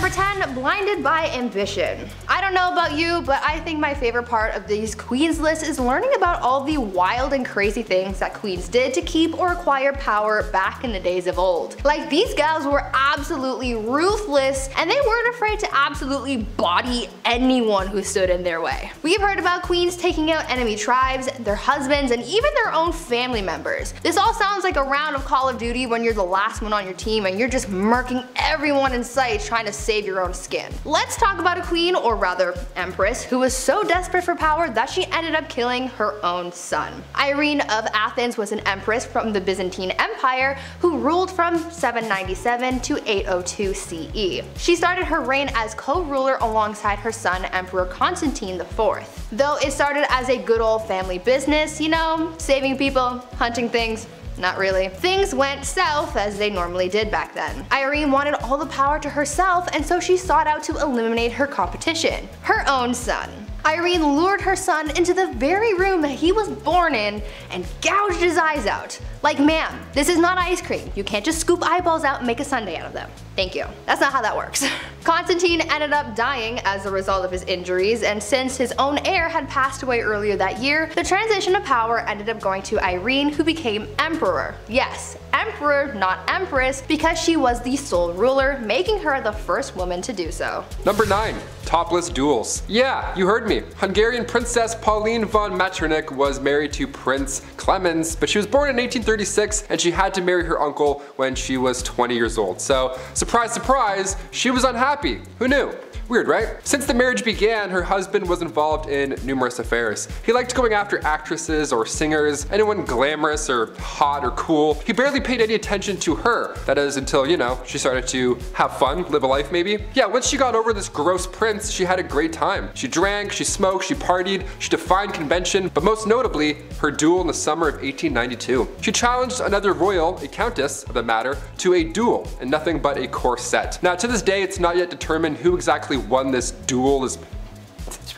number 10, blinded by ambition. I don't know about you, but I think my favorite part of these queens list is learning about all the wild and crazy things that queens did to keep or acquire power back in the days of old. Like these gals were absolutely ruthless and they weren't afraid to absolutely body anyone who stood in their way. We've heard about queens taking out enemy tribes, their husbands, and even their own family members. This all sounds like a round of Call of Duty when you're the last one on your team and you're just murking everyone in sight trying to save your own skin. Let's talk about a queen, or rather empress, who was so desperate for power that she ended up killing her own son. Irene of Athens was an empress from the Byzantine Empire who ruled from 797 to 802 CE. She started her reign as co-ruler alongside her son Emperor Constantine IV. Though it started as a good old family business, you know, saving people, hunting things, not really. Things went south as they normally did back then. Irene wanted all the power to herself and so she sought out to eliminate her competition, her own son. Irene lured her son into the very room that he was born in and gouged his eyes out. Like ma'am, this is not ice cream. You can't just scoop eyeballs out and make a sundae out of them. Thank you. That's not how that works. Constantine ended up dying as a result of his injuries and since his own heir had passed away earlier that year, the transition of power ended up going to Irene who became emperor. Yes, emperor, not empress, because she was the sole ruler, making her the first woman to do so. Number 9. Topless duels. Yeah, you heard me. Hungarian Princess Pauline von Metternich was married to Prince Clemens, but she was born in 1836 and she had to marry her uncle when she was 20 years old. So, surprise surprise, she was unhappy. Who knew? Weird, right? Since the marriage began, her husband was involved in numerous affairs. He liked going after actresses or singers, anyone glamorous or hot or cool. He barely paid any attention to her. That is until, you know, she started to have fun, live a life maybe. Yeah, once she got over this gross prince, she had a great time. She drank, she smoked, she partied, she defied convention, but most notably, her duel in the summer of 1892. She challenged another royal, a countess of the matter, to a duel and nothing but a corset. Now to this day, it's not yet determined who exactly won this duel, this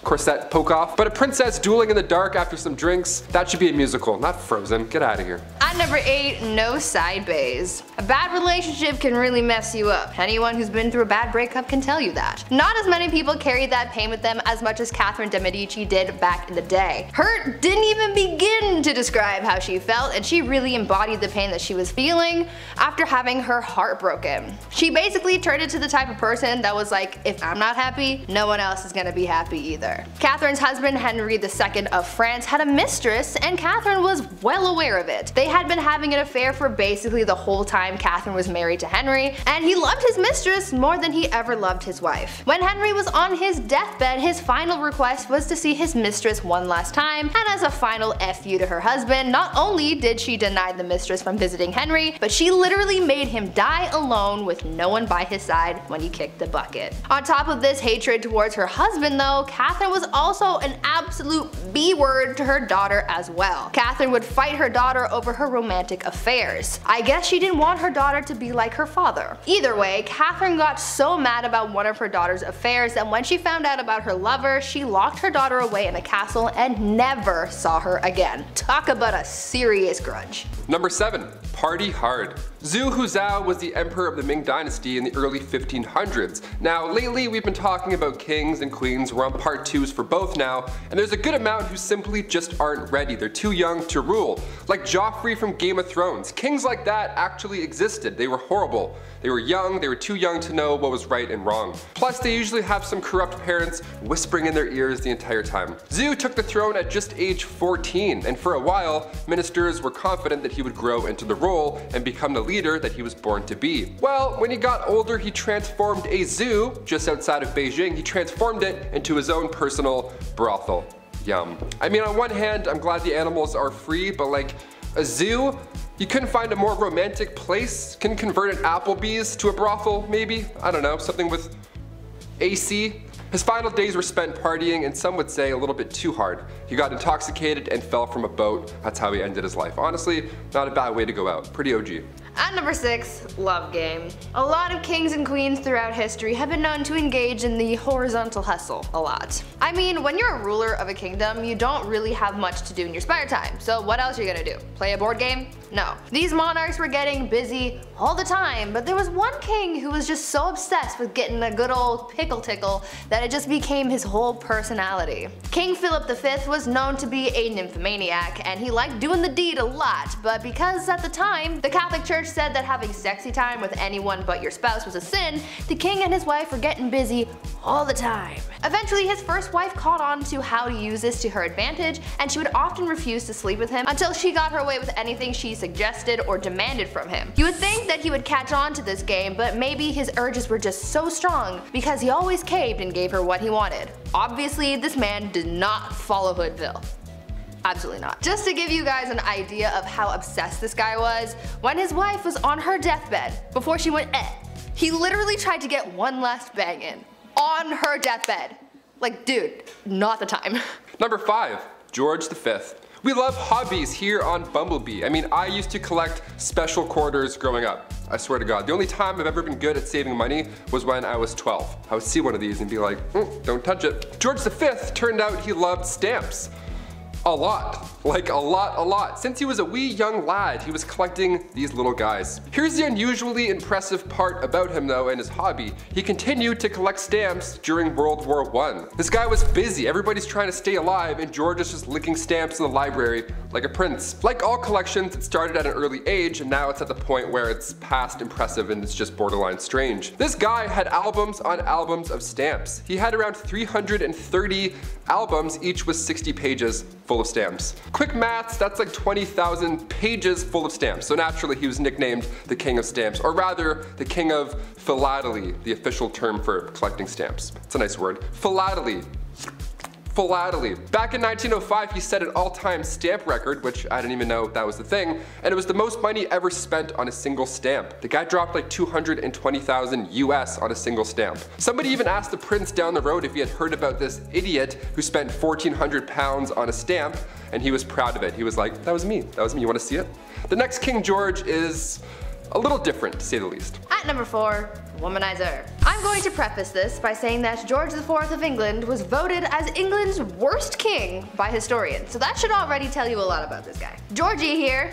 corset poke off. But a princess dueling in the dark after some drinks, that should be a musical, not Frozen. Get out of here. At number 8, no side bays. A bad relationship can really mess you up. Anyone who's been through a bad breakup can tell you that. Not as many people carry that pain with them as much as Catherine de Medici did back in the day. Hurt didn't even begin to describe how she felt and she really embodied the pain that she was feeling after having her heart broken. She basically turned into the type of person that was like, if I'm not happy, no one else is gonna be happy either. Catherine's husband Henry II of France had a mistress and Catherine was well aware of it. They had been having an affair for basically the whole time Catherine was married to Henry and he loved his mistress more than he ever loved his wife. When Henry was on his deathbed his final request was to see his mistress one last time and as a final FU to her husband not only did she deny the mistress from visiting Henry but she literally made him die alone with no one by his side when he kicked the bucket. On top of this hatred towards her husband though, Catherine was also an absolute B-word to her daughter as well. Catherine would fight her daughter over her romantic affairs. I guess she didn't want her daughter to be like her father. Either way, Catherine got so mad about one of her daughter's affairs that when she found out about her lover, she locked her daughter away in a castle and never saw her again. Talk about a serious grudge. Number 7. Party hard. Zhu Houzhao was the emperor of the Ming dynasty in the early 1500s. Now lately we've been talking about kings and queens, we're on part 2s for both now, and there's a good amount who simply just aren't ready, they're too young to rule. Like Joffrey from Game of Thrones. Kings like that actually existed, they were horrible. They were young, they were too young to know what was right and wrong. Plus they usually have some corrupt parents whispering in their ears the entire time. Zhu took the throne at just age 14, and for a while, ministers were confident that he would grow into the role and become the leader that he was born to be. Well, when he got older he transformed a zoo, just outside of Beijing, he transformed it into his own personal brothel. Yum. I mean on one hand I'm glad the animals are free, but like a zoo? You couldn't find a more romantic place? Can convert an Applebee's to a brothel maybe? I don't know, something with AC? His final days were spent partying and some would say a little bit too hard. He got intoxicated and fell from a boat. That's how he ended his life. Honestly, not a bad way to go out. Pretty OG. At number 6, Love Game. A lot of kings and queens throughout history have been known to engage in the horizontal hustle a lot. I mean, when you're a ruler of a kingdom, you don't really have much to do in your spare time, so what else are you gonna do? Play a board game? No. These monarchs were getting busy all the time, but there was one king who was just so obsessed with getting a good old pickle tickle that it just became his whole personality. King Philip V was known to be a nymphomaniac, and he liked doing the deed a lot, but because at the time, the Catholic Church said that having sexy time with anyone but your spouse was a sin, the king and his wife were getting busy all the time. Eventually, his first wife caught on to how to use this to her advantage, and she would often refuse to sleep with him until she got her way with anything she suggested or demanded from him. You would think that he would catch on to this game, but maybe his urges were just so strong because he always caved and gave her what he wanted. Obviously, this man did not follow Hoodville. Absolutely not. Just to give you guys an idea of how obsessed this guy was, when his wife was on her deathbed, before she went eh, he literally tried to get one last bang in. On her deathbed. Like, dude, not the time. Number 5. George V. We love hobbies here on Bumblebee. I mean, I used to collect special quarters growing up. I swear to God. The only time I've ever been good at saving money was when I was 12. I would see one of these and be like, mm, don't touch it. George V turned out he loved stamps. A lot. Like a lot, a lot. Since he was a wee young lad, he was collecting these little guys. Here's the unusually impressive part about him though and his hobby. He continued to collect stamps during World War I. This guy was busy, everybody's trying to stay alive and George is just licking stamps in the library like a prince. Like all collections, it started at an early age and now it's at the point where it's past impressive and it's just borderline strange. This guy had albums on albums of stamps. He had around 330 albums, each with 60 pages full of stamps. Quick maths, that's like 20,000 pages full of stamps. So naturally he was nicknamed the king of stamps, or rather the king of philately, the official term for collecting stamps. It's a nice word. Philately philately. Back in 1905, he set an all-time stamp record, which I didn't even know that was the thing, and it was the most money ever spent on a single stamp. The guy dropped like 220,000 US on a single stamp. Somebody even asked the prince down the road if he had heard about this idiot who spent 1,400 pounds on a stamp, and he was proud of it. He was like, that was me, that was me, you wanna see it? The next King George is a little different to say the least. At number 4, Womanizer. I'm going to preface this by saying that George IV of England was voted as England's worst king by historians, so that should already tell you a lot about this guy. Georgie here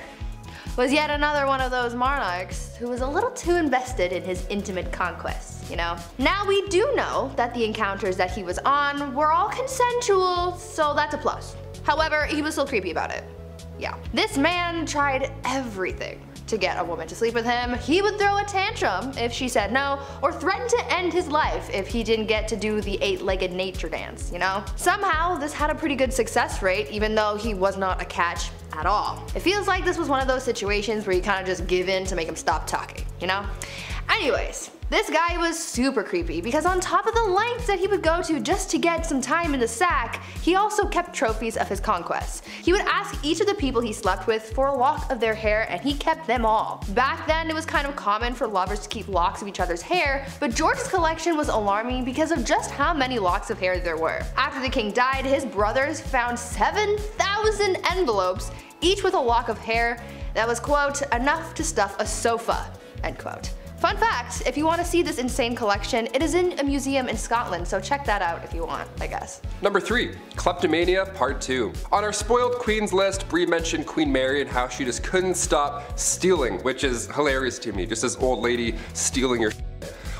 was yet another one of those monarchs who was a little too invested in his intimate conquests, you know? Now we do know that the encounters that he was on were all consensual, so that's a plus. However, he was still creepy about it. Yeah. This man tried everything to get a woman to sleep with him, he would throw a tantrum if she said no, or threaten to end his life if he didn't get to do the eight-legged nature dance, you know? Somehow, this had a pretty good success rate, even though he was not a catch at all. It feels like this was one of those situations where you kind of just give in to make him stop talking, you know? Anyways, this guy was super creepy because on top of the lengths that he would go to just to get some time in the sack, he also kept trophies of his conquests. He would ask each of the people he slept with for a lock of their hair and he kept them all. Back then it was kind of common for lovers to keep locks of each other's hair, but George's collection was alarming because of just how many locks of hair there were. After the king died, his brothers found 7,000 envelopes, each with a lock of hair that was quote, enough to stuff a sofa, end quote. Fun fact, if you want to see this insane collection, it is in a museum in Scotland, so check that out if you want, I guess. Number 3. Kleptomania Part 2. On our spoiled queens list, Brie mentioned Queen Mary and how she just couldn't stop stealing, which is hilarious to me, just this old lady stealing your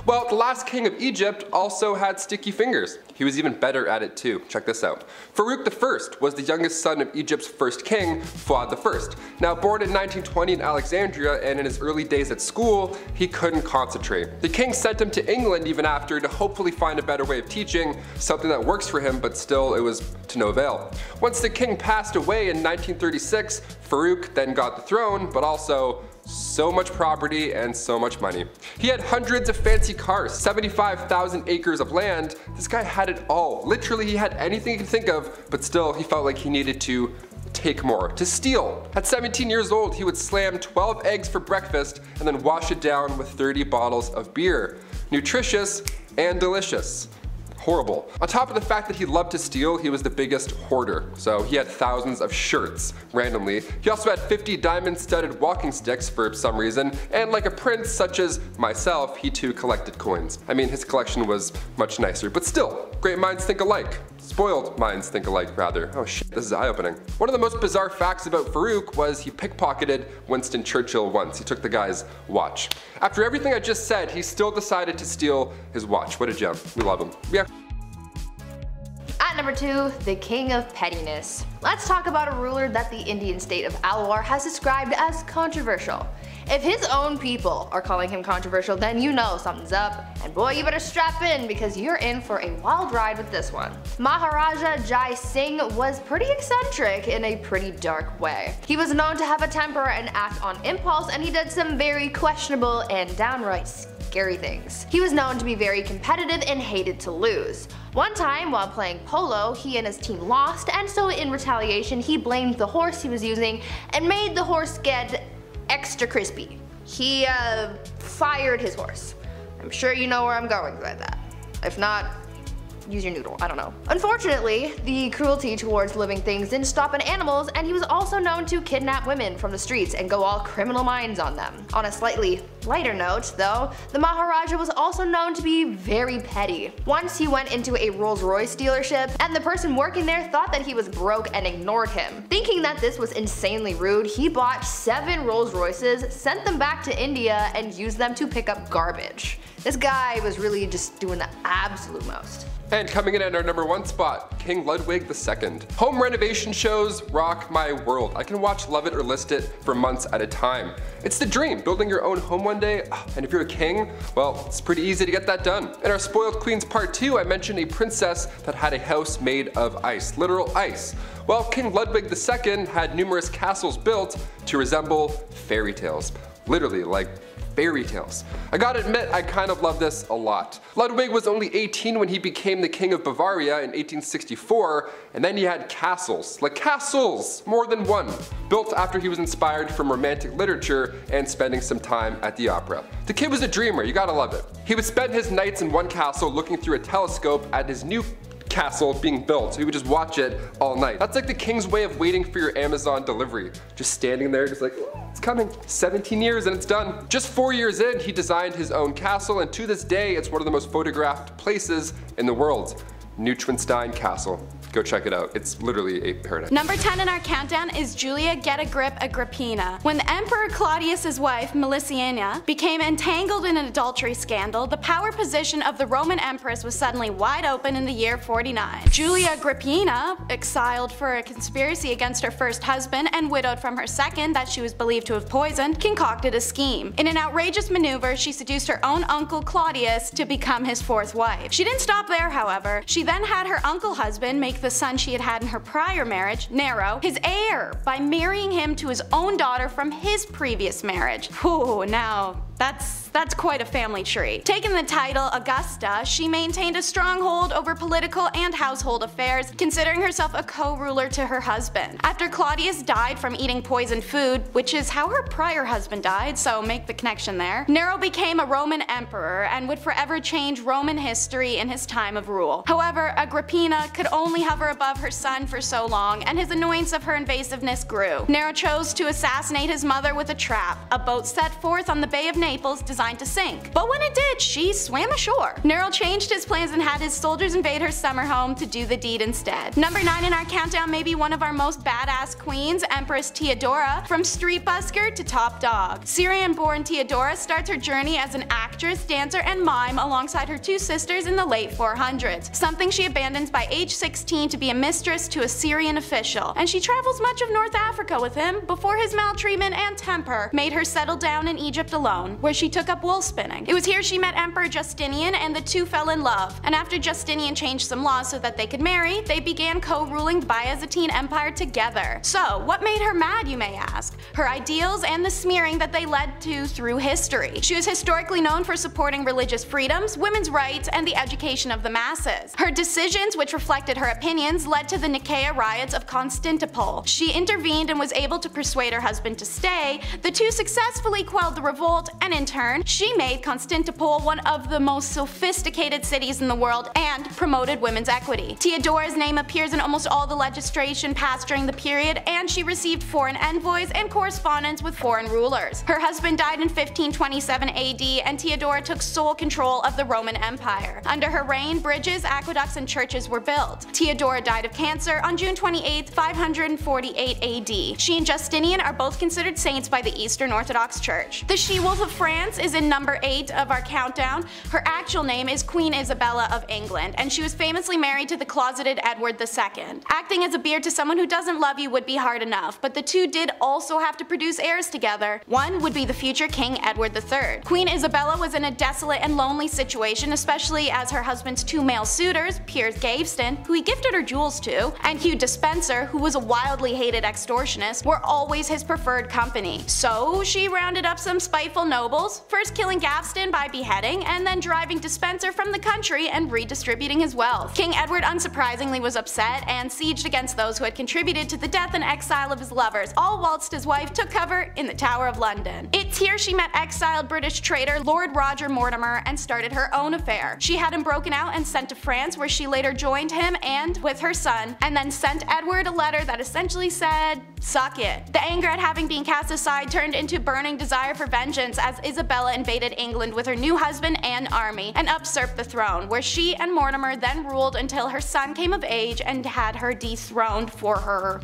well, the last king of Egypt also had sticky fingers. He was even better at it too. Check this out. Farouk I was the youngest son of Egypt's first king, Fuad I. Now born in 1920 in Alexandria and in his early days at school, he couldn't concentrate. The king sent him to England even after to hopefully find a better way of teaching, something that works for him, but still it was to no avail. Once the king passed away in 1936, Farouk then got the throne, but also so much property and so much money. He had hundreds of fancy cars, 75,000 acres of land. This guy had it all. Literally, he had anything he could think of, but still he felt like he needed to take more, to steal. At 17 years old, he would slam 12 eggs for breakfast and then wash it down with 30 bottles of beer. Nutritious and delicious horrible. On top of the fact that he loved to steal, he was the biggest hoarder. So he had thousands of shirts, randomly. He also had 50 diamond studded walking sticks for some reason, and like a prince such as myself, he too collected coins. I mean, his collection was much nicer, but still, great minds think alike. Spoiled minds think alike, rather. Oh shit, this is eye-opening. One of the most bizarre facts about Farouk was he pickpocketed Winston Churchill once. He took the guy's watch. After everything I just said, he still decided to steal his watch. What a gem. We love him. Yeah. At number 2, the King of Pettiness. Let's talk about a ruler that the Indian state of Alwar has described as controversial. If his own people are calling him controversial, then you know something's up, and boy you better strap in because you're in for a wild ride with this one. Maharaja Jai Singh was pretty eccentric in a pretty dark way. He was known to have a temper and act on impulse and he did some very questionable and downright scary things. He was known to be very competitive and hated to lose. One time while playing polo, he and his team lost and so in retaliation he blamed the horse he was using and made the horse get extra crispy. He uh, fired his horse. I'm sure you know where I'm going with that. If not, use your noodle, I don't know. Unfortunately, the cruelty towards living things didn't stop at animals and he was also known to kidnap women from the streets and go all criminal minds on them. On a slightly lighter note, though, the Maharaja was also known to be very petty. Once he went into a Rolls Royce dealership and the person working there thought that he was broke and ignored him. Thinking that this was insanely rude, he bought seven Rolls Royces, sent them back to India and used them to pick up garbage. This guy was really just doing the absolute most. And coming in at our number one spot, King Ludwig II. Home renovation shows rock my world. I can watch Love It or List It for months at a time. It's the dream, building your own home one day, ah, and if you're a king, well, it's pretty easy to get that done. In our Spoiled Queens part 2, I mentioned a princess that had a house made of ice, literal ice. Well, King Ludwig II had numerous castles built to resemble fairy tales. Literally, like fairy tales. I gotta admit, I kind of love this a lot. Ludwig was only 18 when he became the king of Bavaria in 1864, and then he had castles, like castles, more than one, built after he was inspired from romantic literature and spending some time at the opera. The kid was a dreamer, you gotta love it. He would spend his nights in one castle looking through a telescope at his new castle being built, so he would just watch it all night. That's like the king's way of waiting for your Amazon delivery. Just standing there, just like, oh, it's coming. 17 years and it's done. Just four years in, he designed his own castle, and to this day, it's one of the most photographed places in the world. Neuschwanstein Castle. Go check it out. It's literally a paradise. Number 10 in our countdown is Julia Get a Grip Agrippina. When the Emperor Claudius's wife, Messalina, became entangled in an adultery scandal, the power position of the Roman Empress was suddenly wide open in the year 49. Julia Agrippina, exiled for a conspiracy against her first husband and widowed from her second that she was believed to have poisoned, concocted a scheme. In an outrageous maneuver, she seduced her own uncle Claudius to become his fourth wife. She didn't stop there, however. She then had her uncle husband make the son she had had in her prior marriage, Nero, his heir by marrying him to his own daughter from his previous marriage. Whew, now that's that's quite a family tree. Taking the title Augusta, she maintained a stronghold over political and household affairs, considering herself a co-ruler to her husband. After Claudius died from eating poisoned food, which is how her prior husband died, so make the connection there, Nero became a Roman emperor and would forever change Roman history in his time of rule. However, Agrippina could only hover above her son for so long, and his annoyance of her invasiveness grew. Nero chose to assassinate his mother with a trap, a boat set forth on the Bay of Naples designed to sink. But when it did, she swam ashore. Nero changed his plans and had his soldiers invade her summer home to do the deed instead. Number 9 in our countdown may be one of our most badass queens, Empress Theodora, from street busker to top dog. Syrian-born Theodora starts her journey as an actress, dancer, and mime alongside her two sisters in the late 400s, something she abandons by age 16 to be a mistress to a Syrian official, and she travels much of North Africa with him before his maltreatment and temper made her settle down in Egypt alone, where she took up wool spinning. It was here she met Emperor Justinian and the two fell in love, and after Justinian changed some laws so that they could marry, they began co-ruling the Byzantine Empire together. So, what made her mad you may ask? Her ideals and the smearing that they led to through history. She was historically known for supporting religious freedoms, women's rights, and the education of the masses. Her decisions, which reflected her opinions, led to the Nika riots of Constantinople. She intervened and was able to persuade her husband to stay. The two successfully quelled the revolt and in turn, she made Constantinople one of the most sophisticated cities in the world and promoted women's equity. Theodora's name appears in almost all the legislation passed during the period, and she received foreign envoys and correspondence with foreign rulers. Her husband died in 1527 AD, and Theodora took sole control of the Roman Empire. Under her reign, bridges, aqueducts, and churches were built. Theodora died of cancer on June 28, 548 AD. She and Justinian are both considered saints by the Eastern Orthodox Church. The she-wolf of France is in number 8 of our countdown. Her actual name is Queen Isabella of England, and she was famously married to the closeted Edward II. Acting as a beard to someone who doesn't love you would be hard enough, but the two did also have to produce heirs together. One would be the future King Edward III. Queen Isabella was in a desolate and lonely situation, especially as her husband's two male suitors, Piers Gaveston, who he gifted her jewels to, and Hugh Despenser, who was a wildly hated extortionist, were always his preferred company. So she rounded up some spiteful nobles, first killing Gaveston by beheading, and then driving Despenser from the country and redistributing his wealth. King Edward unsurprisingly was upset and sieged against those who had contributed to the death and exile of his lovers, all whilst his wife took cover in the Tower of London. It's here she met exiled British traitor Lord Roger Mortimer and started her own affair. She had him broken out and sent to France where she later joined him and with her son, and then sent Edward a letter that essentially said, suck it. The anger at having been cast aside turned into burning desire for vengeance as Isabella invaded England with her new husband and army and usurped the throne, where she and Mortimer then ruled until her son came of age and had her dethroned for her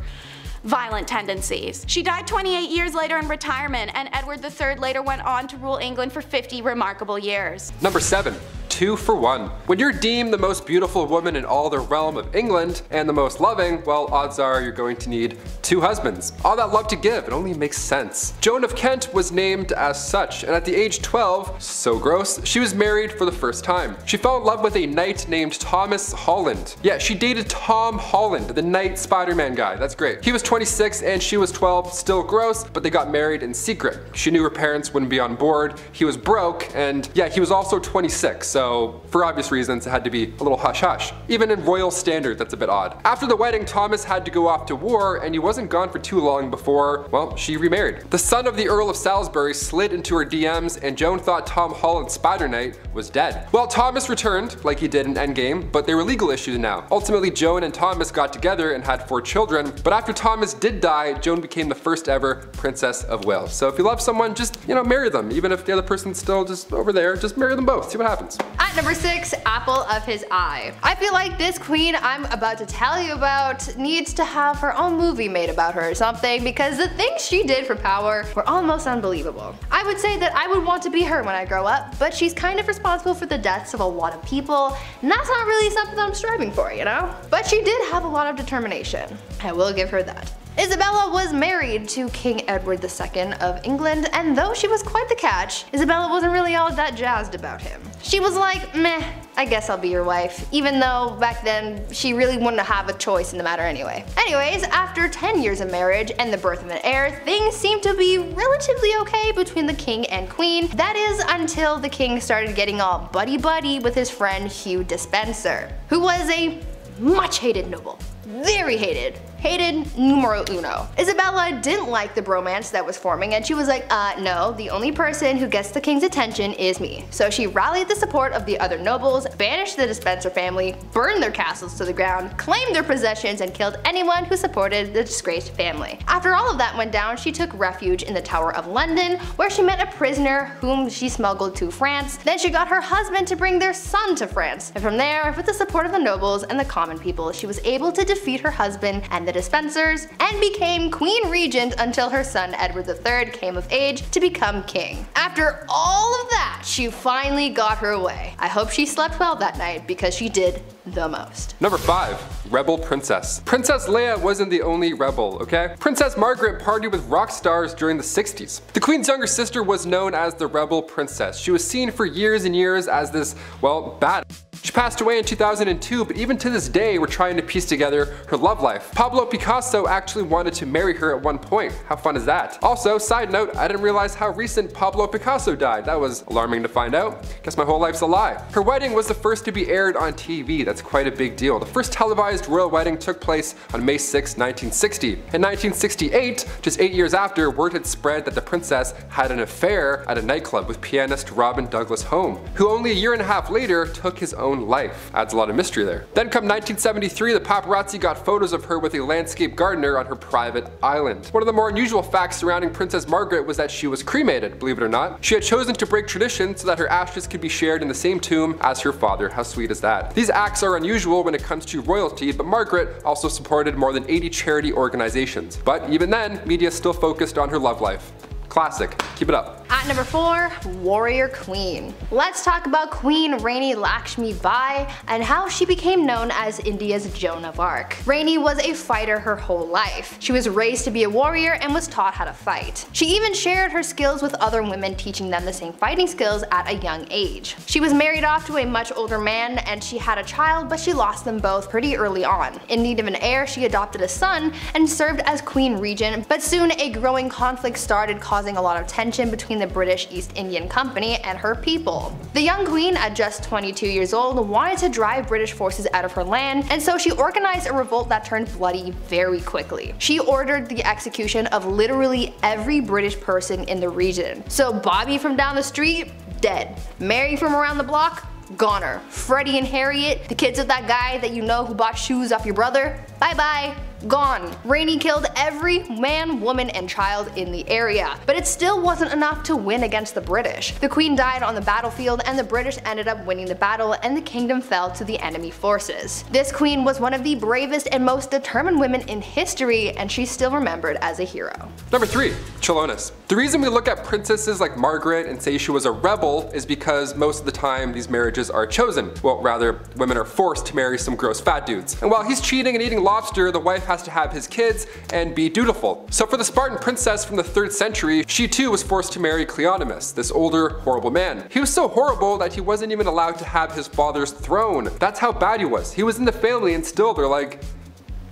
violent tendencies. She died 28 years later in retirement, and Edward III later went on to rule England for 50 remarkable years. Number 7 two for one. When you're deemed the most beautiful woman in all the realm of England and the most loving, well odds are you're going to need two husbands. All that love to give, it only makes sense. Joan of Kent was named as such, and at the age 12, so gross, she was married for the first time. She fell in love with a knight named Thomas Holland. Yeah, she dated Tom Holland, the knight Spider-Man guy, that's great. He was 26 and she was 12, still gross, but they got married in secret. She knew her parents wouldn't be on board, he was broke, and yeah, he was also 26, so for obvious reasons it had to be a little hush hush. Even in royal standard that's a bit odd. After the wedding Thomas had to go off to war and he wasn't gone for too long before, well, she remarried. The son of the Earl of Salisbury slid into her DMs and Joan thought Tom Hall Holland Spider Knight was dead. Well Thomas returned, like he did in Endgame, but there were legal issues now. Ultimately Joan and Thomas got together and had four children, but after Thomas did die, Joan became the first ever Princess of Wales. So if you love someone, just, you know, marry them. Even if the other person's still just over there, just marry them both, see what happens. At number six, apple of his eye. I feel like this queen I'm about to tell you about needs to have her own movie made about her or something because the things she did for power were almost unbelievable. I would say that I would want to be her when I grow up, but she's kind of responsible for the deaths of a lot of people, and that's not really something I'm striving for, you know? But she did have a lot of determination. I will give her that. Isabella was married to King Edward II of England, and though she was quite the catch, Isabella wasn't really all that jazzed about him. She was like, meh, I guess I'll be your wife, even though back then she really wouldn't have a choice in the matter anyway. Anyways, after 10 years of marriage and the birth of an heir, things seemed to be relatively okay between the king and queen. That is until the king started getting all buddy-buddy with his friend Hugh Despenser, who was a much hated noble. Very hated hated numero uno. Isabella didn't like the bromance that was forming and she was like, uh, no, the only person who gets the king's attention is me. So she rallied the support of the other nobles, banished the Despenser family, burned their castles to the ground, claimed their possessions, and killed anyone who supported the disgraced family. After all of that went down, she took refuge in the Tower of London, where she met a prisoner whom she smuggled to France. Then she got her husband to bring their son to France. And from there, with the support of the nobles and the common people, she was able to defeat her husband and the Despensers, and became Queen Regent until her son Edward III came of age to become king. After all of that, she finally got her way. I hope she slept well that night because she did the most. Number 5. Rebel Princess. Princess Leia wasn't the only rebel, okay? Princess Margaret partied with rock stars during the 60s. The queen's younger sister was known as the Rebel Princess. She was seen for years and years as this, well, bad She passed away in 2002, but even to this day, we're trying to piece together her love life. Pablo Picasso actually wanted to marry her at one point. How fun is that? Also, side note, I didn't realize how recent Pablo Picasso died. That was alarming to find out. Guess my whole life's a lie. Her wedding was the first to be aired on TV. That's quite a big deal. The first televised royal wedding took place on May 6, 1960. In 1968, just eight years after, word had spread that the princess had an affair at a nightclub with pianist Robin Douglas Home, who only a year and a half later took his own life. Adds a lot of mystery there. Then come 1973, the paparazzi got photos of her with a landscape gardener on her private island. One of the more unusual facts surrounding Princess Margaret was that she was cremated, believe it or not. She had chosen to break tradition so that her ashes could be shared in the same tomb as her father. How sweet is that? These acts are unusual when it comes to royalty, but Margaret also supported more than 80 charity organizations. But even then, media still focused on her love life. Classic. Keep it up. At number 4, Warrior Queen. Let's talk about Queen Rani Lakshmi Bai and how she became known as India's Joan of Arc. Rani was a fighter her whole life. She was raised to be a warrior and was taught how to fight. She even shared her skills with other women teaching them the same fighting skills at a young age. She was married off to a much older man and she had a child but she lost them both pretty early on. In need of an heir she adopted a son and served as queen regent but soon a growing conflict started causing a lot of tension between the British East Indian Company and her people. The young queen, at just 22 years old, wanted to drive British forces out of her land, and so she organized a revolt that turned bloody very quickly. She ordered the execution of literally every British person in the region. So Bobby from down the street, dead. Mary from around the block, goner. Freddie and Harriet, the kids of that guy that you know who bought shoes off your brother, bye bye gone. Rani killed every man, woman, and child in the area. But it still wasn't enough to win against the British. The queen died on the battlefield and the British ended up winning the battle and the kingdom fell to the enemy forces. This queen was one of the bravest and most determined women in history and she's still remembered as a hero. Number 3. Chilonis. The reason we look at princesses like Margaret and say she was a rebel is because most of the time these marriages are chosen. Well rather, women are forced to marry some gross fat dudes. And while he's cheating and eating the wife has to have his kids and be dutiful. So for the Spartan princess from the 3rd century, she too was forced to marry Cleonymus, this older, horrible man. He was so horrible that he wasn't even allowed to have his father's throne. That's how bad he was. He was in the family and still they're like,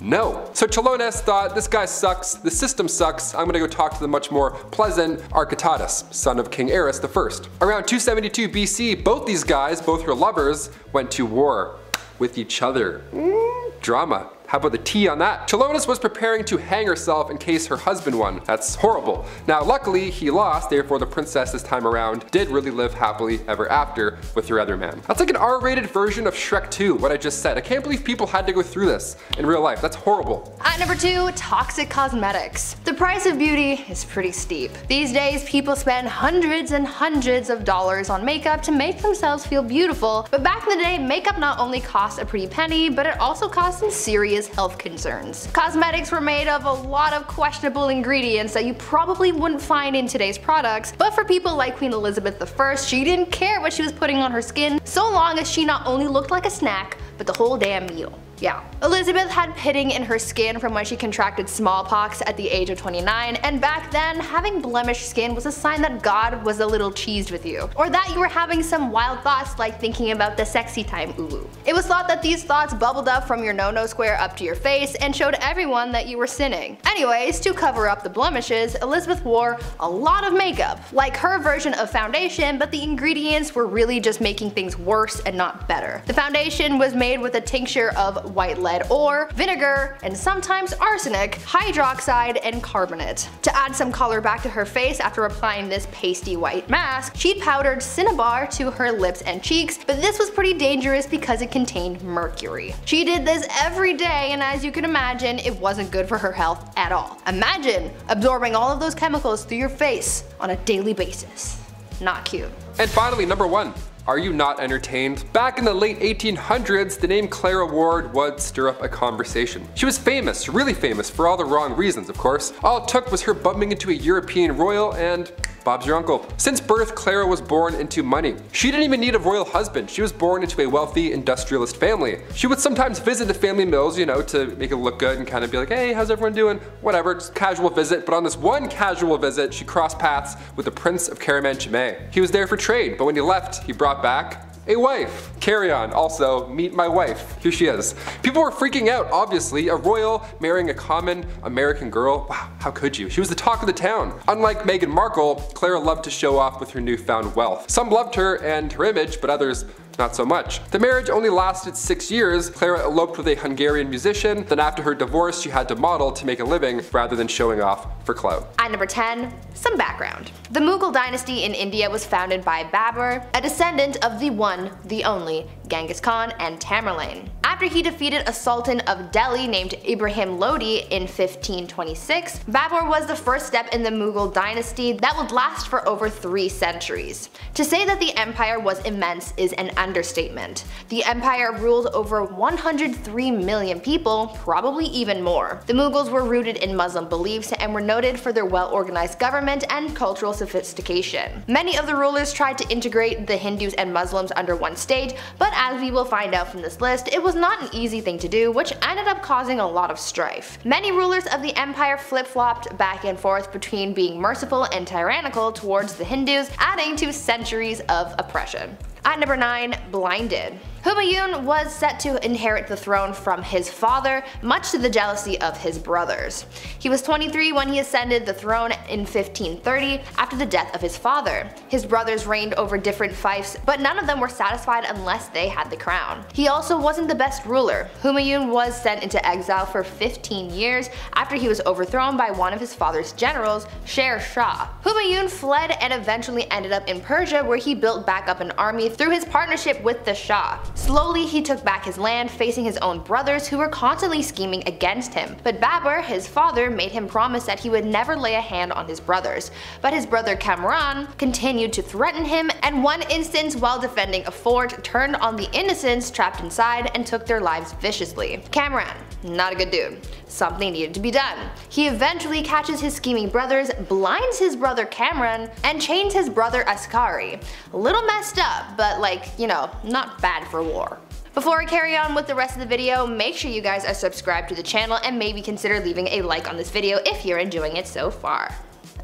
no. So Chilonis thought, this guy sucks, the system sucks, I'm gonna go talk to the much more pleasant Acrotatus, son of King Ares I. Around 272 BC, both these guys, both her lovers, went to war with each other. Mm, drama. How about the tea on that? Chilonis was preparing to hang herself in case her husband won. That's horrible. Now luckily he lost, therefore the princess this time around did really live happily ever after with her other man. That's like an R-rated version of Shrek 2, what I just said. I can't believe people had to go through this in real life. That's horrible. At number 2, toxic cosmetics. The price of beauty is pretty steep. These days people spend hundreds and hundreds of dollars on makeup to make themselves feel beautiful, but back in the day makeup not only cost a pretty penny, but it also cost some serious health concerns. Cosmetics were made of a lot of questionable ingredients that you probably wouldn't find in today's products, but for people like Queen Elizabeth I, she didn't care what she was putting on her skin so long as she not only looked like a snack, but the whole damn meal. Yeah. Elizabeth had pitting in her skin from when she contracted smallpox at the age of 29, and back then, having blemished skin was a sign that God was a little cheesed with you, or that you were having some wild thoughts like thinking about the sexy time uwu. It was thought that these thoughts bubbled up from your no-no square up to your face and showed everyone that you were sinning. Anyways, to cover up the blemishes, Elizabeth wore a lot of makeup, like her version of foundation, but the ingredients were really just making things worse and not better. The foundation was made with a tincture of white lead ore, vinegar, and sometimes arsenic, hydroxide, and carbonate. To add some color back to her face after applying this pasty white mask, she powdered cinnabar to her lips and cheeks, but this was pretty dangerous because it contained mercury. She did this every day and as you can imagine, it wasn't good for her health at all. Imagine absorbing all of those chemicals through your face on a daily basis. Not cute. And finally, number one, are you not entertained? Back in the late 1800s, the name Clara Ward would stir up a conversation. She was famous, really famous, for all the wrong reasons of course. All it took was her bumping into a European royal and Bob's your uncle. Since birth, Clara was born into money. She didn't even need a royal husband. She was born into a wealthy industrialist family. She would sometimes visit the family mills, you know, to make it look good and kind of be like, hey, how's everyone doing? Whatever, just casual visit. But on this one casual visit, she crossed paths with the Prince of Caraman-Chimay. He was there for trade, but when he left, he brought back a wife. Carry on, also, meet my wife. Here she is. People were freaking out, obviously. A royal marrying a common American girl. Wow, how could you? She was the talk of the town. Unlike Meghan Markle, Clara loved to show off with her newfound wealth. Some loved her and her image, but others not so much. The marriage only lasted six years. Clara eloped with a Hungarian musician, then after her divorce she had to model to make a living rather than showing off for clout. At number 10, some background. The Mughal dynasty in India was founded by Babur, a descendant of the one, the only, Genghis Khan and Tamerlane. After he defeated a sultan of Delhi named Ibrahim Lodi in 1526, Babur was the first step in the Mughal dynasty that would last for over three centuries. To say that the empire was immense is an understatement. The empire ruled over 103 million people, probably even more. The Mughals were rooted in Muslim beliefs and were noted for their well-organized government and cultural sophistication. Many of the rulers tried to integrate the Hindus and Muslims under one state, but as we will find out from this list, it was not an easy thing to do, which ended up causing a lot of strife. Many rulers of the empire flip-flopped back and forth between being merciful and tyrannical towards the Hindus, adding to centuries of oppression. At number 9, Blinded. Humayun was set to inherit the throne from his father, much to the jealousy of his brothers. He was 23 when he ascended the throne in 1530 after the death of his father. His brothers reigned over different fiefs, but none of them were satisfied unless they had the crown. He also wasn't the best ruler. Humayun was sent into exile for 15 years after he was overthrown by one of his father's generals, Sher Shah. Humayun fled and eventually ended up in Persia where he built back up an army through his partnership with the Shah. Slowly he took back his land facing his own brothers who were constantly scheming against him, but Babur, his father, made him promise that he would never lay a hand on his brothers. But his brother Kamran continued to threaten him and one instance while defending a fort turned on the innocents trapped inside and took their lives viciously. Kamran, not a good dude. Something needed to be done. He eventually catches his scheming brothers, blinds his brother Kamran, and chains his brother Askari. A little messed up, but like, you know, not bad for war. Before I carry on with the rest of the video, make sure you guys are subscribed to the channel and maybe consider leaving a like on this video if you're enjoying it so far.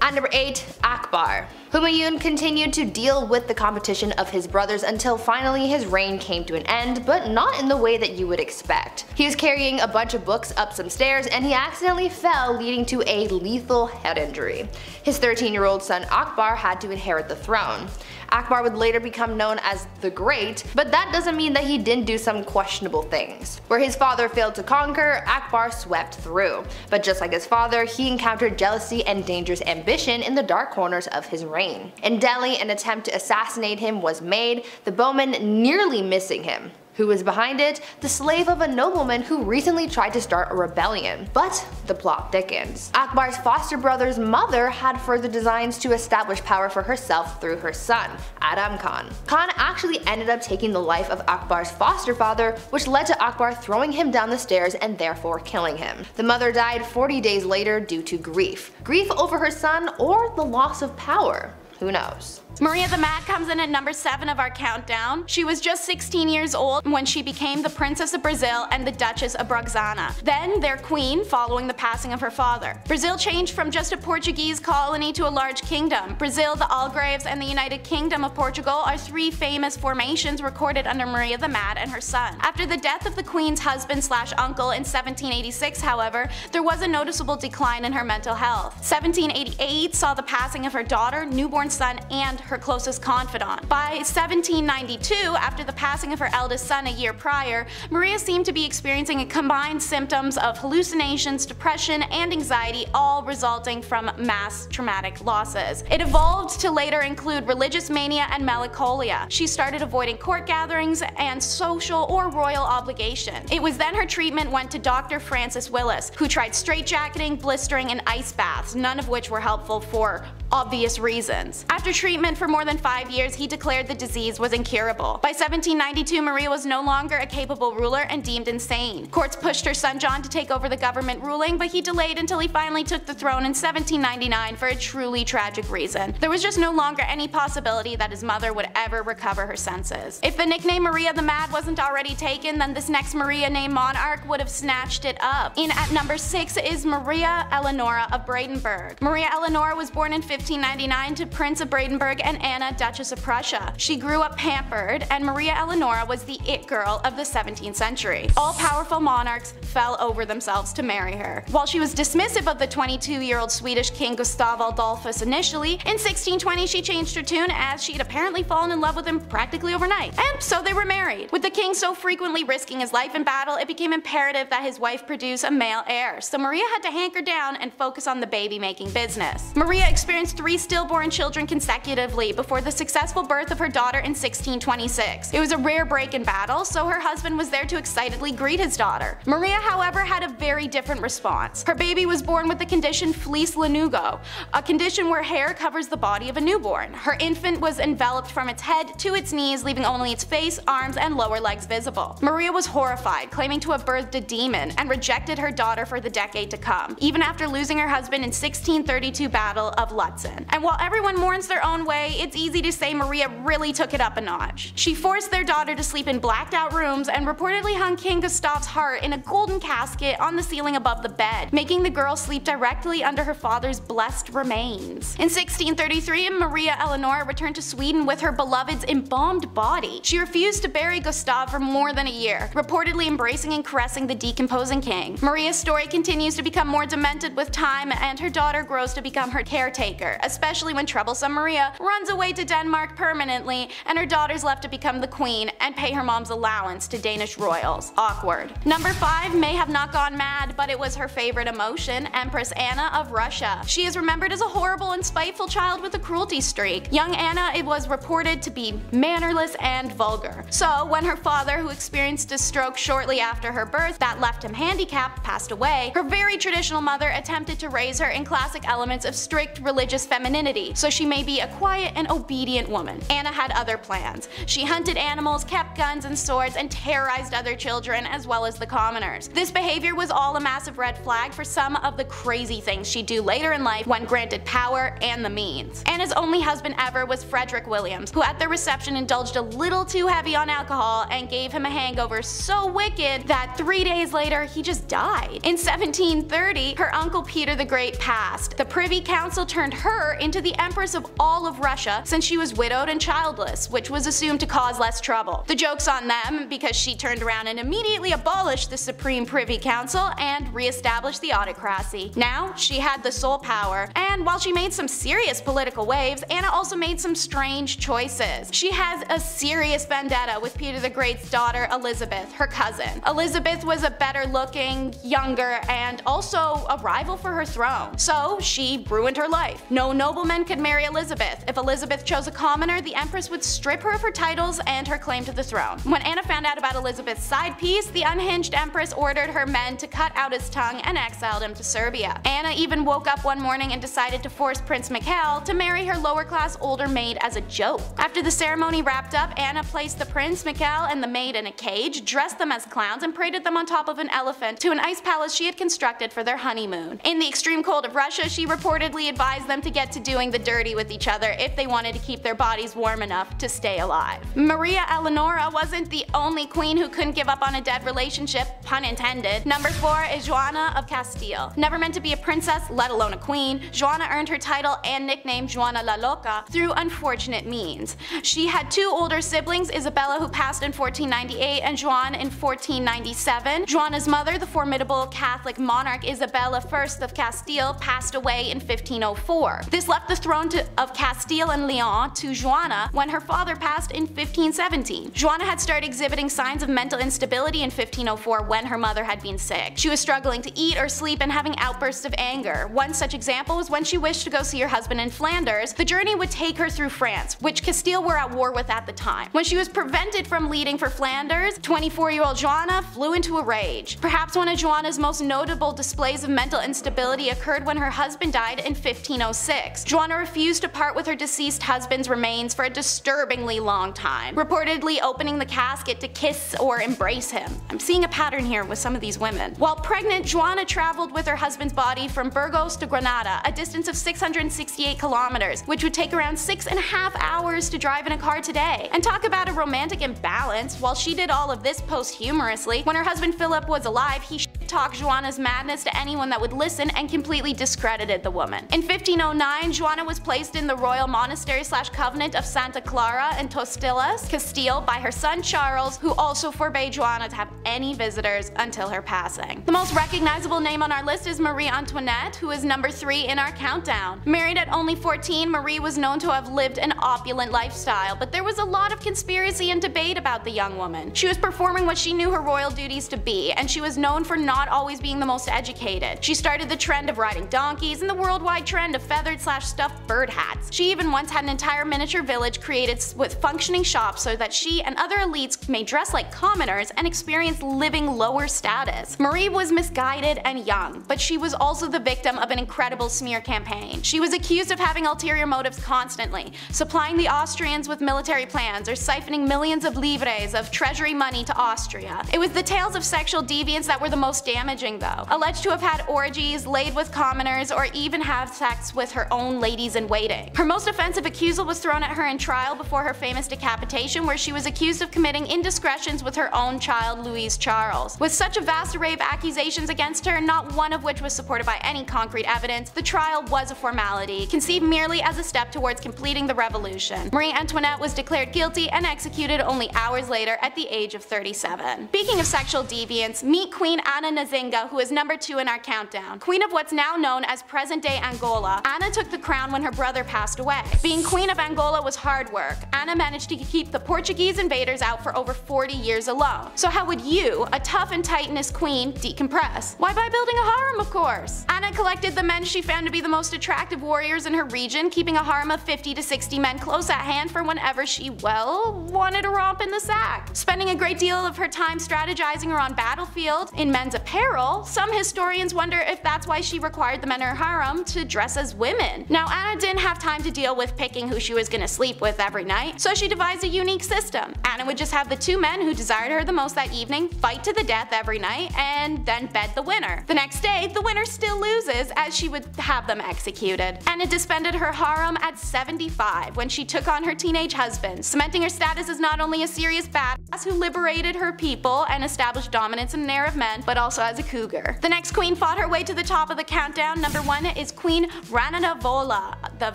At number 8, Akbar. Humayun continued to deal with the competition of his brothers until finally his reign came to an end, but not in the way that you would expect. He was carrying a bunch of books up some stairs and he accidentally fell leading to a lethal head injury. His 13 year old son Akbar had to inherit the throne. Akbar would later become known as the Great, but that doesn't mean that he didn't do some questionable things. Where his father failed to conquer, Akbar swept through. But just like his father, he encountered jealousy and dangerous ambition in the dark corners of his reign. In Delhi, an attempt to assassinate him was made, the bowman nearly missing him. Who was behind it? The slave of a nobleman who recently tried to start a rebellion. But the plot thickens. Akbar's foster brother's mother had further designs to establish power for herself through her son, Adam Khan. Khan actually ended up taking the life of Akbar's foster father, which led to Akbar throwing him down the stairs and therefore killing him. The mother died 40 days later due to grief. Grief over her son or the loss of power. Who knows? Maria the Mad comes in at number 7 of our countdown. She was just 16 years old when she became the Princess of Brazil and the Duchess of Bragança, then their queen following the passing of her father. Brazil changed from just a Portuguese colony to a large kingdom. Brazil, the Algarves, and the United Kingdom of Portugal are three famous formations recorded under Maria the Mad and her son. After the death of the queen's husband slash uncle in 1786, however, there was a noticeable decline in her mental health. 1788 saw the passing of her daughter, newborn son, and her closest confidant. By 1792, after the passing of her eldest son a year prior, Maria seemed to be experiencing a combined symptoms of hallucinations, depression, and anxiety, all resulting from mass traumatic losses. It evolved to later include religious mania and melancholia. She started avoiding court gatherings and social or royal obligation. It was then her treatment went to Dr. Francis Willis, who tried straitjacketing, blistering, and ice baths, none of which were helpful for obvious reasons. After treatment for more than five years, he declared the disease was incurable. By 1792, Maria was no longer a capable ruler and deemed insane. Courts pushed her son John to take over the government ruling, but he delayed until he finally took the throne in 1799 for a truly tragic reason. There was just no longer any possibility that his mother would ever recover her senses. If the nickname Maria the Mad wasn't already taken, then this next Maria named Monarch would have snatched it up. In at number 6 is Maria Eleonora of Brandenburg. Maria Eleonora was born in 1599 to Prince of Brandenburg and Anna, Duchess of Prussia. She grew up pampered, and Maria Eleonora was the it girl of the 17th century. All powerful monarchs fell over themselves to marry her. While she was dismissive of the 22-year-old Swedish king Gustav Adolphus initially, in 1620 she changed her tune as she'd apparently fallen in love with him practically overnight. And so they were married. With the king so frequently risking his life in battle, it became imperative that his wife produce a male heir, so Maria had to hanker down and focus on the baby-making business. Maria experienced three stillborn children consecutively before the successful birth of her daughter in 1626. It was a rare break in battle, so her husband was there to excitedly greet his daughter. Maria, however, had a very different response. Her baby was born with the condition fleece lanugo, a condition where hair covers the body of a newborn. Her infant was enveloped from its head to its knees, leaving only its face, arms, and lower legs visible. Maria was horrified, claiming to have birthed a demon, and rejected her daughter for the decade to come, even after losing her husband in 1632 Battle of Lutzen. And while everyone mourns their own way, it's easy to say Maria really took it up a notch. She forced their daughter to sleep in blacked out rooms and reportedly hung King Gustav's heart in a golden casket on the ceiling above the bed, making the girl sleep directly under her father's blessed remains. In 1633, Maria Eleonora returned to Sweden with her beloved's embalmed body. She refused to bury Gustav for more than a year, reportedly embracing and caressing the decomposing king. Maria's story continues to become more demented with time and her daughter grows to become her caretaker, especially when troublesome Maria runs away to Denmark permanently and her daughter's left to become the queen and pay her mom's allowance to Danish royals. Awkward. Number 5 may have not gone mad, but it was her favorite emotion, Empress Anna of Russia. She is remembered as a horrible and spiteful child with a cruelty streak. Young Anna it was reported to be mannerless and vulgar. So when her father, who experienced a stroke shortly after her birth that left him handicapped, passed away, her very traditional mother attempted to raise her in classic elements of strict religious femininity, so she may be a quiet and obedient woman. Anna had other plans. She hunted animals, kept guns and swords, and terrorized other children as well as the commoners. This behavior was all a massive red flag for some of the crazy things she'd do later in life when granted power and the means. Anna's only husband ever was Frederick Williams, who at their reception indulged a little too heavy on alcohol and gave him a hangover so wicked that three days later he just died. In 1730, her uncle Peter the Great passed. The Privy Council turned her into the Empress of all of Russia since she was widowed and childless, which was assumed to cause less trouble. The joke's on them because she turned around and immediately abolished the Supreme Privy Council and re-established the autocracy. Now, she had the sole power, and while she made some serious political waves, Anna also made some strange choices. She has a serious vendetta with Peter the Great's daughter Elizabeth, her cousin. Elizabeth was a better looking, younger, and also a rival for her throne. So she ruined her life. No nobleman could marry Elizabeth. If Elizabeth chose a commoner, the empress would strip her of her titles and her claim to the throne. When Anna found out about Elizabeth's side piece, the unhinged empress ordered her men to cut out his tongue and exiled him to Siberia. Anna even woke up one morning and decided to force Prince Mikhail to marry her lower class older maid as a joke. After the ceremony wrapped up, Anna placed the prince, Mikhail, and the maid in a cage, dressed them as clowns, and paraded them on top of an elephant to an ice palace she had constructed for their honeymoon. In the extreme cold of Russia, she reportedly advised them to get to doing the dirty with each other if they wanted to keep their bodies warm enough to stay alive. Maria Eleonora wasn't the only queen who couldn't give up on a dead relationship, pun intended. Number 4 is Joanna of Castile. Never meant to be a princess, let alone a queen, Joanna earned her title and nickname Joanna la Loca through unfortunate means. She had two older siblings, Isabella who passed in 1498 and Joan in 1497. Joanna's mother, the formidable Catholic monarch Isabella I of Castile, passed away in 1504. This left the throne to, of Castile and Leon to Joanna when her father passed in 1517. Joanna had started exhibiting signs of mental instability in 1504 when her mother had been sick. She was struggling to eat or sleep and having outbursts of anger. One such example was when she wished to go see her husband in Flanders. The journey would take her through France, which Castile were at war with at the time. When she was prevented from leaving for Flanders, 24-year-old Joanna flew into a rage. Perhaps one of Joanna's most notable displays of mental instability occurred when her husband died in 1506. Joanna refused to part with her deceased husband's remains for a disturbingly long time, reportedly opening the casket to kiss or embrace him. I'm seeing a pattern here with some of these women. While pregnant, Juana traveled with her husband's body from Burgos to Granada, a distance of 668 kilometers, which would take around six and a half hours to drive in a car today. And talk about a romantic imbalance, while she did all of this posthumously, when her husband Philip was alive, he talk Joanna's madness to anyone that would listen and completely discredited the woman. In 1509, Joanna was placed in the royal monastery slash convent of Santa Clara in Tordesillas, Castile by her son Charles, who also forbade Joanna to have any visitors until her passing. The most recognizable name on our list is Marie Antoinette, who is number 3 in our countdown. Married at only 14, Marie was known to have lived an opulent lifestyle, but there was a lot of conspiracy and debate about the young woman. She was performing what she knew her royal duties to be, and she was known for not always being the most educated. She started the trend of riding donkeys and the worldwide trend of feathered slash stuffed bird hats. She even once had an entire miniature village created with functioning shops so that she and other elites may dress like commoners and experience living lower status. Marie was misguided and young, but she was also the victim of an incredible smear campaign. She was accused of having ulterior motives constantly, supplying the Austrians with military plans or siphoning millions of livres of treasury money to Austria. It was the tales of sexual deviance that were the most damaging though, alleged to have had orgies, laid with commoners, or even have sex with her own ladies in waiting. Her most offensive accusal was thrown at her in trial before her famous decapitation where she was accused of committing indiscretions with her own child Louise Charles. With such a vast array of accusations against her, not one of which was supported by any concrete evidence, the trial was a formality, conceived merely as a step towards completing the revolution. Marie Antoinette was declared guilty and executed only hours later at the age of 37. Speaking of sexual deviance, meet Queen Anna Nzinga who is number 2 in our countdown. Queen of what's now known as present-day Angola, Anna took the crown when her brother passed away. Being Queen of Angola was hard work. Anna managed to keep the Portuguese invaders out for over 40 years alone. So how would you, a tough and titanous queen, decompress? Why by building a harem of course. Anna collected the men she found to be the most attractive warriors in her region, keeping a harem of 50 to 60 men close at hand for whenever she, well, wanted to romp in the sack. Spending a great deal of her time strategizing around battlefield in men's apparel, some historians wonder if that's why she required the men in her harem to dress as women. Now Anna didn't have time to deal with picking who she was gonna sleep with every night, so she devised a unique system. Anna would just have the two men who desired her the most that evening fight to the death every night and then bed the winner. The next day, the winner still loses as she would have them executed. Anna disbanded her harem at 75 when she took on her teenage husband, cementing her status as not only a serious badass who liberated her people and established dominance in an era of men, but also as a cougar. The next queen fought her way to the top of the countdown. Number one is Queen Rananavola the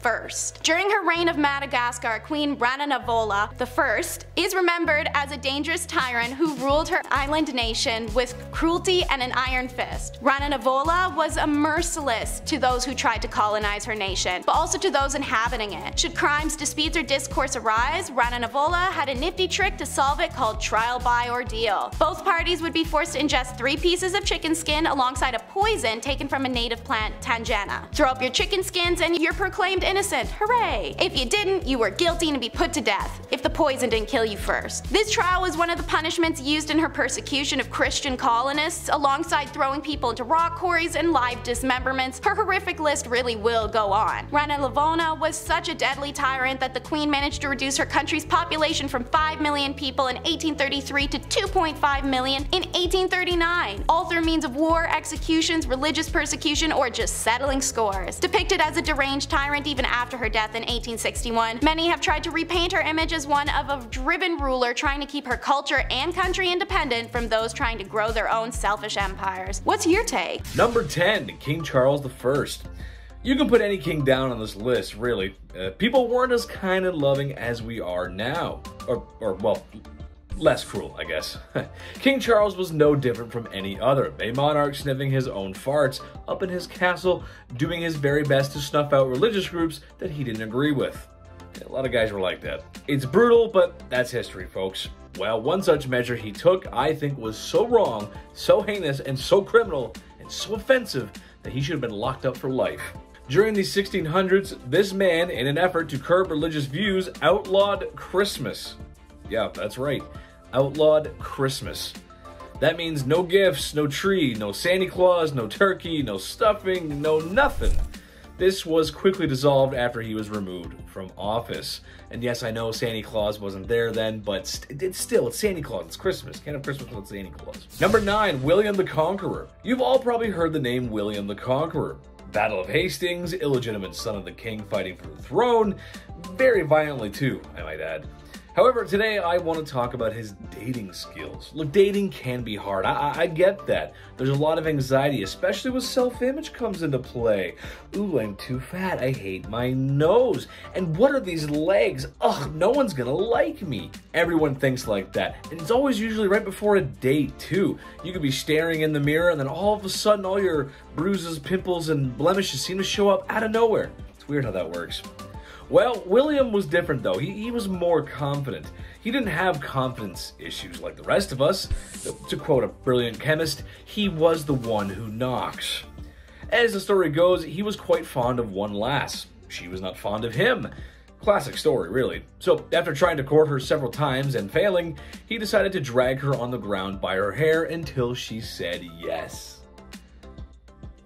First. During her reign of Madagascar, Queen Rananavola the First is remembered as a dangerous tyrant who ruled her island nation with cruelty and an iron fist. Rananavola was a merciless to those who tried to colonize her nation, but also to those inhabiting it. Should crimes, disputes, or discourse arise, Rananavola had a nifty trick to solve it called trial by ordeal. Both parties would be forced to ingest three pieces of chicken skin alongside a poison taken from a native plant, Tangena. Throw up your chicken skins and you're proclaimed innocent, hooray! If you didn't, you were guilty and to be put to death, if the poison didn't kill you first. This trial was one of the punishments used in her persecution of Christian colonists, alongside throwing people into rock quarries and live dismemberments. Her horrific list really will go on. Rana Lavona was such a deadly tyrant that the queen managed to reduce her country's population from 5 million people in 1833 to 2.5 million in 1839, all through means of war, executions, religious persecution, or just settling scores. Depicted as a deranged tyrant even after her death in 1861, many have tried to repaint her image as one of a driven ruler trying to keep her culture and country independent from those trying to grow their own selfish empires. What's your take? Number 10, King Charles I. You can put any king down on this list, really. Uh, people weren't as kind and loving as we are now. Or, or well, less cruel, I guess. king Charles was no different from any other, a monarch sniffing his own farts up in his castle, doing his very best to snuff out religious groups that he didn't agree with. A lot of guys were like that. It's brutal, but that's history, folks. Well, one such measure he took, I think, was so wrong, so heinous, and so criminal, and so offensive that he should have been locked up for life. During the 1600s, this man, in an effort to curb religious views, outlawed Christmas. Yeah, that's right. Outlawed Christmas. That means no gifts, no tree, no Santa Claus, no turkey, no stuffing, no nothing. This was quickly dissolved after he was removed from office. And yes, I know Santa Claus wasn't there then, but st it's still, it's Santa Claus, it's Christmas. Can't have Christmas without Santa Claus. Number 9, William the Conqueror. You've all probably heard the name William the Conqueror. Battle of Hastings, illegitimate son of the king fighting for the throne, very violently too, I might add. However, today I want to talk about his dating skills. Look, dating can be hard. I, I, get that. There's a lot of anxiety, especially when self-image comes into play. Ooh, I'm too fat. I hate my nose. And what are these legs? Ugh, no one's gonna like me. Everyone thinks like that. And it's always usually right before a date, too. You could be staring in the mirror and then all of a sudden all your bruises, pimples, and blemishes seem to show up out of nowhere. It's weird how that works. Well, William was different though. He, he was more confident. He didn't have confidence issues like the rest of us. To quote a brilliant chemist, he was the one who knocks. As the story goes, he was quite fond of one lass. She was not fond of him. Classic story, really. So, after trying to court her several times and failing, he decided to drag her on the ground by her hair until she said yes.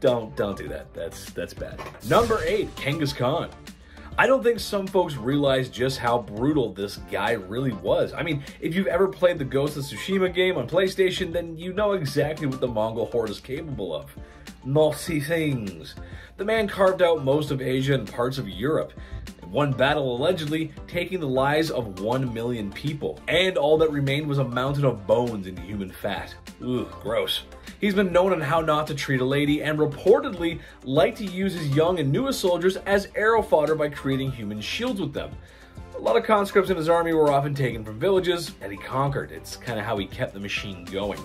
Don't don't do that. That's that's bad. Number 8, Genghis Khan. I don't think some folks realize just how brutal this guy really was. I mean, if you've ever played the Ghost of Tsushima game on PlayStation, then you know exactly what the Mongol horde is capable of. Naughty things. The man carved out most of Asia and parts of Europe. One battle allegedly taking the lives of one million people. And all that remained was a mountain of bones and human fat. Ugh, gross. He's been known on how not to treat a lady and reportedly liked to use his young and newest soldiers as arrow fodder by creating human shields with them. A lot of conscripts in his army were often taken from villages that he conquered. It's kind of how he kept the machine going.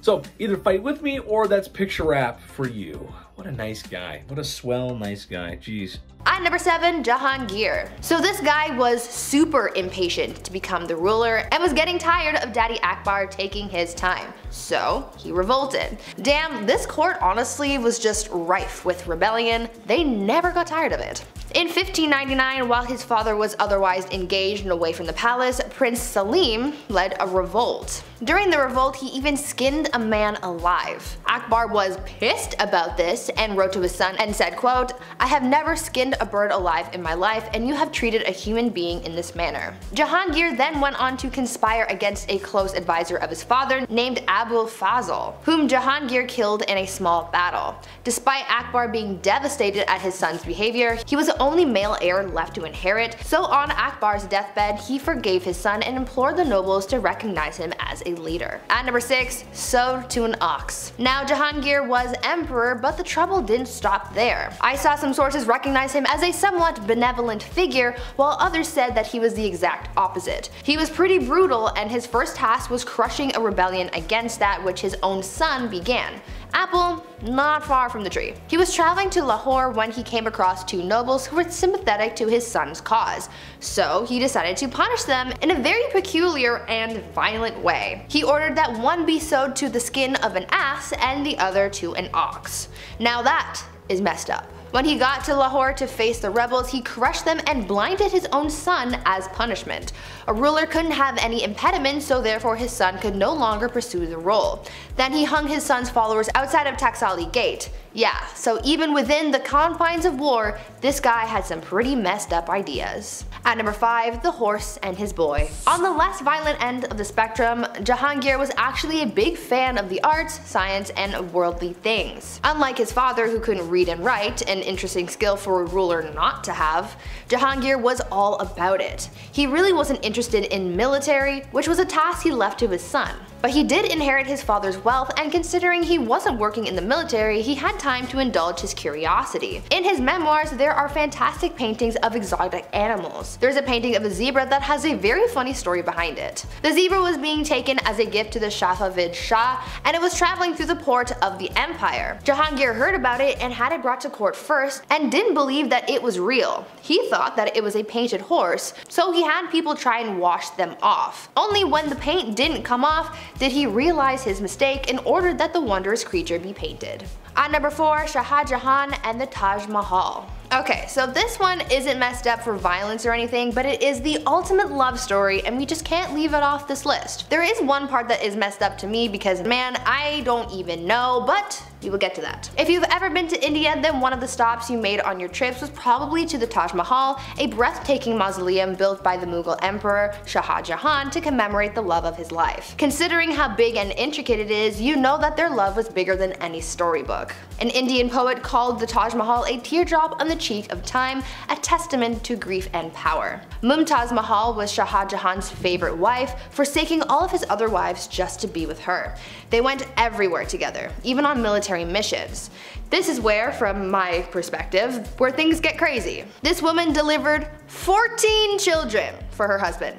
So either fight with me or that's picture wrap for you. What a nice guy. What a swell nice guy. Jeez. At number 7, Jahangir. So this guy was super impatient to become the ruler and was getting tired of Daddy Akbar taking his time. So he revolted. Damn, this court honestly was just rife with rebellion. They never got tired of it. In 1599, while his father was otherwise engaged and away from the palace, Prince Salim led a revolt. During the revolt, he even skinned a man alive. Akbar was pissed about this and wrote to his son and said, quote, I have never skinned a bird alive in my life and you have treated a human being in this manner. Jahangir then went on to conspire against a close advisor of his father named Abul Fazl, whom Jahangir killed in a small battle. Despite Akbar being devastated at his son's behavior, he was the only male heir left to inherit, so on Akbar's deathbed he forgave his son and implored the nobles to recognize him as a leader. At number 6, sewed to an ox. Now Jahangir was emperor, but the trouble didn't stop there. I saw some sources recognize him as a somewhat benevolent figure, while others said that he was the exact opposite. He was pretty brutal and his first task was crushing a rebellion against that which his own son began. Apple, not far from the tree. He was traveling to Lahore when he came across two nobles who were sympathetic to his son's cause, so he decided to punish them in a very peculiar and violent way. He ordered that one be sewed to the skin of an ass and the other to an ox. Now that is messed up. When he got to Lahore to face the rebels, he crushed them and blinded his own son as punishment. A ruler couldn't have any impediment, so therefore his son could no longer pursue the role. Then he hung his son's followers outside of Taksali Gate. Yeah, so even within the confines of war, this guy had some pretty messed up ideas. At number 5, the horse and his boy. On the less violent end of the spectrum, Jahangir was actually a big fan of the arts, science, and worldly things. Unlike his father who couldn't read and write, an interesting skill for a ruler not to have, Jahangir was all about it. He really wasn't interested in military, which was a task he left to his son. But he did inherit his father's wealth and considering he wasn't working in the military, he had time to indulge his curiosity. In his memoirs, there are fantastic paintings of exotic animals. There's a painting of a zebra that has a very funny story behind it. The zebra was being taken as a gift to the Safavid Shah and it was traveling through the port of the empire. Jahangir heard about it and had it brought to court first and didn't believe that it was real. He thought that it was a painted horse, so he had people try and wash them off. Only when the paint didn't come off did he realize his mistake and ordered that the wondrous creature be painted. At number 4, Shah Jahan and the Taj Mahal. Okay, so this one isn't messed up for violence or anything, but it is the ultimate love story and we just can't leave it off this list. There is one part that is messed up to me because man, I don't even know, but We will get to that. If you've ever been to India, then one of the stops you made on your trips was probably to the Taj Mahal, a breathtaking mausoleum built by the Mughal Emperor Shah Jahan to commemorate the love of his life. Considering how big and intricate it is, you know that their love was bigger than any storybook. An Indian poet called the Taj Mahal a teardrop on the cheek of time, a testament to grief and power. Mumtaz Mahal was Shah Jahan's favorite wife, forsaking all of his other wives just to be with her. They went everywhere together, even on military missions. This is where, from my perspective, where things get crazy. This woman delivered 14 children for her husband.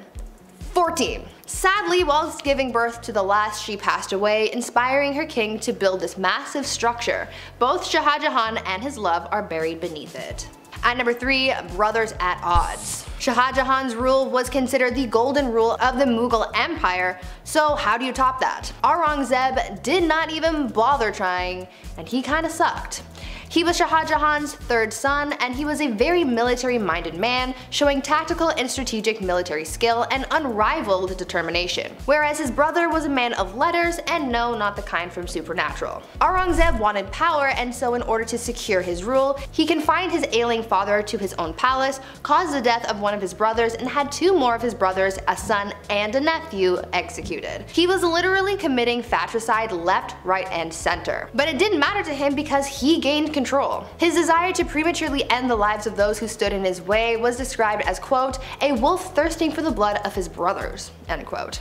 14. Sadly, whilst giving birth to the last, she passed away, inspiring her king to build this massive structure. Both Shah Jahan and his love are buried beneath it. At number 3, Brothers at Odds. Shah Jahan's rule was considered the golden rule of the Mughal Empire, so how do you top that? Aurangzeb did not even bother trying, and he kinda sucked. He was Shah Jahan's third son, and he was a very military-minded man, showing tactical and strategic military skill and unrivaled determination, whereas his brother was a man of letters and no, not the kind from Supernatural. Aurangzeb wanted power, and so in order to secure his rule, he confined his ailing father to his own palace, caused the death of one of his brothers, and had two more of his brothers, a son and a nephew, executed. He was literally committing fratricide left, right, and center. But it didn't matter to him because he gained control control. His desire to prematurely end the lives of those who stood in his way was described as quote, a wolf thirsting for the blood of his brothers, end quote.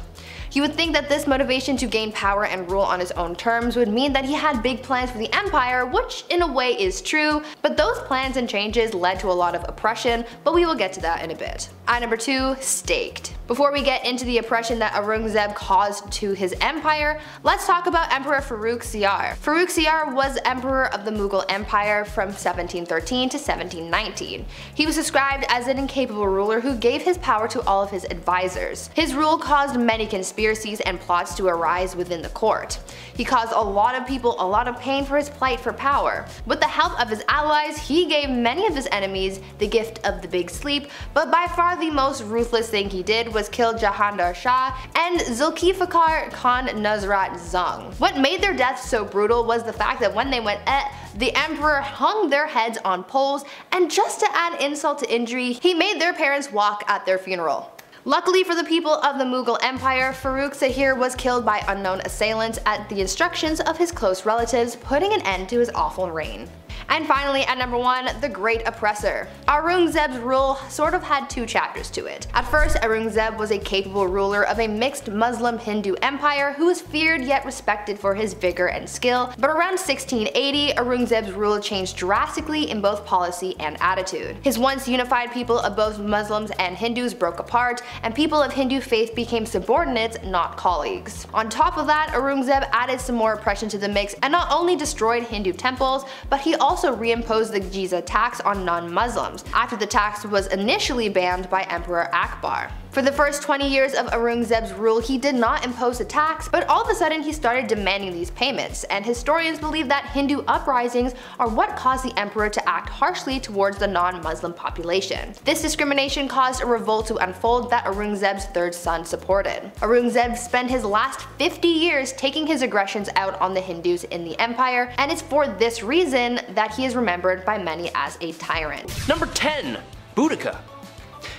You would think that this motivation to gain power and rule on his own terms would mean that he had big plans for the empire, which in a way is true, but those plans and changes led to a lot of oppression, but we will get to that in a bit. At number 2, Staked. Before we get into the oppression that Aurangzeb caused to his empire, let's talk about Emperor Farrukh Siyar. Farrukh Siyar was emperor of the Mughal Empire from 1713 to 1719. He was described as an incapable ruler who gave his power to all of his advisors. His rule caused many conspiracies and plots to arise within the court. He caused a lot of people a lot of pain for his plight for power. With the help of his allies, he gave many of his enemies the gift of the big sleep, but by far the most ruthless thing he did was kill Jahandar Shah and Zulfikar Khan Nusrat Jung. What made their deaths so brutal was the fact that when they went et, the emperor hung their heads on poles and just to add insult to injury, he made their parents walk at their funeral. Luckily for the people of the Mughal Empire, Farrukh Siyar was killed by unknown assailants at the instructions of his close relatives, putting an end to his awful reign. And finally, at number 1, The Great Oppressor. Aurangzeb's rule sort of had two chapters to it. At first, Aurangzeb was a capable ruler of a mixed Muslim-Hindu empire who was feared yet respected for his vigor and skill, but around 1680, Aurangzeb's rule changed drastically in both policy and attitude. His once unified people of both Muslims and Hindus broke apart, and people of Hindu faith became subordinates, not colleagues. On top of that, Aurangzeb added some more oppression to the mix and not only destroyed Hindu temples, but he also also reimposed the Jizya tax on non-Muslims, after the tax was initially banned by Emperor Akbar. For the first 20 years of Aurangzeb's rule, he did not impose a tax, but all of a sudden he started demanding these payments, and historians believe that Hindu uprisings are what caused the emperor to act harshly towards the non-Muslim population. This discrimination caused a revolt to unfold that Aurangzeb's third son supported. Aurangzeb spent his last 50 years taking his aggressions out on the Hindus in the empire, and it's for this reason that he is remembered by many as a tyrant. Number 10. Boudica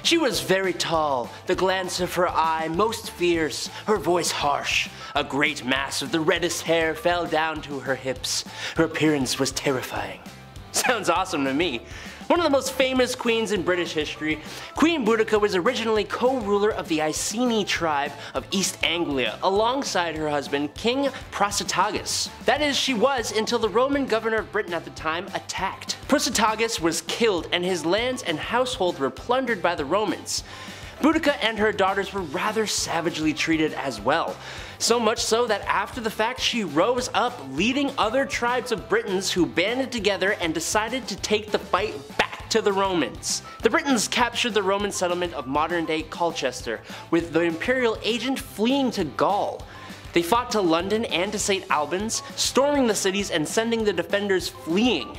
she was very tall, the glance of her eye most fierce, her voice harsh. A great mass of the reddest hair fell down to her hips. Her appearance was terrifying. Sounds awesome to me. One of the most famous queens in British history, Queen Boudica was originally co-ruler of the Iceni tribe of East Anglia alongside her husband King Prasutagus. That is, she was until the Roman governor of Britain at the time attacked. Prasutagus was killed and his lands and household were plundered by the Romans. Boudica and her daughters were rather savagely treated as well. So much so that after the fact she rose up leading other tribes of Britons who banded together and decided to take the fight back to the Romans. The Britons captured the Roman settlement of modern day Colchester, with the imperial agent fleeing to Gaul. They fought to London and to St. Albans, storming the cities and sending the defenders fleeing.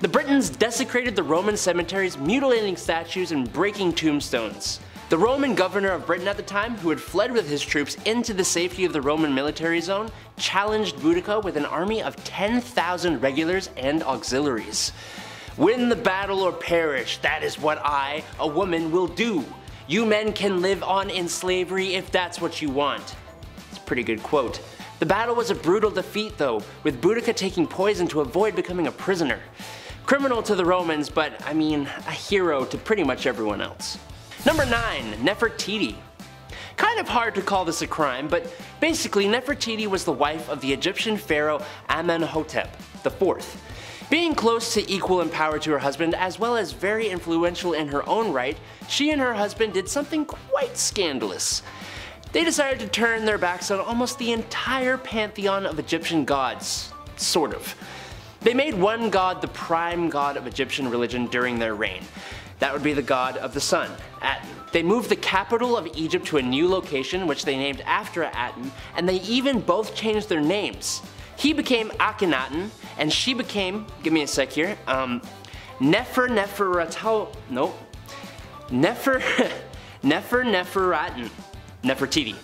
The Britons desecrated the Roman cemeteries, mutilating statues and breaking tombstones. The Roman governor of Britain at the time, who had fled with his troops into the safety of the Roman military zone, challenged Boudica with an army of 10,000 regulars and auxiliaries. Win the battle or perish, that is what I, a woman, will do. You men can live on in slavery if that's what you want. It's a pretty good quote. The battle was a brutal defeat though, with Boudica taking poison to avoid becoming a prisoner. Criminal to the Romans, but I mean, a hero to pretty much everyone else. Number 9. Nefertiti. Kind of hard to call this a crime, but basically Nefertiti was the wife of the Egyptian pharaoh Amenhotep IV. Being close to equal in power to her husband, as well as very influential in her own right, she and her husband did something quite scandalous. They decided to turn their backs on almost the entire pantheon of Egyptian gods. Sort of. They made one god the prime god of Egyptian religion during their reign. That would be the god of the sun, Aten. They moved the capital of Egypt to a new location which they named after Aten, and they even both changed their names. He became Akhenaten, and she became, give me a sec here, um, Nefer Neferatau, nope, Nefer, Nefer Neferraten, Nefertiti.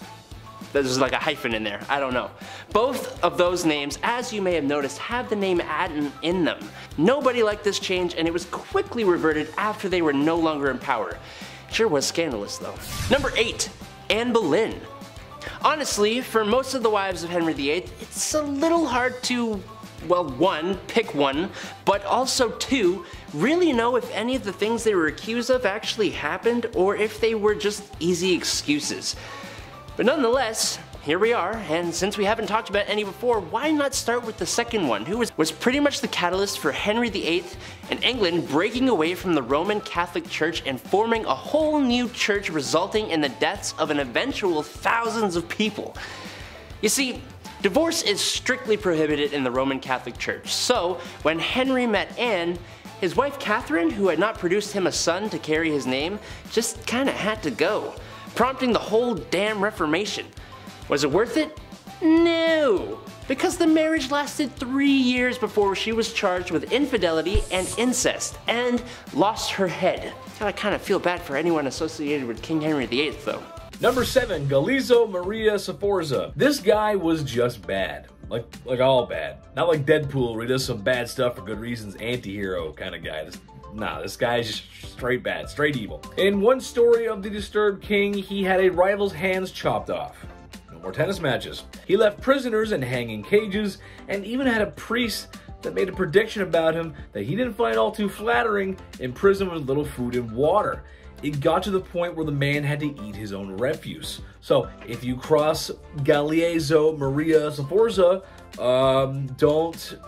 There's like a hyphen in there, I don't know. Both of those names, as you may have noticed, have the name Aten in them. Nobody liked this change and it was quickly reverted after they were no longer in power. Sure was scandalous though. Number 8. Anne Boleyn. Honestly, for most of the wives of Henry VIII, it's a little hard to, well, one, pick one, but also two, really know if any of the things they were accused of actually happened or if they were just easy excuses. But nonetheless, here we are, and since we haven't talked about any before, why not start with the second one, who was, was pretty much the catalyst for Henry VIII and England breaking away from the Roman Catholic Church and forming a whole new church resulting in the deaths of an eventual thousands of people. You see, divorce is strictly prohibited in the Roman Catholic Church, so when Henry met Anne, his wife Catherine, who had not produced him a son to carry his name, just kinda had to go prompting the whole damn Reformation. Was it worth it? No, because the marriage lasted three years before she was charged with infidelity and incest, and lost her head. I kind of feel bad for anyone associated with King Henry VIII though. Number 7. Galeazzo Maria Sforza. This guy was just bad. Like, like all bad. Not like Deadpool where he does some bad stuff for good reasons, anti-hero kind of guy. Nah, this guy's just straight bad, straight evil. In one story of the Disturbed King, he had a rival's hands chopped off. No more tennis matches. He left prisoners in hanging cages, and even had a priest that made a prediction about him that he didn't find all too flattering in prison with little food and water. It got to the point where the man had to eat his own refuse. So if you cross Galeazzo Maria Sforza, um, don't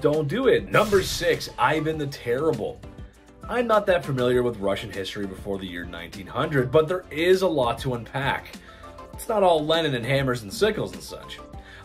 don't do it. Number six, Ivan the Terrible. I'm not that familiar with Russian history before the year 1900, but there is a lot to unpack. It's not all Lenin and hammers and sickles and such.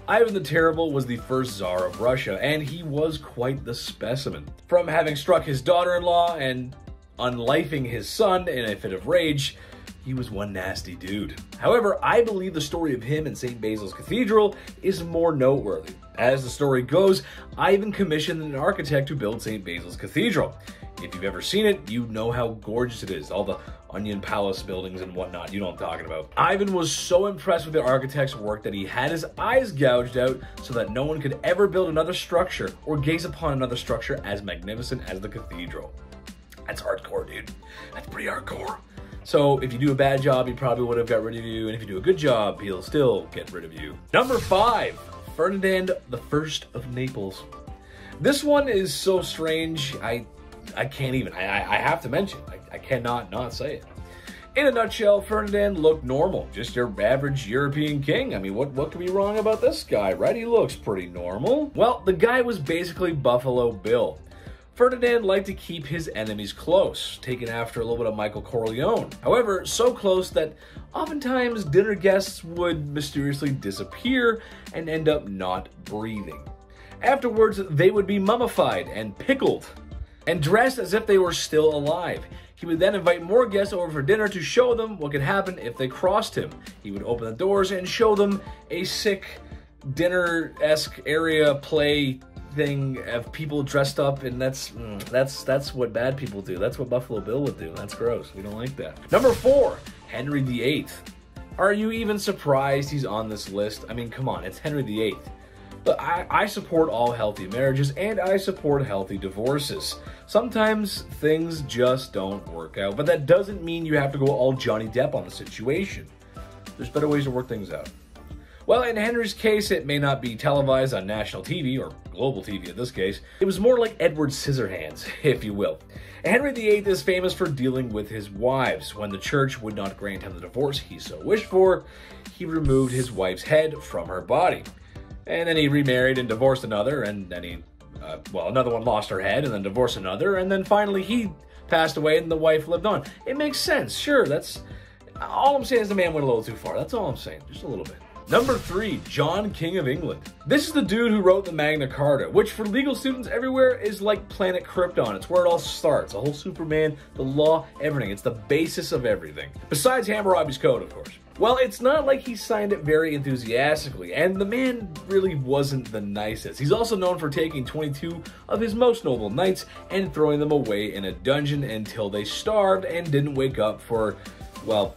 Ivan the Terrible was the first Tsar of Russia, and he was quite the specimen. From having struck his daughter-in-law and unlifing his son in a fit of rage, he was one nasty dude. However, I believe the story of him in St. Basil's Cathedral is more noteworthy. As the story goes, Ivan commissioned an architect to build St. Basil's Cathedral. If you've ever seen it, you know how gorgeous it is. All the onion palace buildings and whatnot, you know what I'm talking about. Ivan was so impressed with the architect's work that he had his eyes gouged out so that no one could ever build another structure or gaze upon another structure as magnificent as the cathedral. That's hardcore, dude. That's pretty hardcore. So if you do a bad job, he probably would have got rid of you, and if you do a good job, he'll still get rid of you. Number five, Ferdinand the First of Naples. This one is so strange, I I can't even, I, I have to mention, I, I cannot not say it. In a nutshell, Ferdinand looked normal, just your average European king. I mean, what, what could be wrong about this guy, right? He looks pretty normal. Well, the guy was basically Buffalo Bill. Ferdinand liked to keep his enemies close, taking after a little bit of Michael Corleone. However, so close that oftentimes dinner guests would mysteriously disappear and end up not breathing. Afterwards, they would be mummified and pickled and dressed as if they were still alive. He would then invite more guests over for dinner to show them what could happen if they crossed him. He would open the doors and show them a sick dinner-esque area play thing of people dressed up and that's mm, that's that's what bad people do. That's what Buffalo Bill would do. That's gross. We don't like that. Number 4, Henry VIII. Are you even surprised he's on this list? I mean, come on, it's Henry VIII. But I, I support all healthy marriages and I support healthy divorces. Sometimes things just don't work out, but that doesn't mean you have to go all Johnny Depp on the situation. There's better ways to work things out. Well, in Henry's case, it may not be televised on national TV, or global TV in this case. It was more like Edward Scissorhands, if you will. Henry VIII is famous for dealing with his wives. When the church would not grant him the divorce he so wished for, he removed his wife's head from her body. And then he remarried and divorced another, and then he, uh, well, another one lost her head, and then divorced another, and then finally he passed away and the wife lived on. It makes sense, sure, that's... All I'm saying is the man went a little too far. That's all I'm saying, just a little bit. Number three, John King of England. This is the dude who wrote the Magna Carta, which for legal students everywhere is like planet Krypton. It's where it all starts. The whole Superman, the law, everything. It's the basis of everything. Besides Hammurabi's Code, of course. Well, it's not like he signed it very enthusiastically, and the man really wasn't the nicest. He's also known for taking 22 of his most noble knights and throwing them away in a dungeon until they starved and didn't wake up for, well,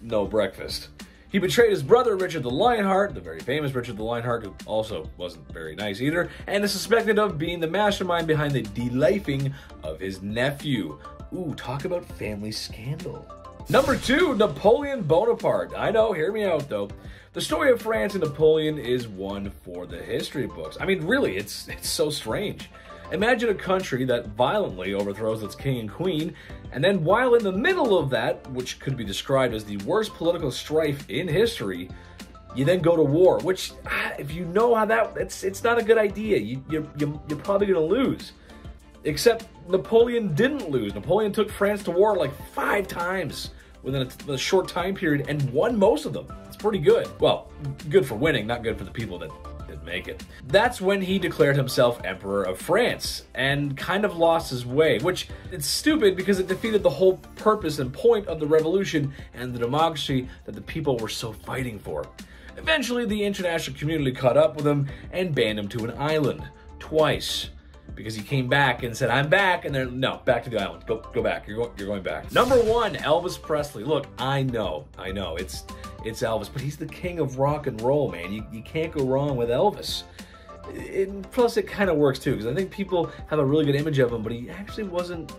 no breakfast. He betrayed his brother, Richard the Lionheart, the very famous Richard the Lionheart, who also wasn't very nice either, and is suspected of being the mastermind behind the delifing of his nephew. Ooh, talk about family scandal. Number two, Napoleon Bonaparte. I know, hear me out though. The story of France and Napoleon is one for the history books. I mean, really, it's it's so strange. Imagine a country that violently overthrows its king and queen, and then while in the middle of that, which could be described as the worst political strife in history, you then go to war, which, ah, if you know how that, it's, it's not a good idea. You, you're, you're probably going to lose. Except Napoleon didn't lose. Napoleon took France to war like five times within a, a short time period and won most of them. It's pretty good. Well, good for winning, not good for the people that make it. That's when he declared himself Emperor of France and kind of lost his way, which it's stupid because it defeated the whole purpose and point of the revolution and the democracy that the people were so fighting for. Eventually, the international community caught up with him and banned him to an island twice because he came back and said, "I'm back," and then no, back to the island. Go, go back. You're going, you're going back. Number one, Elvis Presley. Look, I know, I know, it's it's Elvis, but he's the king of rock and roll, man. You you can't go wrong with Elvis. It, plus, it kind of works too because I think people have a really good image of him, but he actually wasn't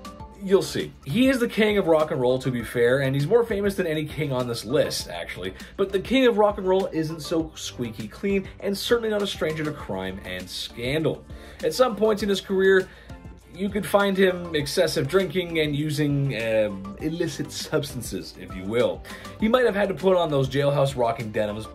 You'll see. He is the king of rock and roll, to be fair, and he's more famous than any king on this list, actually. But the king of rock and roll isn't so squeaky clean, and certainly not a stranger to crime and scandal. At some points in his career, you could find him excessive drinking and using uh, illicit substances, if you will. He might have had to put on those jailhouse rocking denims,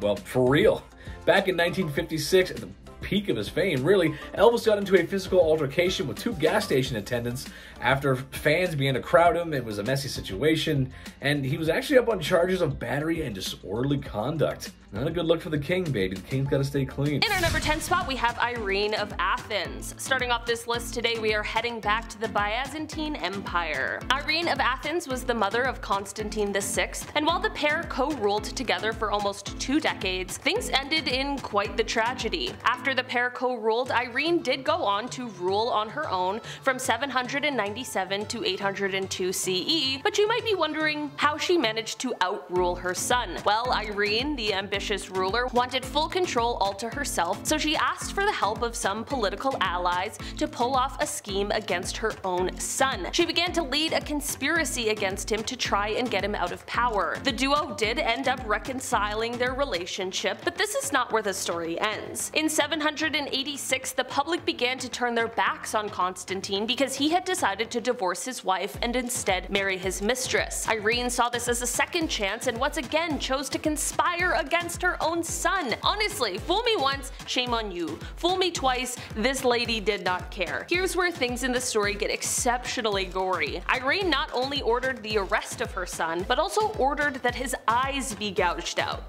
well, for real. Back in 1956, at the peak of his fame, really, Elvis got into a physical altercation with two gas station attendants after fans began to crowd him. It was a messy situation, and he was actually up on charges of battery and disorderly conduct. Not a good look for the king, baby. The king's gotta stay clean. In our number 10 spot, we have Irene of Athens. Starting off this list today, we are heading back to the Byzantine Empire. Irene of Athens was the mother of Constantine VI, and while the pair co-ruled together for almost two decades, things ended in quite the tragedy. After the pair co-ruled, Irene did go on to rule on her own from 797 to 802 CE, but you might be wondering how she managed to outrule her son. Well, Irene, the ambitious ruler wanted full control all to herself, so she asked for the help of some political allies to pull off a scheme against her own son. She began to lead a conspiracy against him to try and get him out of power. The duo did end up reconciling their relationship, but this is not where the story ends. In 786, the public began to turn their backs on Constantine because he had decided to divorce his wife and instead marry his mistress. Irene saw this as a second chance and once again chose to conspire against against her own son. Honestly, fool me once, shame on you. Fool me twice, this lady did not care. Here's where things in the story get exceptionally gory. Irene not only ordered the arrest of her son, but also ordered that his eyes be gouged out.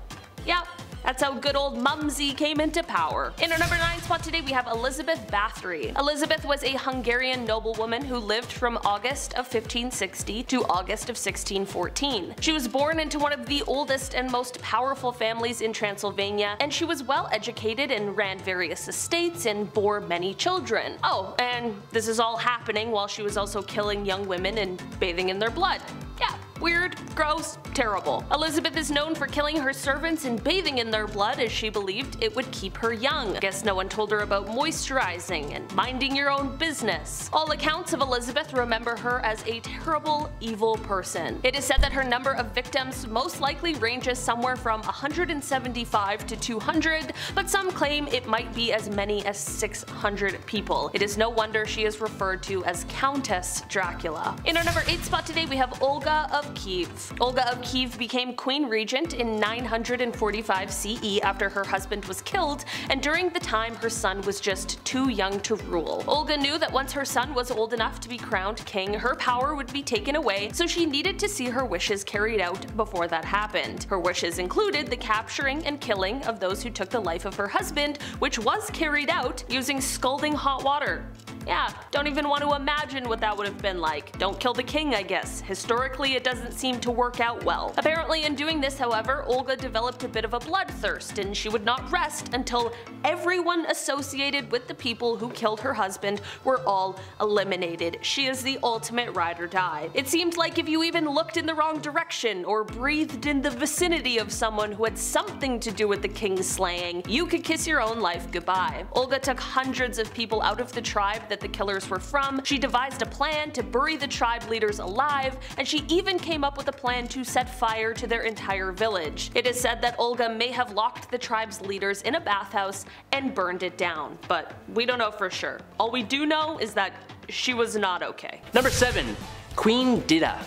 Yep, that's how good old Mumsy came into power. In our number 9 spot today we have Elizabeth Bathory. Elizabeth was a Hungarian noblewoman who lived from August of 1560 to August of 1614. She was born into one of the oldest and most powerful families in Transylvania, and she was well educated and ran various estates and bore many children. Oh, and this is all happening while she was also killing young women and bathing in their blood. Yeah, weird, gross, terrible. Elizabeth is known for killing her servants and bathing in their blood as she believed it would keep her young. Guess no one told her about moisturizing and minding your own business. All accounts of Elizabeth remember her as a terrible, evil person. It is said that her number of victims most likely ranges somewhere from 175 to 200, but some claim it might be as many as 600 people. It is no wonder she is referred to as Countess Dracula. In our number 8 spot today we have Olga of Kiev. Olga of Kiev became queen regent in 945 CE after her husband was killed, and during the time her son was just too young to rule. Olga knew that once her son was old enough to be crowned king, her power would be taken away, so she needed to see her wishes carried out before that happened. Her wishes included the capturing and killing of those who took the life of her husband, which was carried out using scalding hot water. Yeah, don't even want to imagine what that would have been like. Don't kill the king, I guess. Historically, it doesn't seem to work out well. Apparently, in doing this, however, Olga developed a bit of a bloodthirst, and she would not rest until everyone associated with the people who killed her husband were all eliminated. She is the ultimate ride or die. It seemed like if you even looked in the wrong direction or breathed in the vicinity of someone who had something to do with the king's slaying, you could kiss your own life goodbye. Olga took hundreds of people out of the tribe that the killers were from, she devised a plan to bury the tribe leaders alive, and she even came up with a plan to set fire to their entire village. It is said that Olga may have locked the tribe's leaders in a bathhouse and burned it down, but we don't know for sure. All we do know is that she was not okay. Number 7. Queen Dida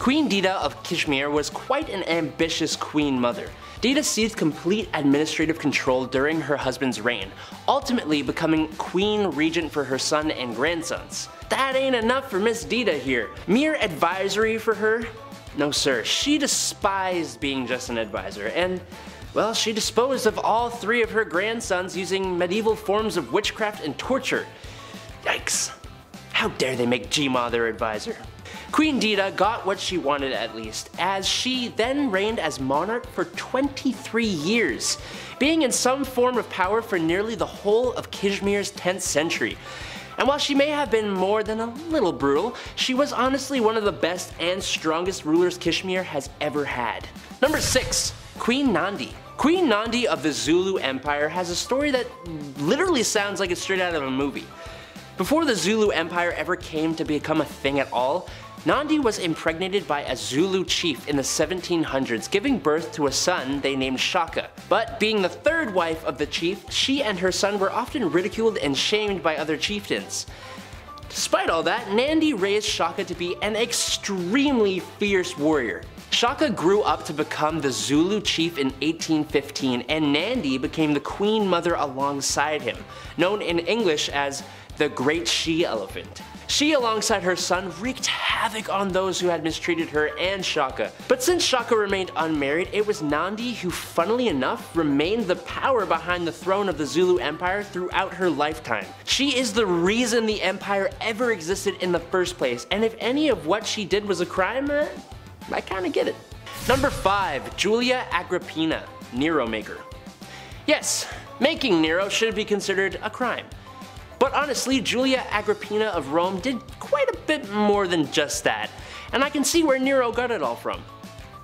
Queen Dida of Kashmir was quite an ambitious queen mother. Dida seized complete administrative control during her husband's reign, ultimately becoming queen regent for her son and grandsons. That ain't enough for Miss Didda here. Mere advisory for her? No sir, she despised being just an advisor, and well, she disposed of all three of her grandsons using medieval forms of witchcraft and torture. Yikes. How dare they make Jima their advisor? Queen Didda got what she wanted at least, as she then reigned as monarch for 23 years, being in some form of power for nearly the whole of Kashmir's 10th century. And while she may have been more than a little brutal, she was honestly one of the best and strongest rulers Kashmir has ever had. Number 6. Queen Nandi Queen Nandi of the Zulu Empire has a story that literally sounds like it's straight out of a movie. Before the Zulu Empire ever came to become a thing at all, Nandi was impregnated by a Zulu chief in the 1700s, giving birth to a son they named Shaka. But being the third wife of the chief, she and her son were often ridiculed and shamed by other chieftains. Despite all that, Nandi raised Shaka to be an extremely fierce warrior. Shaka grew up to become the Zulu chief in 1815 and Nandi became the queen mother alongside him, known in English as the Great She Elephant. She, alongside her son, wreaked havoc on those who had mistreated her and Shaka. But since Shaka remained unmarried, it was Nandi who, funnily enough, remained the power behind the throne of the Zulu Empire throughout her lifetime. She is the reason the empire ever existed in the first place, and if any of what she did was a crime, eh, I kinda get it. Number 5. Julia Agrippina, Nero Maker. Yes, making Nero should be considered a crime. But honestly, Julia Agrippina of Rome did quite a bit more than just that, and I can see where Nero got it all from.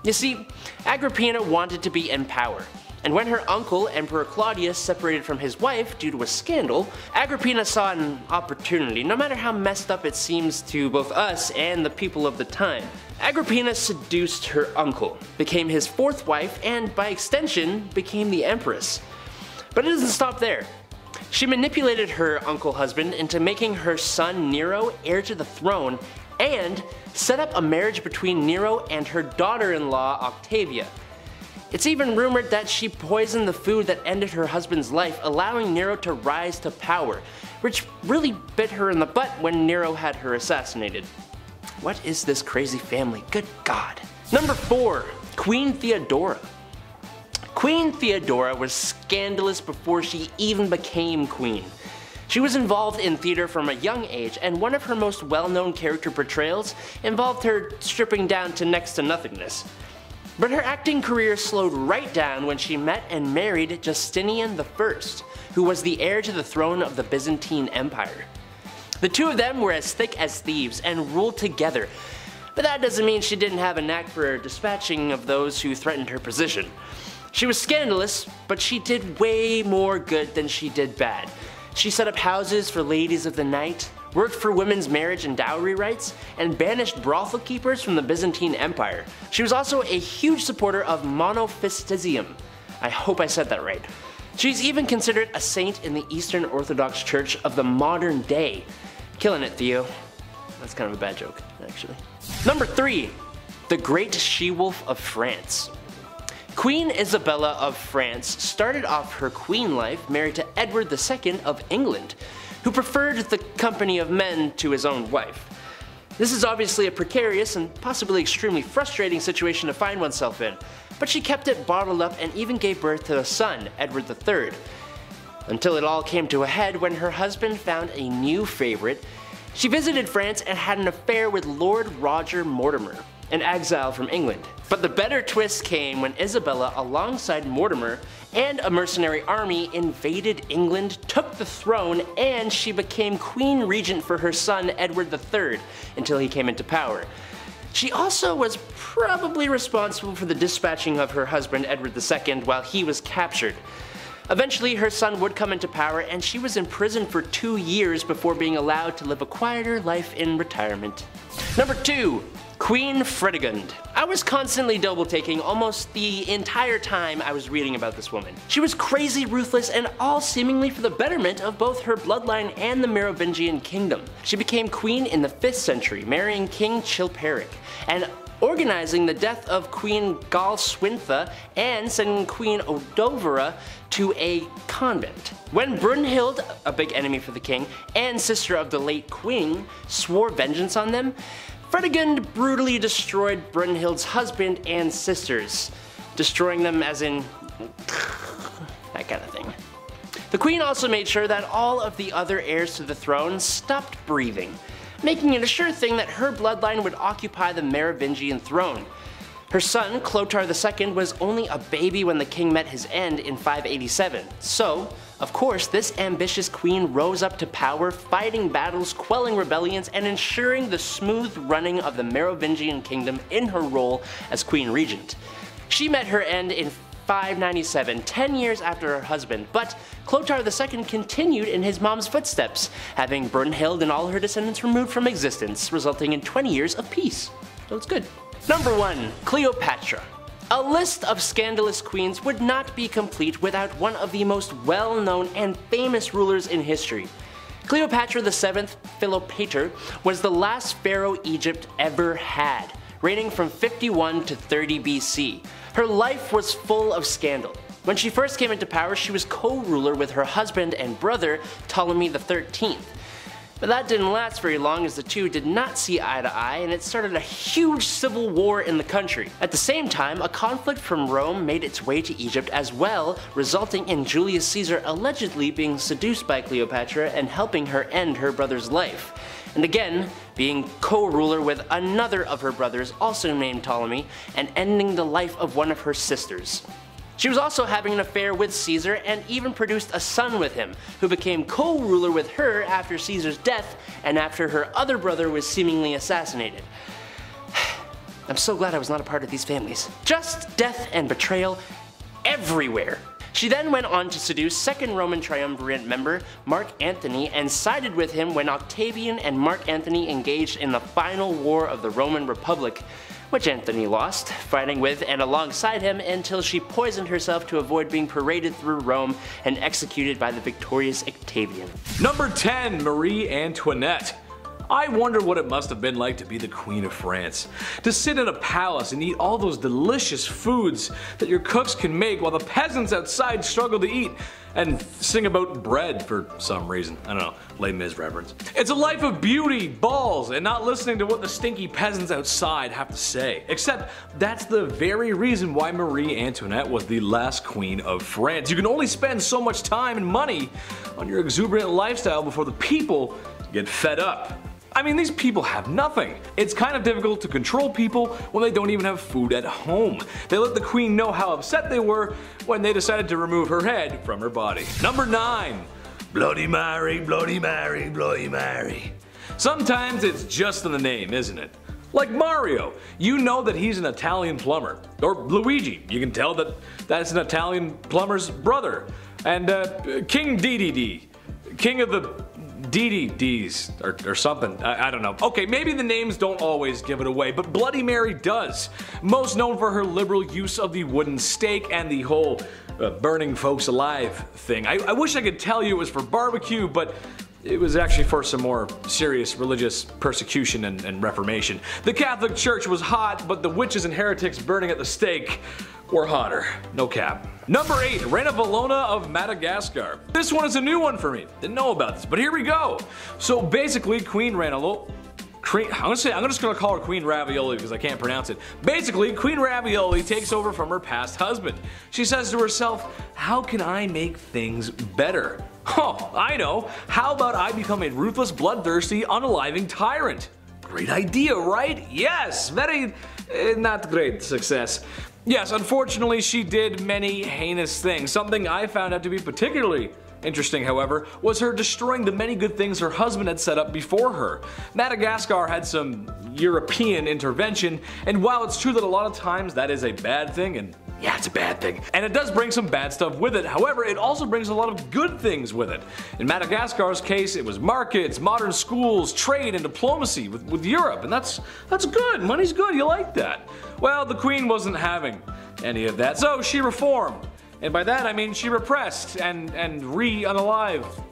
You see, Agrippina wanted to be in power, and when her uncle, Emperor Claudius, separated from his wife due to a scandal, Agrippina saw an opportunity, no matter how messed up it seems to both us and the people of the time. Agrippina seduced her uncle, became his fourth wife, and by extension, became the empress. But it doesn't stop there. She manipulated her uncle husband into making her son Nero heir to the throne and set up a marriage between Nero and her daughter-in-law Octavia. It's even rumored that she poisoned the food that ended her husband's life, allowing Nero to rise to power, which really bit her in the butt when Nero had her assassinated. What is this crazy family? Good God. Number 4. Queen Theodora Queen Theodora was scandalous before she even became queen. She was involved in theater from a young age, and one of her most well-known character portrayals involved her stripping down to next to nothingness. But her acting career slowed right down when she met and married Justinian I, who was the heir to the throne of the Byzantine Empire. The two of them were as thick as thieves and ruled together, but that doesn't mean she didn't have a knack for dispatching of those who threatened her position. She was scandalous, but she did way more good than she did bad. She set up houses for ladies of the night, worked for women's marriage and dowry rights, and banished brothel keepers from the Byzantine Empire. She was also a huge supporter of monophysitism. I hope I said that right. She's even considered a saint in the Eastern Orthodox Church of the modern day. Killing it, Theo. That's kind of a bad joke, actually. Number 3. The Great She-Wolf of France. Queen Isabella of France started off her queen life married to Edward II of England, who preferred the company of men to his own wife. This is obviously a precarious and possibly extremely frustrating situation to find oneself in, but she kept it bottled up and even gave birth to a son, Edward III. Until it all came to a head when her husband found a new favorite. She visited France and had an affair with Lord Roger Mortimer, an exile from England. But the better twist came when Isabella, alongside Mortimer and a mercenary army, invaded England, took the throne, and she became queen regent for her son Edward III until he came into power. She also was probably responsible for the dispatching of her husband Edward II while he was captured. Eventually, her son would come into power, and she was imprisoned for two years before being allowed to live a quieter life in retirement. Number 2. Queen Fredegund. I was constantly double taking almost the entire time I was reading about this woman. She was crazy ruthless and all seemingly for the betterment of both her bloodline and the Merovingian kingdom. She became queen in the 5th century, marrying King Chilperic, and organizing the death of Queen Galswintha and sending Queen Audovera to a convent. When Brunhild, a big enemy for the king, and sister of the late queen, swore vengeance on them, Fredegund brutally destroyed Brunhild's husband and sisters, destroying them as in that kind of thing. The queen also made sure that all of the other heirs to the throne stopped breathing, making it a sure thing that her bloodline would occupy the Merovingian throne. Her son, Clotar II, was only a baby when the king met his end in 587, so of course, this ambitious queen rose up to power, fighting battles, quelling rebellions, and ensuring the smooth running of the Merovingian kingdom in her role as queen regent. She met her end in 597, 10 years after her husband, but Clotaire II continued in his mom's footsteps, having Brunhild and all her descendants removed from existence, resulting in 20 years of peace. So it's good. Number 1. Cleopatra a list of scandalous queens would not be complete without one of the most well-known and famous rulers in history. Cleopatra VII Philopator, was the last pharaoh Egypt ever had, reigning from 51 to 30 BC. Her life was full of scandal. When she first came into power, she was co-ruler with her husband and brother Ptolemy XIII. But that didn't last very long as the two did not see eye to eye and it started a huge civil war in the country. At the same time, a conflict from Rome made its way to Egypt as well, resulting in Julius Caesar allegedly being seduced by Cleopatra and helping her end her brother's life. And again, being co-ruler with another of her brothers also named Ptolemy and ending the life of one of her sisters. She was also having an affair with Caesar and even produced a son with him, who became co-ruler with her after Caesar's death and after her other brother was seemingly assassinated. I'm so glad I was not a part of these families. Just death and betrayal everywhere. She then went on to seduce second Roman triumvirate member Mark Antony and sided with him when Octavian and Mark Antony engaged in the final war of the Roman Republic, which Antony lost, fighting with and alongside him until she poisoned herself to avoid being paraded through Rome and executed by the victorious Octavian. Number 10, Marie Antoinette. I wonder what it must have been like to be the Queen of France. To sit in a palace and eat all those delicious foods that your cooks can make while the peasants outside struggle to eat and sing about bread for some reason. I don't know, Les Mis reference. It's a life of beauty, balls, and not listening to what the stinky peasants outside have to say. Except that's the very reason why Marie Antoinette was the last queen of France. You can only spend so much time and money on your exuberant lifestyle before the people get fed up. I mean, these people have nothing. It's kind of difficult to control people when they don't even have food at home. They let the queen know how upset they were when they decided to remove her head from her body. Number 9. Bloody Mary, Bloody Mary, Bloody Mary. Sometimes it's just in the name, isn't it? Like Mario, you know that he's an Italian plumber. Or Luigi, you can tell that that's an Italian plumber's brother. And uh, King Dedede, king of the DDDs or, or something. I, I, don't know. Okay, maybe the names don't always give it away, but Bloody Mary does. Most known for her liberal use of the wooden stake and the whole uh, burning folks alive thing. I, I wish I could tell you it was for barbecue, but it was actually for some more serious religious persecution and, and, reformation. The Catholic Church was hot, but the witches and heretics burning at the stake were hotter. No cap. Number 8. Reina Valona of Madagascar. This one is a new one for me. Didn't know about this, but here we go. So basically, Queen Reina I'm gonna say I'm just gonna call her Queen Ravioli because I can't pronounce it. Basically, Queen Ravioli takes over from her past husband. She says to herself, "How can I make things better?" Oh, I know. How about I become a ruthless, bloodthirsty, unaliving tyrant? Great idea, right? Yes, very uh, not great success. Yes, unfortunately, she did many heinous things. Something I found out to be particularly Interesting, however, was her destroying the many good things her husband had set up before her. Madagascar had some European intervention, and while it's true that a lot of times that is a bad thing, and yeah, it's a bad thing. And it does bring some bad stuff with it. However, it also brings a lot of good things with it. In Madagascar's case, it was markets, modern schools, trade, and diplomacy with, with Europe. And that's, that's good. Money's good. You like that. Well, the Queen wasn't having any of that, so she reformed. And by that I mean she repressed and, and re-unalived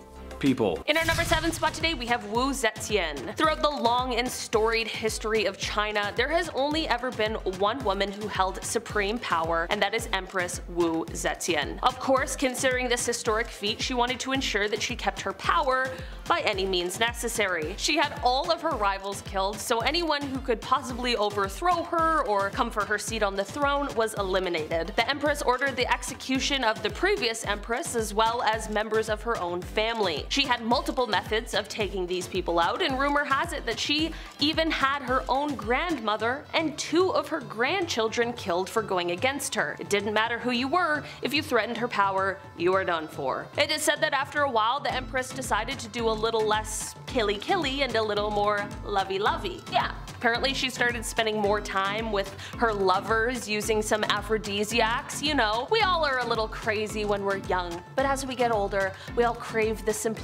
people. In our number 7 spot today we have Wu Zetian. Throughout the long and storied history of China, there has only ever been one woman who held supreme power and that is Empress Wu Zetian. Of course, considering this historic feat, she wanted to ensure that she kept her power by any means necessary. She had all of her rivals killed, so anyone who could possibly overthrow her or come for her seat on the throne was eliminated. The Empress ordered the execution of the previous Empress as well as members of her own family. She had multiple methods of taking these people out, and rumor has it that she even had her own grandmother and two of her grandchildren killed for going against her. It didn't matter who you were, if you threatened her power, you were done for. It is said that after a while, the Empress decided to do a little less killy killy and a little more lovey lovey. Yeah, apparently she started spending more time with her lovers using some aphrodisiacs. You know, we all are a little crazy when we're young, but as we get older, we all crave the simplicity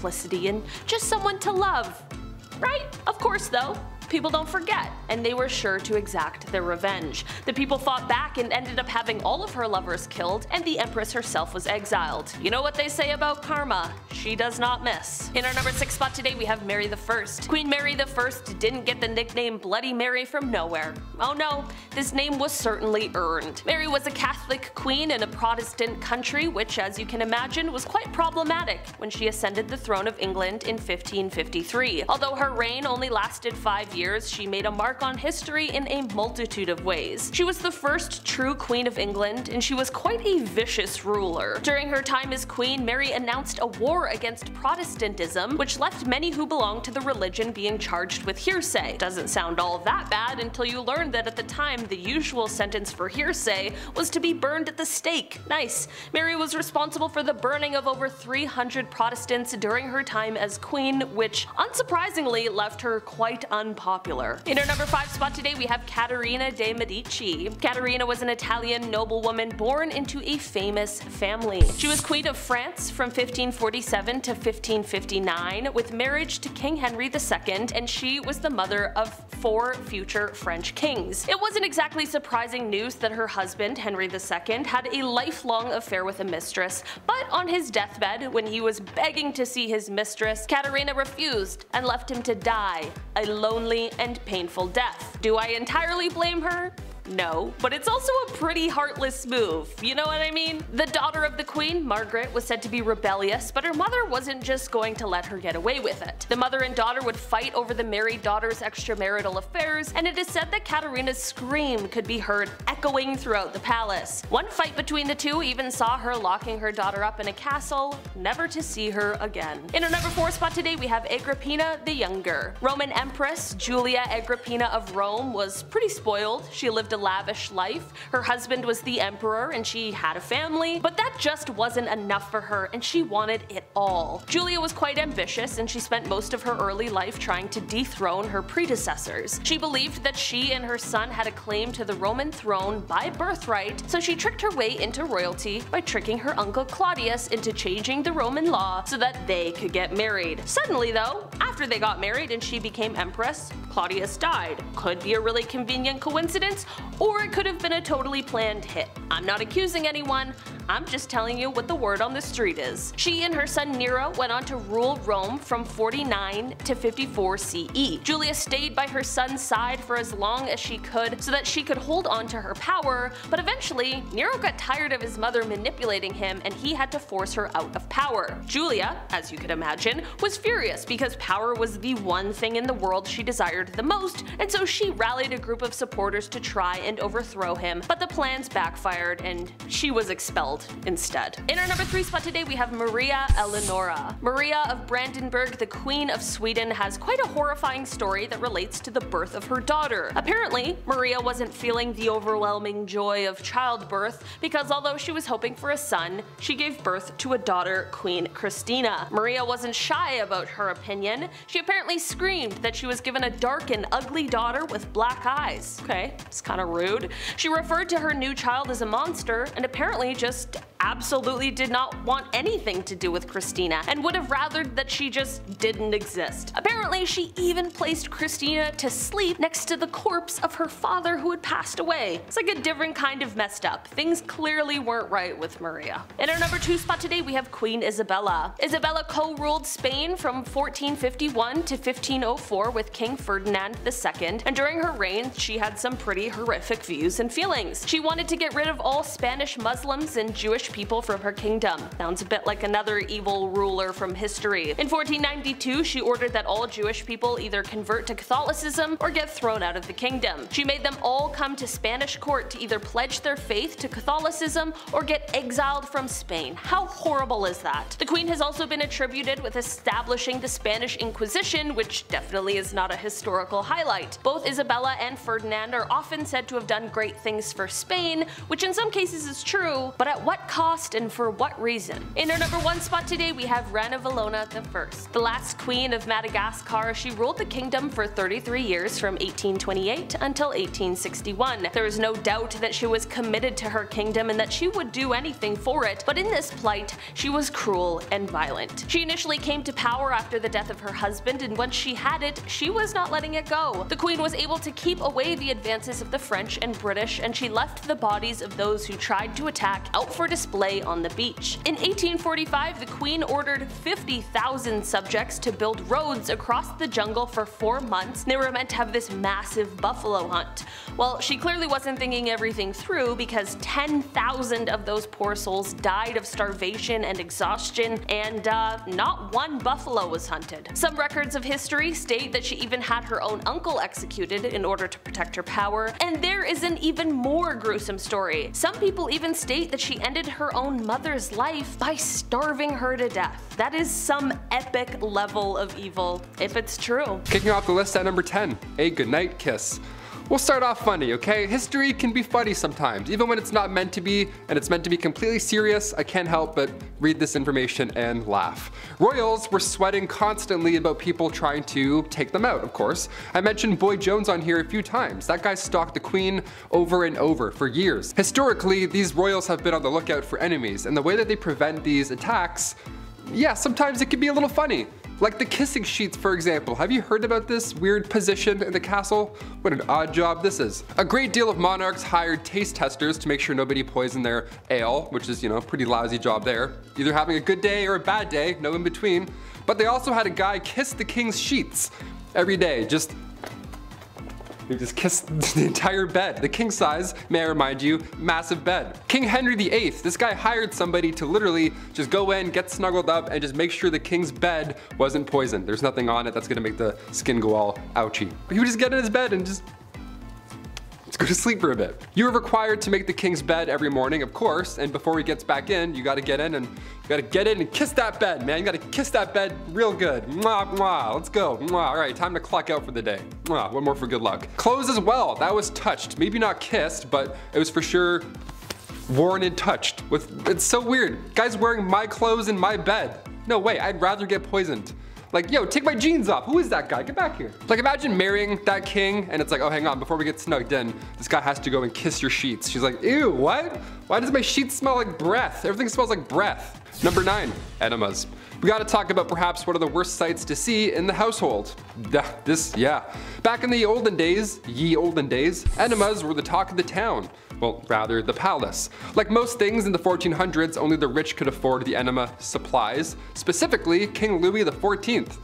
and just someone to love. Right? Of course though. People don't forget, and they were sure to exact their revenge. The people fought back and ended up having all of her lovers killed, and the Empress herself was exiled. You know what they say about karma? She does not miss. In our number 6 spot today we have Mary I. Queen Mary I didn't get the nickname Bloody Mary from nowhere. Oh no, this name was certainly earned. Mary was a Catholic queen in a Protestant country which as you can imagine was quite problematic when she ascended the throne of England in 1553. Although her reign only lasted five years years, she made a mark on history in a multitude of ways. She was the first true Queen of England, and she was quite a vicious ruler. During her time as Queen, Mary announced a war against Protestantism, which left many who belonged to the religion being charged with heresy. Doesn't sound all that bad until you learn that at the time the usual sentence for hearsay was to be burned at the stake. Nice. Mary was responsible for the burning of over 300 Protestants during her time as queen, which unsurprisingly left her quite unpopular popular. In our number 5 spot today we have Caterina de Medici. Caterina was an Italian noblewoman born into a famous family. She was Queen of France from 1547 to 1559 with marriage to King Henry II and she was the mother of four future French kings. It wasn't exactly surprising news that her husband, Henry II, had a lifelong affair with a mistress, but on his deathbed, when he was begging to see his mistress, Caterina refused and left him to die, a lonely and painful death. Do I entirely blame her? No, but it's also a pretty heartless move, you know what I mean? The daughter of the queen, Margaret, was said to be rebellious, but her mother wasn't just going to let her get away with it. The mother and daughter would fight over the married daughter's extramarital affairs, and it is said that Caterina's scream could be heard echoing throughout the palace. One fight between the two even saw her locking her daughter up in a castle, never to see her again. In our number 4 spot today we have Agrippina the Younger. Roman Empress Julia Agrippina of Rome was pretty spoiled. She lived a lavish life. Her husband was the emperor and she had a family, but that just wasn't enough for her and she wanted it all. Julia was quite ambitious and she spent most of her early life trying to dethrone her predecessors. She believed that she and her son had a claim to the Roman throne by birthright, so she tricked her way into royalty by tricking her uncle Claudius into changing the Roman law so that they could get married. Suddenly though, after they got married and she became empress, Claudius died. Could be a really convenient coincidence, or it could have been a totally planned hit. I'm not accusing anyone, I'm just telling you what the word on the street is. She and her son Nero went on to rule Rome from 49 to 54 CE. Julia stayed by her son's side for as long as she could so that she could hold on to her power, but eventually Nero got tired of his mother manipulating him and he had to force her out of power. Julia, as you could imagine, was furious because power was the one thing in the world she desired the most, and so she rallied a group of supporters to try and overthrow him, but the plans backfired and she was expelled instead. In our number 3 spot today we have Maria Eleonora. Maria of Brandenburg, the Queen of Sweden, has quite a horrifying story that relates to the birth of her daughter. Apparently, Maria wasn't feeling the overwhelming joy of childbirth because although she was hoping for a son, she gave birth to a daughter, Queen Christina. Maria wasn't shy about her opinion. She apparently screamed that she was given a dark and ugly daughter with black eyes. Okay, it's kinda rude. She referred to her new child as a monster and apparently just absolutely did not want anything to do with Christina and would have rathered that she just didn't exist. Apparently she even placed Christina to sleep next to the corpse of her father who had passed away. It's like a different kind of messed up. Things clearly weren't right with Maria. In our number 2 spot today we have Queen Isabella. Isabella co-ruled Spain from 1451 to 1504 with King Ferdinand II and during her reign she had some pretty horrific views and feelings. She wanted to get rid of all Spanish Muslims and Jewish people from her kingdom. Sounds a bit like another evil ruler from history. In 1492, she ordered that all Jewish people either convert to Catholicism or get thrown out of the kingdom. She made them all come to Spanish court to either pledge their faith to Catholicism or get exiled from Spain. How horrible is that? The queen has also been attributed with establishing the Spanish Inquisition, which definitely is not a historical highlight. Both Isabella and Ferdinand are often said to have done great things for Spain, which in some cases is true, but at what cost and for what reason? In our number one spot today we have Ranavalona I, the last queen of Madagascar. She ruled the kingdom for 33 years from 1828 until 1861. There is no doubt that she was committed to her kingdom and that she would do anything for it, but in this plight, she was cruel and violent. She initially came to power after the death of her husband and once she had it, she was not letting it go. The queen was able to keep away the advances of the French and British and she left the bodies of those who tried to attack out for display on the beach. In 1845, the queen ordered 50,000 subjects to build roads across the jungle for four months. They were meant to have this massive buffalo hunt. Well, she clearly wasn't thinking everything through because 10,000 of those poor souls died of starvation and exhaustion, and uh, not one buffalo was hunted. Some records of history state that she even had her own uncle executed in order to protect her power, and there is an even more gruesome story. Some people even state that she ended her own mother's life by starving her to death. That is some epic level of evil, if it's true. Kicking off the list at number 10, A Goodnight Kiss. We'll start off funny, okay? History can be funny sometimes, even when it's not meant to be, and it's meant to be completely serious, I can't help but read this information and laugh. Royals were sweating constantly about people trying to take them out, of course. I mentioned Boy Jones on here a few times. That guy stalked the queen over and over for years. Historically, these royals have been on the lookout for enemies, and the way that they prevent these attacks, yeah, sometimes it can be a little funny. Like the kissing sheets for example, have you heard about this weird position in the castle? What an odd job this is. A great deal of monarchs hired taste testers to make sure nobody poisoned their ale, which is, you know, pretty lousy job there. Either having a good day or a bad day, no in between. But they also had a guy kiss the king's sheets every day, just he just kissed the entire bed. The king size, may I remind you, massive bed. King Henry VIII, this guy hired somebody to literally just go in, get snuggled up, and just make sure the king's bed wasn't poisoned. There's nothing on it that's gonna make the skin go all ouchy. He would just get in his bed and just go to sleep for a bit. You are required to make the king's bed every morning, of course, and before he gets back in, you gotta get in and you gotta get in and kiss that bed, man. You gotta kiss that bed real good. Mwah, mwah, let's go. Mwah. All right, time to clock out for the day. Mwah, one more for good luck. Clothes as well, that was touched. Maybe not kissed, but it was for sure worn and touched. With It's so weird. Guys wearing my clothes in my bed. No way, I'd rather get poisoned. Like, yo, take my jeans off. Who is that guy? Get back here. Like, imagine marrying that king and it's like, oh, hang on, before we get snugged in, this guy has to go and kiss your sheets. She's like, ew, what? Why does my sheets smell like breath? Everything smells like breath. Number nine, enemas. We gotta talk about perhaps one of the worst sights to see in the household. This, yeah. Back in the olden days, ye olden days, enemas were the talk of the town well, rather the palace. Like most things in the 1400s, only the rich could afford the enema supplies, specifically King Louis XIV.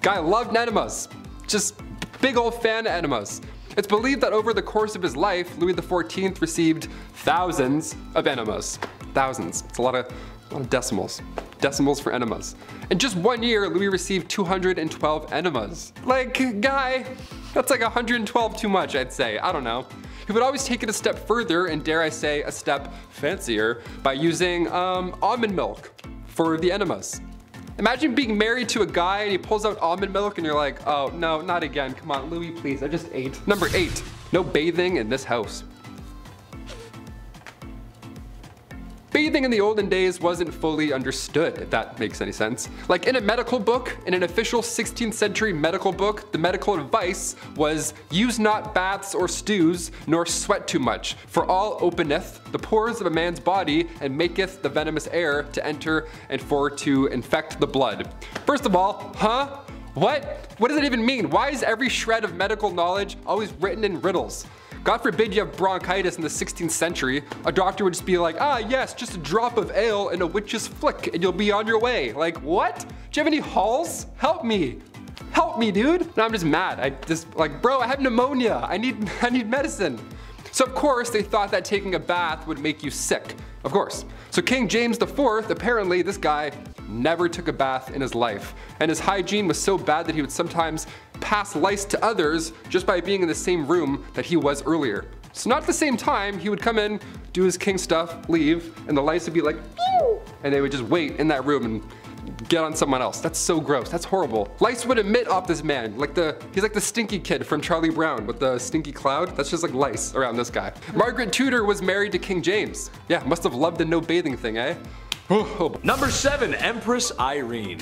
Guy loved enemas, just big old fan of enemas. It's believed that over the course of his life, Louis XIV received thousands of enemas. Thousands. It's a lot of, a lot of decimals. Decimals for enemas. In just one year, Louis received 212 enemas. Like, guy, that's like 112 too much, I'd say. I don't know. He would always take it a step further and dare I say a step fancier by using um, almond milk for the enemas. Imagine being married to a guy and he pulls out almond milk and you're like, oh no, not again. Come on, Louis, please, I just ate. Number eight, no bathing in this house. Bathing in the olden days wasn't fully understood, if that makes any sense. Like in a medical book, in an official 16th century medical book, the medical advice was use not baths or stews, nor sweat too much, for all openeth the pores of a man's body and maketh the venomous air to enter and for to infect the blood. First of all, huh? What? What does it even mean? Why is every shred of medical knowledge always written in riddles? God forbid you have bronchitis in the 16th century. A doctor would just be like, ah, yes, just a drop of ale and a witch's flick and you'll be on your way. Like, what? Do you have any halls? Help me. Help me, dude. No, I'm just mad. I just, like, bro, I have pneumonia. I need, I need medicine. So of course, they thought that taking a bath would make you sick. Of course. So King James IV, apparently this guy never took a bath in his life. And his hygiene was so bad that he would sometimes pass lice to others just by being in the same room that he was earlier. So not at the same time, he would come in, do his king stuff, leave, and the lice would be like, Pew! and they would just wait in that room and get on someone else. That's so gross, that's horrible. Lice would emit off this man, like the, he's like the stinky kid from Charlie Brown with the stinky cloud. That's just like lice around this guy. Margaret Tudor was married to King James. Yeah, must have loved the no bathing thing, eh? Number seven, Empress Irene.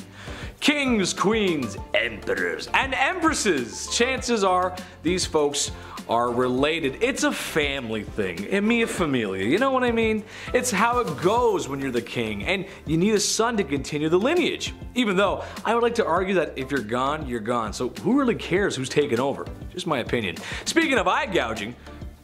Kings, queens, emperors, and empresses. Chances are these folks are related. It's a family thing. Eh, and mia familia, you know what I mean? It's how it goes when you're the king, and you need a son to continue the lineage. Even though I would like to argue that if you're gone, you're gone. So who really cares who's taking over? Just my opinion. Speaking of eye gouging,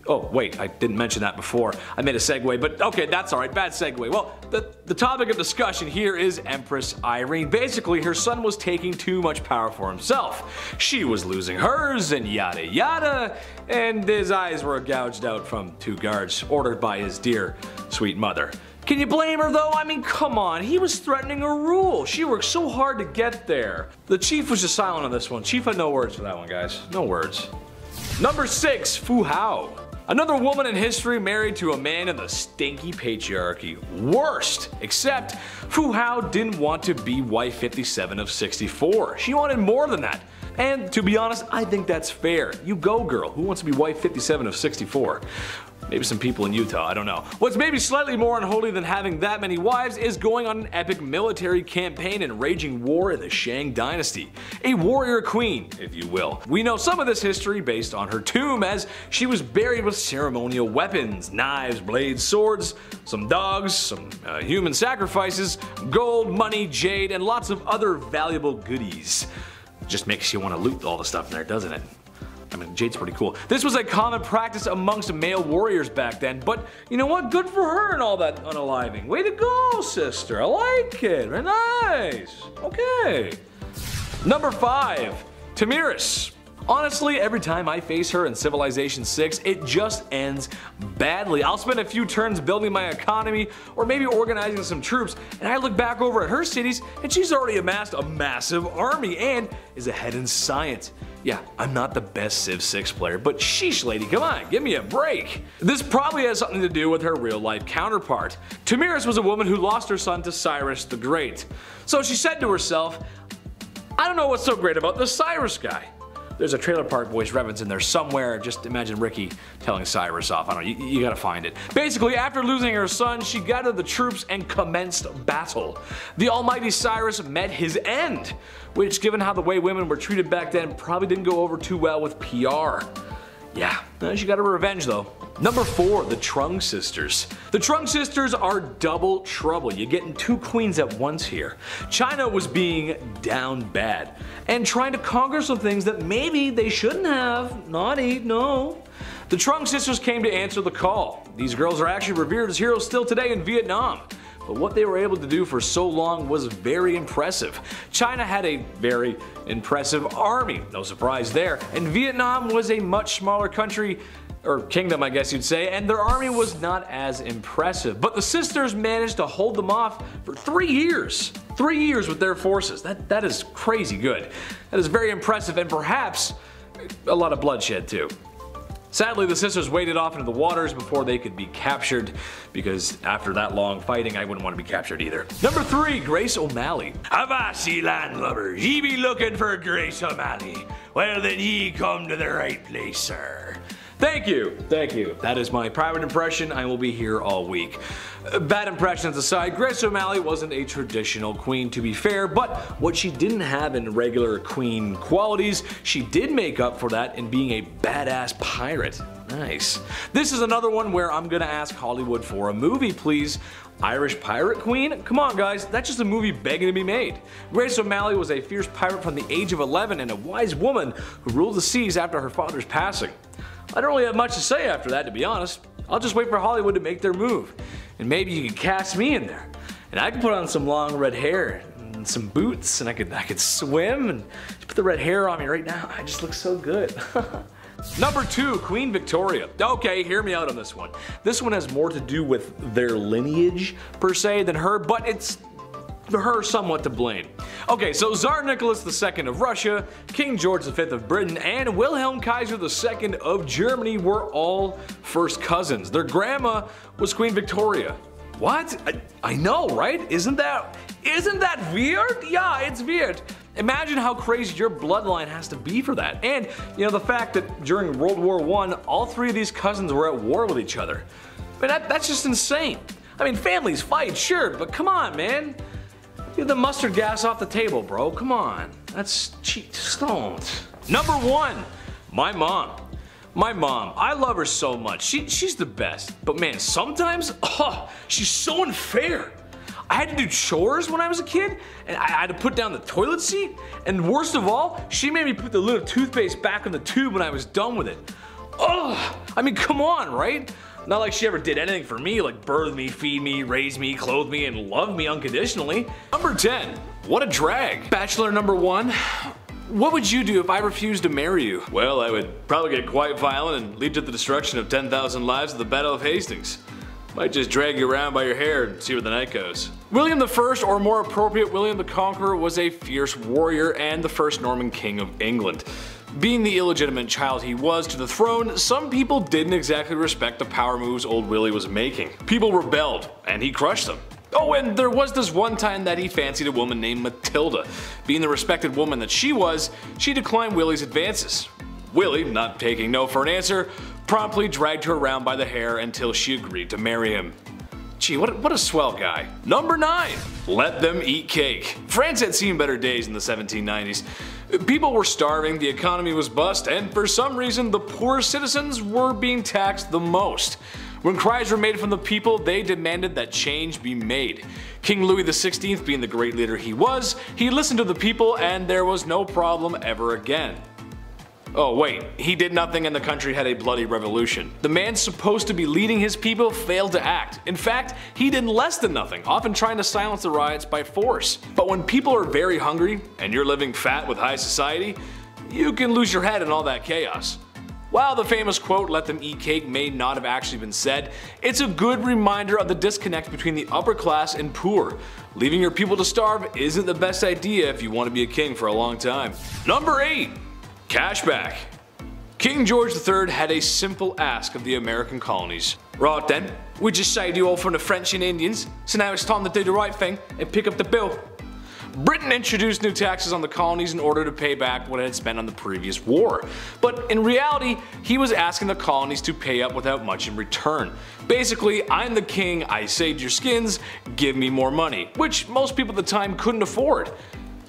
Oh, wait, I didn't mention that before. I made a segue, but okay, that's alright, bad segue. Well, the, the topic of discussion here is Empress Irene. Basically, her son was taking too much power for himself. She was losing hers, and yada yada, and his eyes were gouged out from two guards ordered by his dear, sweet mother. Can you blame her though? I mean, come on, he was threatening a rule. She worked so hard to get there. The chief was just silent on this one. Chief had no words for that one, guys. No words. Number 6, Fu Hao. Another woman in history married to a man in the stinky patriarchy. Worst! Except Fu Hao didn't want to be wife 57 of 64. She wanted more than that. And to be honest, I think that's fair. You go girl, who wants to be wife 57 of 64? Maybe some people in Utah, I don't know. What's maybe slightly more unholy than having that many wives is going on an epic military campaign and raging war in the Shang dynasty. A warrior queen, if you will. We know some of this history based on her tomb as she was buried with ceremonial weapons, knives, blades, swords, some dogs, some uh, human sacrifices, gold, money, jade, and lots of other valuable goodies. Just makes you want to loot all the stuff in there, doesn't it? I mean, Jade's pretty cool. This was a common practice amongst male warriors back then, but you know what? Good for her and all that unaliving. Way to go, sister. I like it. Very nice. Okay. Number five, Tomyris. Honestly, every time I face her in Civilization 6, it just ends badly. I'll spend a few turns building my economy or maybe organizing some troops, and I look back over at her cities and she's already amassed a massive army and is ahead in science. Yeah, I'm not the best Civ 6 player, but sheesh lady, come on, give me a break. This probably has something to do with her real life counterpart. Tomyris was a woman who lost her son to Cyrus the Great. So she said to herself, I don't know what's so great about the Cyrus guy. There's a Trailer Park Boys reference in there somewhere. Just imagine Ricky telling Cyrus off. I don't know, you, you gotta find it. Basically, after losing her son, she gathered the troops and commenced battle. The almighty Cyrus met his end, which given how the way women were treated back then probably didn't go over too well with PR. Yeah, she got her revenge though. Number 4. The Trung Sisters. The Trung Sisters are double trouble. You're getting two queens at once here. China was being down bad and trying to conquer some things that maybe they shouldn't have. Naughty, no. The Trung Sisters came to answer the call. These girls are actually revered as heroes still today in Vietnam. But what they were able to do for so long was very impressive. China had a very impressive army, no surprise there, and Vietnam was a much smaller country or kingdom I guess you'd say, and their army was not as impressive. But the sisters managed to hold them off for three years. Three years with their forces. That, that is crazy good. That is very impressive and perhaps a lot of bloodshed too. Sadly, the sisters waded off into the waters before they could be captured, because after that long fighting, I wouldn't want to be captured either. Number 3. Grace O'Malley Avasi landlubbers, ye be looking for Grace O'Malley. Well then ye come to the right place, sir. Thank you, thank you. That is my private impression. I will be here all week. Bad impressions aside, Grace O'Malley wasn't a traditional queen to be fair, but what she didn't have in regular queen qualities, she did make up for that in being a badass pirate. Nice. This is another one where I'm gonna ask Hollywood for a movie, please. Irish Pirate Queen? Come on guys, that's just a movie begging to be made. Grace O'Malley was a fierce pirate from the age of 11 and a wise woman who ruled the seas after her father's passing. I don't really have much to say after that to be honest. I'll just wait for Hollywood to make their move. And maybe you can cast me in there. And I can put on some long red hair and some boots and I could I could swim and put the red hair on me right now. I just look so good. Number 2, Queen Victoria. Okay, hear me out on this one. This one has more to do with their lineage per se than her, but it's her somewhat to blame. Okay, so Tsar Nicholas II of Russia, King George V of Britain, and Wilhelm Kaiser II of Germany were all first cousins. Their grandma was Queen Victoria. What? I, I know, right? Isn't that, isn't that weird? Yeah, it's weird. Imagine how crazy your bloodline has to be for that. And, you know, the fact that during World War I, all three of these cousins were at war with each other. I mean, that, that's just insane. I mean, families fight, sure, but come on, man. Get the mustard gas off the table, bro. Come on. That's cheap. Don't. Number one, my mom. My mom, I love her so much. She, she's the best. But man, sometimes, oh, she's so unfair. I had to do chores when I was a kid, and I had to put down the toilet seat, and worst of all, she made me put the little toothpaste back in the tube when I was done with it. Ugh! I mean, come on, right? Not like she ever did anything for me, like birth me, feed me, raise me, clothe me, and love me unconditionally. Number 10. What a drag. Bachelor number 1. What would you do if I refused to marry you? Well, I would probably get quite violent and lead to the destruction of 10,000 lives at the Battle of Hastings. Might just drag you around by your hair and see where the night goes. William I, or more appropriate, William the Conqueror, was a fierce warrior and the first Norman king of England. Being the illegitimate child he was to the throne, some people didn't exactly respect the power moves old Willie was making. People rebelled, and he crushed them. Oh, and there was this one time that he fancied a woman named Matilda. Being the respected woman that she was, she declined Willie's advances. Willie, not taking no for an answer, promptly dragged her around by the hair until she agreed to marry him. Gee, what, what a swell guy. Number 9. Let them eat cake. France had seen better days in the 1790s. People were starving, the economy was bust, and for some reason the poorest citizens were being taxed the most. When cries were made from the people, they demanded that change be made. King Louis XVI being the great leader he was, he listened to the people and there was no problem ever again. Oh wait, he did nothing and the country had a bloody revolution. The man supposed to be leading his people failed to act. In fact, he did less than nothing, often trying to silence the riots by force. But when people are very hungry, and you're living fat with high society, you can lose your head in all that chaos. While the famous quote, let them eat cake, may not have actually been said, it's a good reminder of the disconnect between the upper class and poor. Leaving your people to starve isn't the best idea if you want to be a king for a long time. Number 8. Cashback. King George III had a simple ask of the American colonies. Right then, we just saved you all from the French and Indians, so now it's time to do the right thing and pick up the bill. Britain introduced new taxes on the colonies in order to pay back what it had spent on the previous war. But in reality, he was asking the colonies to pay up without much in return. Basically, I'm the king, I saved your skins, give me more money, which most people at the time couldn't afford.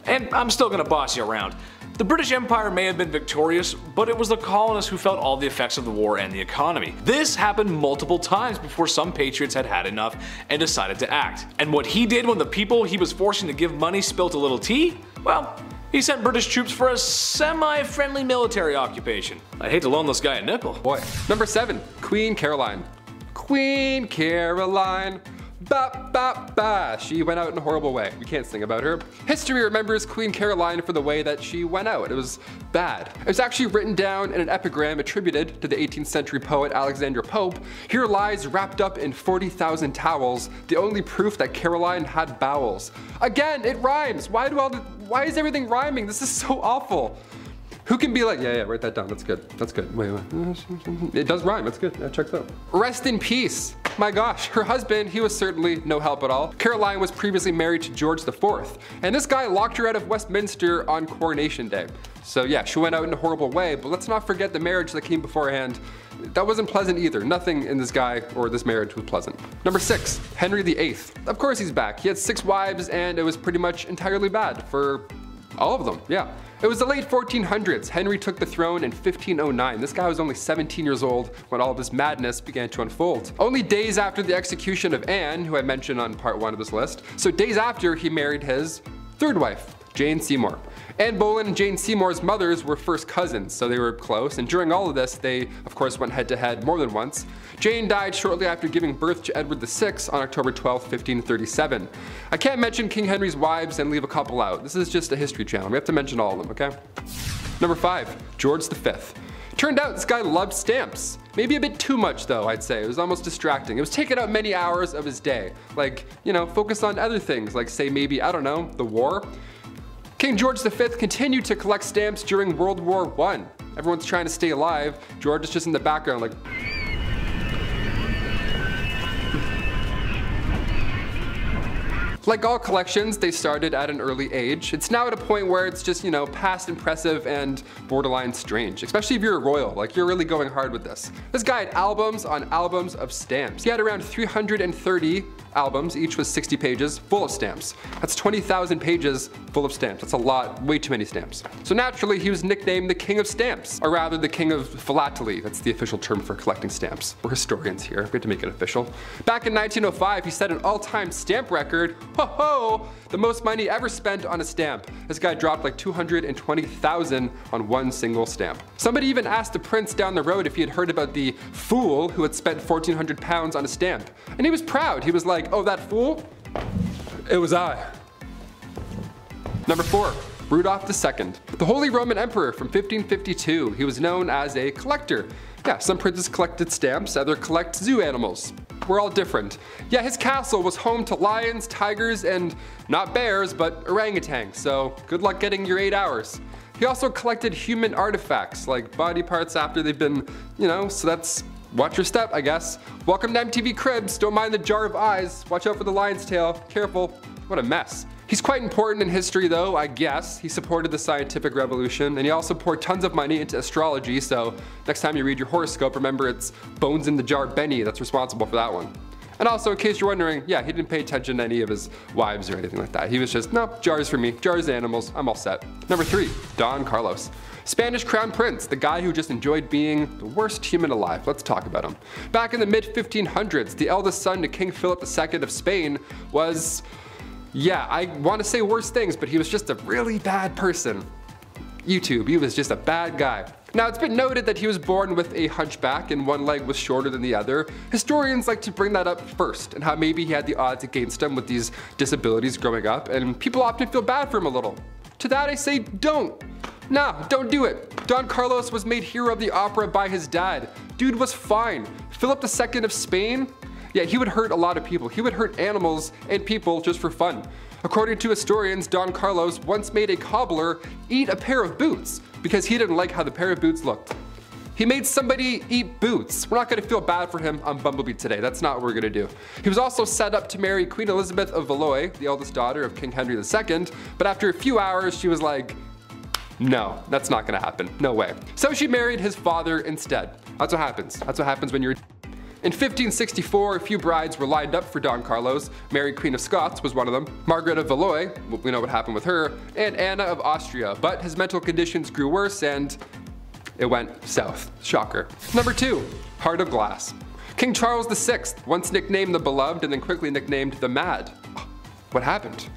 And I'm still gonna boss you around. The British Empire may have been victorious, but it was the colonists who felt all the effects of the war and the economy. This happened multiple times before some patriots had had enough and decided to act. And what he did when the people he was forcing to give money spilt a little tea? Well, he sent British troops for a semi-friendly military occupation. I hate to loan this guy a nickel. Boy. Number 7. Queen Caroline. Queen Caroline. Ba ba ba. She went out in a horrible way. We can't sing about her. History remembers Queen Caroline for the way that she went out. It was bad. It was actually written down in an epigram attributed to the 18th century poet Alexander Pope. Here lies wrapped up in 40,000 towels, the only proof that Caroline had bowels. Again, it rhymes. Why do all the, why is everything rhyming? This is so awful. Who can be like, yeah, yeah, write that down. That's good. That's good. Wait, wait. It does rhyme. That's good. Yeah, checks out. Rest in peace. My gosh, her husband, he was certainly no help at all. Caroline was previously married to George IV, and this guy locked her out of Westminster on Coronation Day. So yeah, she went out in a horrible way, but let's not forget the marriage that came beforehand. That wasn't pleasant either. Nothing in this guy or this marriage was pleasant. Number six, Henry VIII. Of course he's back. He had six wives and it was pretty much entirely bad for all of them, yeah. It was the late 1400s. Henry took the throne in 1509. This guy was only 17 years old when all of this madness began to unfold. Only days after the execution of Anne, who I mentioned on part one of this list, so days after he married his third wife, Jane Seymour. Anne Boleyn and Jane Seymour's mothers were first cousins, so they were close, and during all of this, they of course went head to head more than once. Jane died shortly after giving birth to Edward VI on October 12, 1537. I can't mention King Henry's wives and leave a couple out. This is just a history channel. We have to mention all of them, okay? Number 5. George V. Turned out this guy loved stamps. Maybe a bit too much though, I'd say. It was almost distracting. It was taking up many hours of his day. Like, you know, focus on other things, like say maybe, I don't know, the war. King George V continued to collect stamps during World War I. Everyone's trying to stay alive. George is just in the background like, Like all collections, they started at an early age. It's now at a point where it's just, you know, past impressive and borderline strange, especially if you're a royal, like you're really going hard with this. This guy had albums on albums of stamps. He had around 330 albums, each was 60 pages, full of stamps. That's 20,000 pages full of stamps. That's a lot, way too many stamps. So naturally, he was nicknamed the King of Stamps, or rather the King of Philately. That's the official term for collecting stamps. We're historians here, we have to make it official. Back in 1905, he set an all-time stamp record, ho ho, the most money ever spent on a stamp. This guy dropped like 220,000 on one single stamp. Somebody even asked the prince down the road if he had heard about the fool who had spent 1,400 pounds on a stamp. And he was proud. He was like, oh, that fool? It was I. Number four, Rudolph II, the Holy Roman Emperor from 1552. He was known as a collector. Yeah, some princes collected stamps, others collect zoo animals. We're all different. Yeah, his castle was home to lions, tigers, and not bears, but orangutans, so good luck getting your eight hours. He also collected human artifacts, like body parts after they've been, you know, so that's Watch your step, I guess. Welcome to MTV Cribs. Don't mind the jar of eyes. Watch out for the lion's tail. Careful. What a mess. He's quite important in history though, I guess. He supported the scientific revolution and he also poured tons of money into astrology, so next time you read your horoscope, remember it's Bones in the Jar Benny that's responsible for that one. And also, in case you're wondering, yeah, he didn't pay attention to any of his wives or anything like that. He was just, no, jars for me, jars animals, I'm all set. Number three, Don Carlos. Spanish crown prince, the guy who just enjoyed being the worst human alive. Let's talk about him. Back in the mid 1500s, the eldest son to King Philip II of Spain was, yeah, I want to say worse things, but he was just a really bad person. YouTube, he was just a bad guy. Now it's been noted that he was born with a hunchback and one leg was shorter than the other. Historians like to bring that up first and how maybe he had the odds against him with these disabilities growing up and people often feel bad for him a little. To that I say don't. Nah, don't do it. Don Carlos was made hero of the opera by his dad. Dude was fine. Philip II of Spain? Yeah, he would hurt a lot of people. He would hurt animals and people just for fun. According to historians, Don Carlos once made a cobbler eat a pair of boots because he didn't like how the pair of boots looked. He made somebody eat boots. We're not gonna feel bad for him on Bumblebee today. That's not what we're gonna do. He was also set up to marry Queen Elizabeth of Valois, the eldest daughter of King Henry II, but after a few hours, she was like, no, that's not gonna happen. No way. So she married his father instead. That's what happens. That's what happens when you're in 1564, a few brides were lined up for Don Carlos. Mary Queen of Scots was one of them. Margaret of Valois, we know what happened with her, and Anna of Austria. But his mental conditions grew worse and it went south. Shocker. Number two, Heart of Glass. King Charles VI, once nicknamed the Beloved and then quickly nicknamed the Mad. What happened?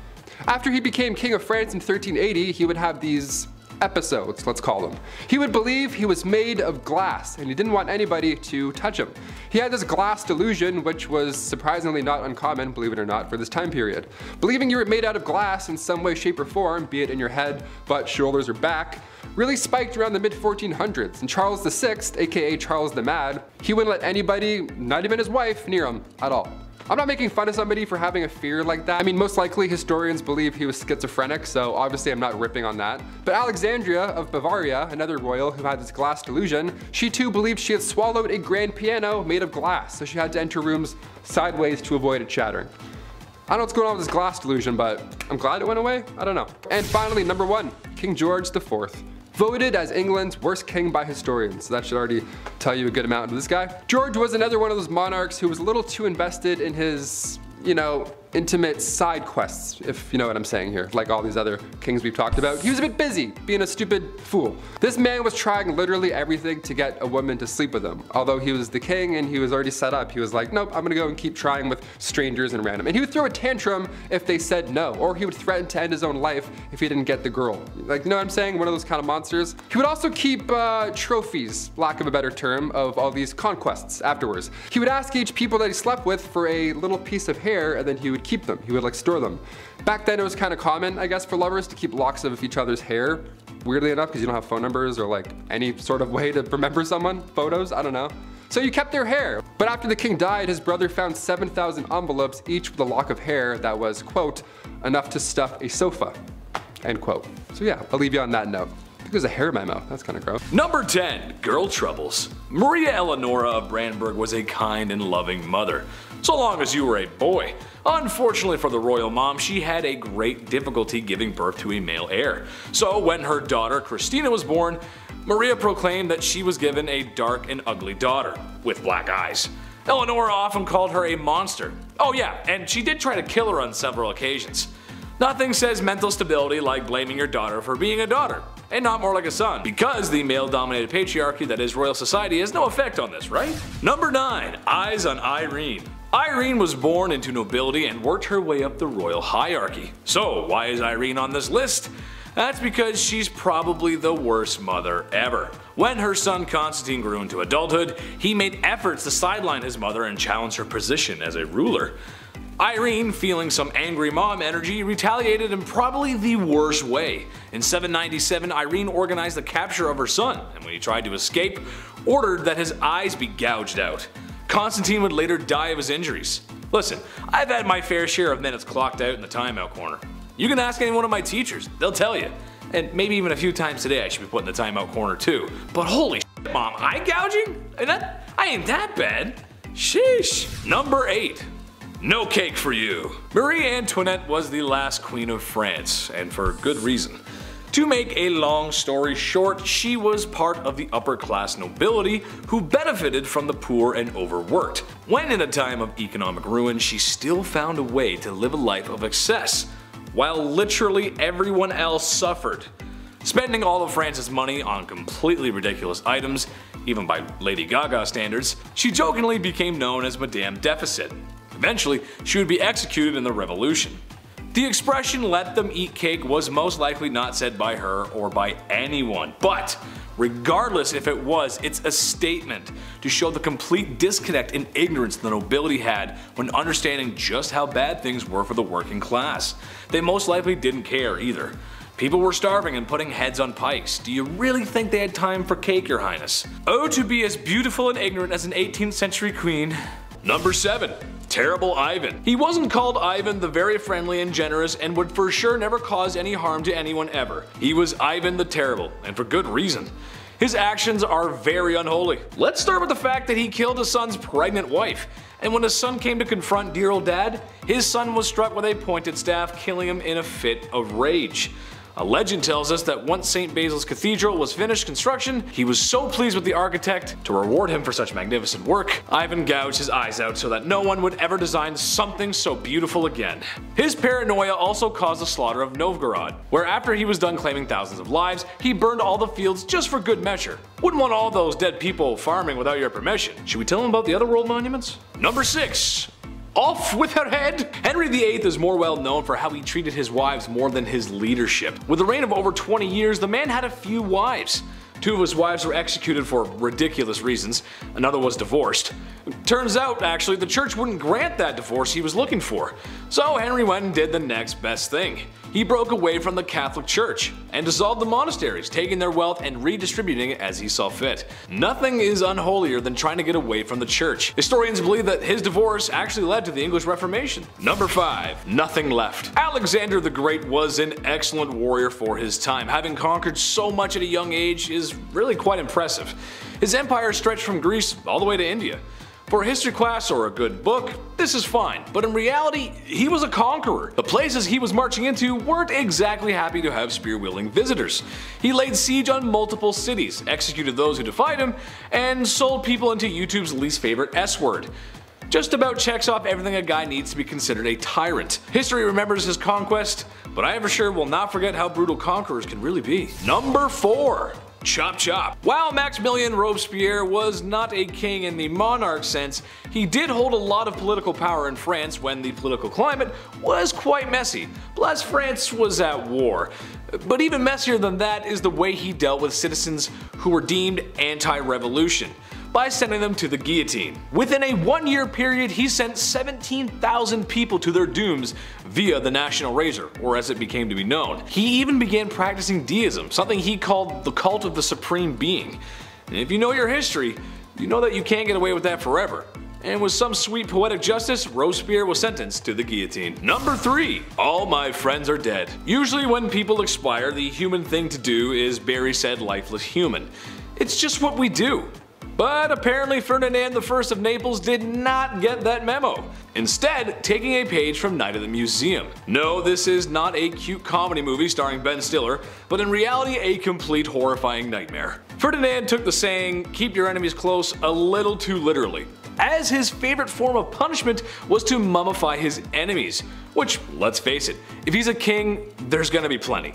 After he became King of France in 1380, he would have these episodes, let's call them. He would believe he was made of glass and he didn't want anybody to touch him. He had this glass delusion, which was surprisingly not uncommon, believe it or not, for this time period. Believing you were made out of glass in some way, shape, or form, be it in your head, butt, shoulders, or back, really spiked around the mid 1400s. And Charles VI, aka Charles the Mad, he wouldn't let anybody, not even his wife, near him at all. I'm not making fun of somebody for having a fear like that. I mean, most likely historians believe he was schizophrenic, so obviously I'm not ripping on that. But Alexandria of Bavaria, another royal who had this glass delusion, she too believed she had swallowed a grand piano made of glass, so she had to enter rooms sideways to avoid it shattering. I don't know what's going on with this glass delusion, but I'm glad it went away. I don't know. And finally, number one, King George IV voted as England's worst king by historians. So that should already tell you a good amount of this guy. George was another one of those monarchs who was a little too invested in his, you know, intimate side quests, if you know what I'm saying here, like all these other kings we've talked about. He was a bit busy, being a stupid fool. This man was trying literally everything to get a woman to sleep with him. Although he was the king and he was already set up, he was like, nope, I'm gonna go and keep trying with strangers and random. And he would throw a tantrum if they said no, or he would threaten to end his own life if he didn't get the girl. Like, you know what I'm saying? One of those kind of monsters. He would also keep uh, trophies, lack of a better term, of all these conquests afterwards. He would ask each people that he slept with for a little piece of hair and then he would would keep them. He would like store them. Back then it was kind of common, I guess, for lovers to keep locks of each other's hair. Weirdly enough, because you don't have phone numbers or like any sort of way to remember someone, photos, I don't know. So you kept their hair. But after the king died, his brother found 7,000 envelopes, each with a lock of hair that was, quote, enough to stuff a sofa, end quote. So yeah, I'll leave you on that note. I think there's a hair in my mouth. That's kind of gross. Number 10. Girl Troubles. Maria Eleonora of Brandenburg was a kind and loving mother, so long as you were a boy. Unfortunately for the royal mom, she had a great difficulty giving birth to a male heir. So when her daughter Christina was born, Maria proclaimed that she was given a dark and ugly daughter, with black eyes. Eleanor often called her a monster. Oh yeah, and she did try to kill her on several occasions. Nothing says mental stability like blaming your daughter for being a daughter, and not more like a son, because the male dominated patriarchy that is royal society has no effect on this, right? Number 9. Eyes on Irene. Irene was born into nobility and worked her way up the royal hierarchy. So why is Irene on this list? That's because she's probably the worst mother ever. When her son Constantine grew into adulthood, he made efforts to sideline his mother and challenge her position as a ruler. Irene, feeling some angry mom energy, retaliated in probably the worst way. In 797, Irene organized the capture of her son, and when he tried to escape, ordered that his eyes be gouged out. Constantine would later die of his injuries. Listen, I've had my fair share of minutes clocked out in the timeout corner. You can ask any one of my teachers, they'll tell you. And maybe even a few times today I should be put in the timeout corner too. But holy shit, mom, eye gouging? And that, I ain't that bad. Sheesh. Number 8. No cake for you. Marie Antoinette was the last queen of France, and for good reason. To make a long story short, she was part of the upper class nobility who benefited from the poor and overworked. When in a time of economic ruin, she still found a way to live a life of excess, while literally everyone else suffered. Spending all of France's money on completely ridiculous items, even by Lady Gaga standards, she jokingly became known as Madame Deficit. Eventually, she would be executed in the revolution. The expression let them eat cake was most likely not said by her or by anyone, but regardless if it was, it's a statement to show the complete disconnect and ignorance the nobility had when understanding just how bad things were for the working class. They most likely didn't care either. People were starving and putting heads on pikes. Do you really think they had time for cake, your highness? Oh, to be as beautiful and ignorant as an 18th century queen. Number 7. Terrible Ivan. He wasn't called Ivan the very friendly and generous and would for sure never cause any harm to anyone ever. He was Ivan the Terrible, and for good reason. His actions are very unholy. Let's start with the fact that he killed his son's pregnant wife. And when his son came to confront dear old dad, his son was struck with a pointed staff, killing him in a fit of rage. A legend tells us that once St. Basil's Cathedral was finished construction, he was so pleased with the architect to reward him for such magnificent work, Ivan gouged his eyes out so that no one would ever design something so beautiful again. His paranoia also caused the slaughter of Novgorod, where after he was done claiming thousands of lives, he burned all the fields just for good measure. Wouldn't want all those dead people farming without your permission. Should we tell him about the other world monuments? Number 6 off with her head! Henry VIII is more well known for how he treated his wives more than his leadership. With a reign of over 20 years, the man had a few wives. Two of his wives were executed for ridiculous reasons, another was divorced. Turns out, actually, the church wouldn't grant that divorce he was looking for. So Henry went and did the next best thing. He broke away from the Catholic Church and dissolved the monasteries, taking their wealth and redistributing it as he saw fit. Nothing is unholier than trying to get away from the church. Historians believe that his divorce actually led to the English Reformation. Number 5. Nothing left. Alexander the Great was an excellent warrior for his time. Having conquered so much at a young age is really quite impressive. His empire stretched from Greece all the way to India. For a history class or a good book, this is fine, but in reality, he was a conqueror. The places he was marching into weren't exactly happy to have spear-wielding visitors. He laid siege on multiple cities, executed those who defied him, and sold people into YouTube's least favorite S-word just about checks off everything a guy needs to be considered a tyrant. History remembers his conquest, but I for sure will not forget how brutal conquerors can really be. Number 4. Chop chop. While Maximilien Robespierre was not a king in the monarch sense, he did hold a lot of political power in France when the political climate was quite messy. Plus France was at war. But even messier than that is the way he dealt with citizens who were deemed anti-revolution by sending them to the guillotine. Within a one year period, he sent 17,000 people to their dooms via the National Razor, or as it became to be known. He even began practicing deism, something he called the cult of the supreme being. And if you know your history, you know that you can't get away with that forever. And with some sweet poetic justice, Robespierre was sentenced to the guillotine. Number 3. All my friends are dead. Usually when people expire, the human thing to do is bury said lifeless human. It's just what we do. But apparently Ferdinand I of Naples did not get that memo. Instead, taking a page from Night at the Museum. No, this is not a cute comedy movie starring Ben Stiller, but in reality a complete horrifying nightmare. Ferdinand took the saying, keep your enemies close, a little too literally as his favorite form of punishment was to mummify his enemies. Which, let's face it, if he's a king, there's gonna be plenty.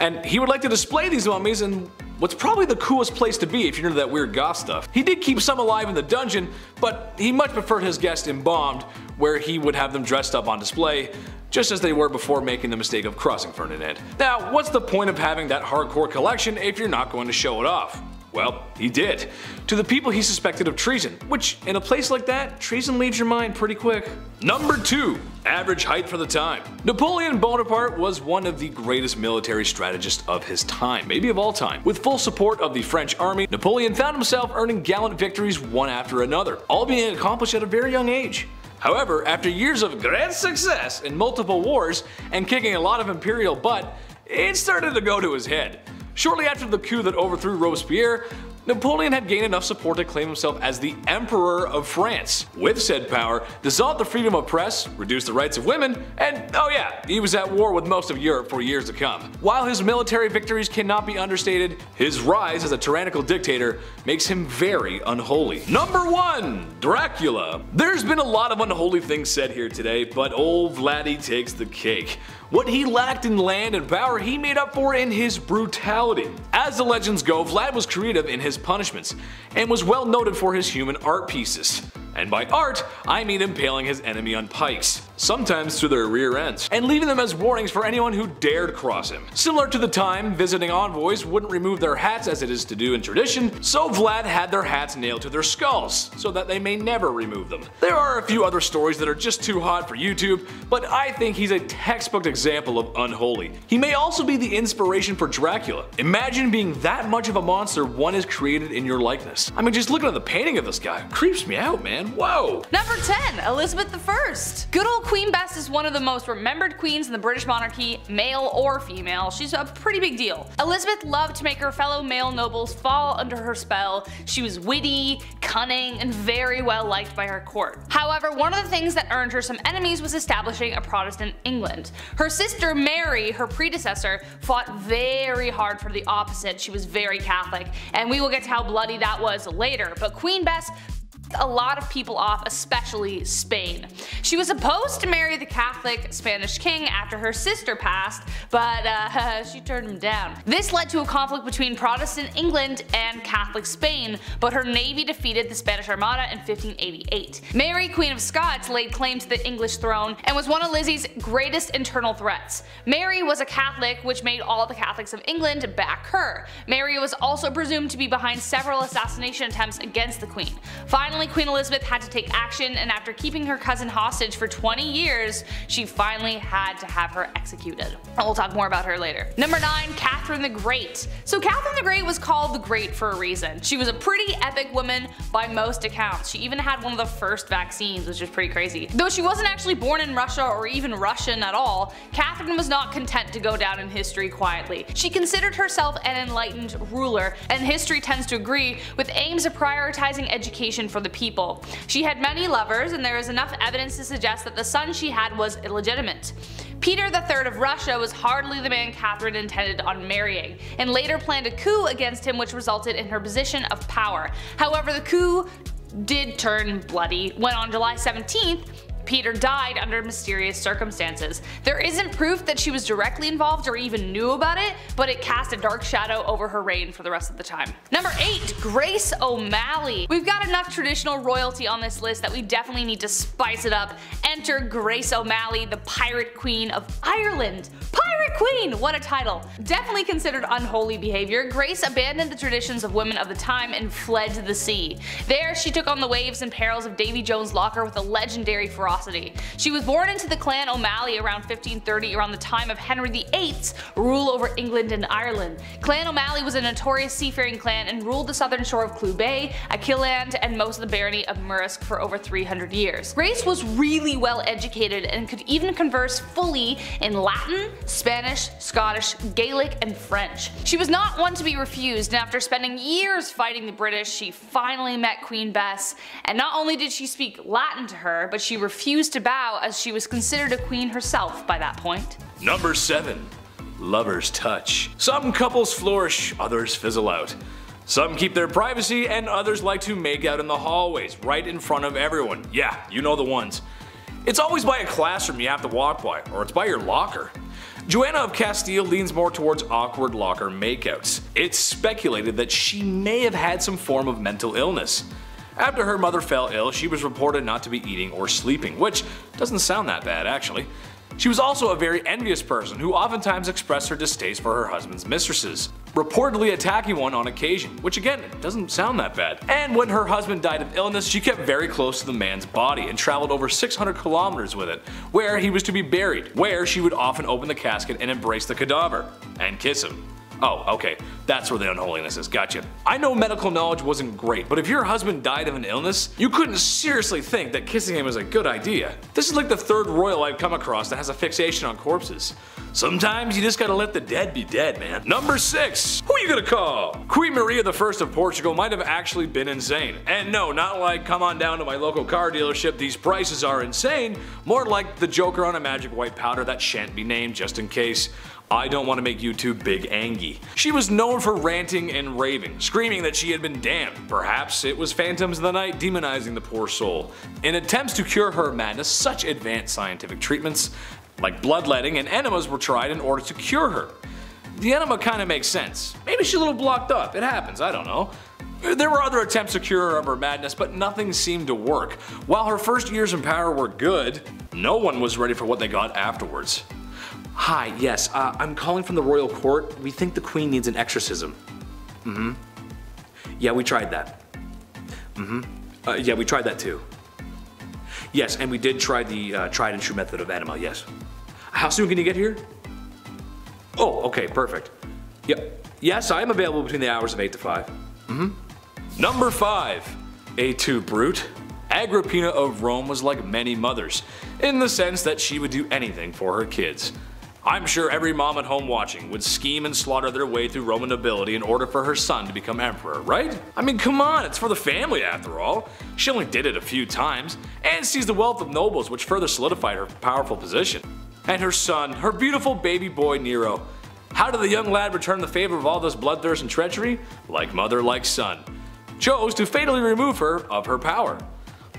And he would like to display these mummies in what's probably the coolest place to be if you're into that weird goth stuff. He did keep some alive in the dungeon, but he much preferred his guests embalmed, where he would have them dressed up on display, just as they were before making the mistake of crossing Ferdinand. Now, what's the point of having that hardcore collection if you're not going to show it off? Well, he did. To the people he suspected of treason, which in a place like that, treason leaves your mind pretty quick. Number 2. Average height for the time. Napoleon Bonaparte was one of the greatest military strategists of his time, maybe of all time. With full support of the French army, Napoleon found himself earning gallant victories one after another, all being accomplished at a very young age. However, after years of great success in multiple wars and kicking a lot of imperial butt, it started to go to his head. Shortly after the coup that overthrew Robespierre, Napoleon had gained enough support to claim himself as the Emperor of France. With said power, dissolved the freedom of press, reduced the rights of women, and oh yeah, he was at war with most of Europe for years to come. While his military victories cannot be understated, his rise as a tyrannical dictator makes him very unholy. Number 1. Dracula There's been a lot of unholy things said here today, but old Vladdy takes the cake. What he lacked in land and power he made up for in his brutality. As the legends go, Vlad was creative in his punishments, and was well noted for his human art pieces. And by art, I mean impaling his enemy on pikes. sometimes through their rear ends, and leaving them as warnings for anyone who dared cross him. Similar to the time visiting envoys wouldn't remove their hats as it is to do in tradition, so Vlad had their hats nailed to their skulls, so that they may never remove them. There are a few other stories that are just too hot for YouTube, but I think he's a textbook example of unholy. He may also be the inspiration for Dracula. Imagine being that much of a monster one is created in your likeness. I mean just looking at the painting of this guy creeps me out man, whoa. Number 10, Elizabeth I. Good old Queen Bess is one of the most remembered queens in the British monarchy, male or female. She's a pretty big deal. Elizabeth loved to make her fellow male nobles fall under her spell. She was witty, cunning, and very well liked by her court. However, one of the things that earned her some enemies was establishing a Protestant England. Her sister Mary, her predecessor, fought very hard for the opposite. She was very Catholic, and we will get to how bloody that was later, but Queen Bess a lot of people off, especially Spain. She was supposed to marry the Catholic Spanish king after her sister passed, but uh, she turned him down. This led to a conflict between Protestant England and Catholic Spain, but her navy defeated the Spanish Armada in 1588. Mary, Queen of Scots, laid claim to the English throne and was one of Lizzie's greatest internal threats. Mary was a Catholic, which made all the Catholics of England back her. Mary was also presumed to be behind several assassination attempts against the Queen. Finally, Finally, Queen Elizabeth had to take action and after keeping her cousin hostage for 20 years, she finally had to have her executed. We'll talk more about her later. Number 9. Catherine the Great. So Catherine the Great was called the Great for a reason. She was a pretty epic woman by most accounts. She even had one of the first vaccines, which is pretty crazy. Though she wasn't actually born in Russia or even Russian at all, Catherine was not content to go down in history quietly. She considered herself an enlightened ruler, and history tends to agree, with aims of prioritizing education for the the people. She had many lovers and there is enough evidence to suggest that the son she had was illegitimate. Peter III of Russia was hardly the man Catherine intended on marrying, and later planned a coup against him which resulted in her position of power. However, the coup did turn bloody when on July 17th, Peter died under mysterious circumstances. There isn't proof that she was directly involved or even knew about it, but it cast a dark shadow over her reign for the rest of the time. Number 8. Grace O'Malley. We've got enough traditional royalty on this list that we definitely need to spice it up. Enter Grace O'Malley, the Pirate Queen of Ireland. Pirate Queen! What a title. Definitely considered unholy behavior, Grace abandoned the traditions of women of the time and fled to the sea. There, she took on the waves and perils of Davy Jones' locker with a legendary ferocity she was born into the clan O'Malley around 1530 around the time of Henry VIII's rule over England and Ireland. Clan O'Malley was a notorious seafaring clan and ruled the southern shore of Clew Bay, Achill Island, and most of the barony of Murrisk for over 300 years. Grace was really well educated and could even converse fully in Latin, Spanish, Scottish, Gaelic, and French. She was not one to be refused and after spending years fighting the British, she finally met Queen Bess, and not only did she speak Latin to her, but she refused refused to bow as she was considered a queen herself by that point. Number 7. Lover's Touch. Some couples flourish, others fizzle out. Some keep their privacy and others like to make out in the hallways, right in front of everyone. Yeah, you know the ones. It's always by a classroom you have to walk by, or it's by your locker. Joanna of Castile leans more towards awkward locker makeouts. It's speculated that she may have had some form of mental illness. After her mother fell ill, she was reported not to be eating or sleeping, which doesn't sound that bad actually. She was also a very envious person who oftentimes expressed her distaste for her husband's mistresses, reportedly attacking one on occasion, which again doesn't sound that bad. And when her husband died of illness, she kept very close to the man's body and traveled over 600 kilometers with it, where he was to be buried, where she would often open the casket and embrace the cadaver, and kiss him. Oh, okay. That's where the unholiness is. Gotcha. I know medical knowledge wasn't great, but if your husband died of an illness, you couldn't seriously think that kissing him was a good idea. This is like the third royal I've come across that has a fixation on corpses. Sometimes you just gotta let the dead be dead, man. Number 6. Who are you gonna call? Queen Maria I of Portugal might have actually been insane. And no, not like come on down to my local car dealership, these prices are insane. More like the Joker on a magic white powder that shan't be named just in case. I don't want to make YouTube big Angie. She was known for ranting and raving, screaming that she had been damned. Perhaps it was phantoms of the night demonizing the poor soul. In attempts to cure her madness, such advanced scientific treatments like bloodletting and enemas were tried in order to cure her. The enema kinda makes sense. Maybe she's a little blocked up, it happens, I don't know. There were other attempts to cure her of her madness, but nothing seemed to work. While her first years in power were good, No one was ready for what they got afterwards. Hi, yes, uh, I'm calling from the royal court. We think the queen needs an exorcism. Mm-hmm. Yeah, we tried that. Mm-hmm. Uh, yeah, we tried that too. Yes, and we did try the uh, tried and true method of enema, yes. How soon can you get here? Oh, okay, perfect. Yep. Yes, I am available between the hours of 8 to 5. Mm-hmm. Number 5. Et tu Brute. Agrippina of Rome was like many mothers, in the sense that she would do anything for her kids. I'm sure every mom at home watching would scheme and slaughter their way through Roman nobility in order for her son to become emperor, right? I mean, come on, it's for the family after all. She only did it a few times, and seized the wealth of nobles which further solidified her powerful position. And her son, her beautiful baby boy Nero. How did the young lad return the favor of all this bloodthirst and treachery? Like mother, like son. Chose to fatally remove her of her power.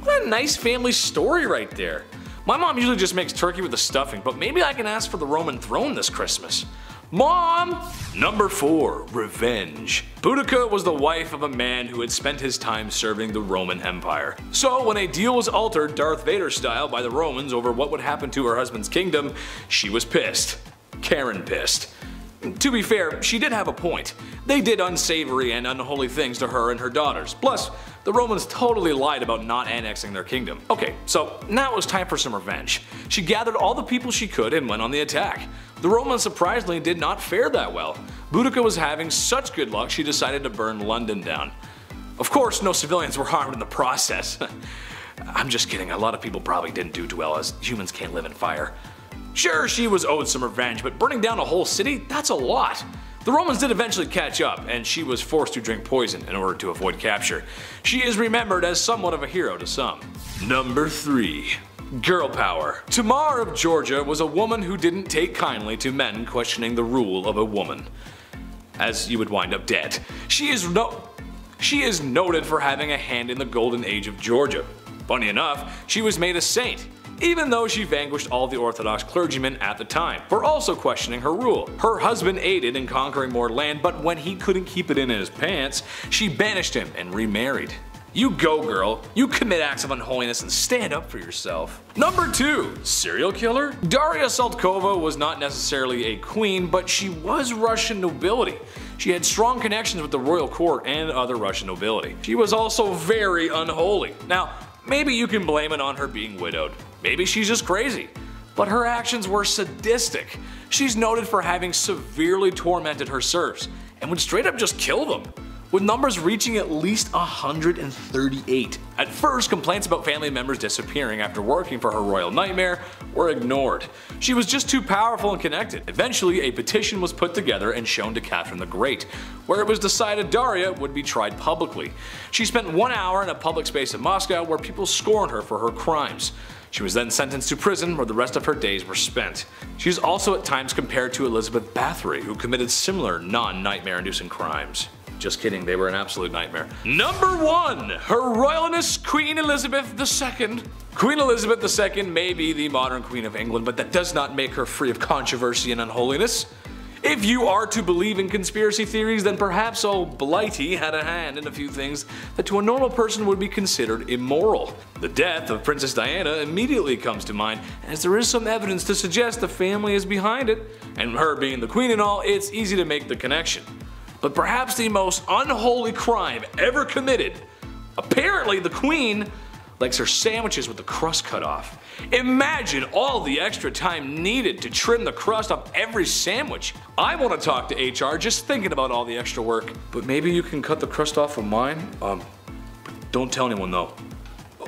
What a nice family story right there. My mom usually just makes turkey with the stuffing, but maybe I can ask for the Roman throne this Christmas. Mom! Number 4. Revenge. Boudica was the wife of a man who had spent his time serving the Roman Empire. So when a deal was altered Darth Vader style by the Romans over what would happen to her husband's kingdom, she was pissed. Karen pissed. To be fair, she did have a point. They did unsavory and unholy things to her and her daughters. Plus, the Romans totally lied about not annexing their kingdom. Okay, so now it was time for some revenge. She gathered all the people she could and went on the attack. The Romans surprisingly did not fare that well. Boudica was having such good luck she decided to burn London down. Of course, no civilians were harmed in the process. I'm just kidding, a lot of people probably didn't do too well as humans can't live in fire. Sure, she was owed some revenge, but burning down a whole city? That's a lot. The Romans did eventually catch up, and she was forced to drink poison in order to avoid capture. She is remembered as somewhat of a hero to some. Number 3. Girl power. Tamar of Georgia was a woman who didn't take kindly to men questioning the rule of a woman. As you would wind up dead. She is no... She is noted for having a hand in the golden age of Georgia. Funny enough, she was made a saint, even though she vanquished all the Orthodox clergymen at the time for also questioning her rule. Her husband aided in conquering more land, but when he couldn't keep it in his pants, she banished him and remarried. You go girl, you commit acts of unholiness and stand up for yourself. Number 2. Serial killer? Daria Saltykova was not necessarily a queen, but she was Russian nobility. She had strong connections with the royal court and other Russian nobility. She was also very unholy. Now, maybe you can blame it on her being widowed. Maybe she's just crazy. But her actions were sadistic. She's noted for having severely tormented her serfs and would straight up just kill them with numbers reaching at least 138. At first, complaints about family members disappearing after working for her royal nightmare were ignored. She was just too powerful and connected. Eventually, a petition was put together and shown to Catherine the Great, where it was decided Daria would be tried publicly. She spent one hour in a public space in Moscow where people scorned her for her crimes. She was then sentenced to prison where the rest of her days were spent. She is also at times compared to Elizabeth Bathory who committed similar non-nightmare inducing crimes. Just kidding, they were an absolute nightmare. Number 1. Her Royalness Queen Elizabeth II. Queen Elizabeth II may be the modern Queen of England, but that does not make her free of controversy and unholiness. If you are to believe in conspiracy theories, then perhaps old Blighty had a hand in a few things that to a normal person would be considered immoral. The death of Princess Diana immediately comes to mind, as there is some evidence to suggest the family is behind it, and her being the queen and all, it's easy to make the connection. But perhaps the most unholy crime ever committed, apparently the queen likes her sandwiches with the crust cut off. Imagine all the extra time needed to trim the crust off every sandwich. I want to talk to HR just thinking about all the extra work. But maybe you can cut the crust off of mine? Um, don't tell anyone though.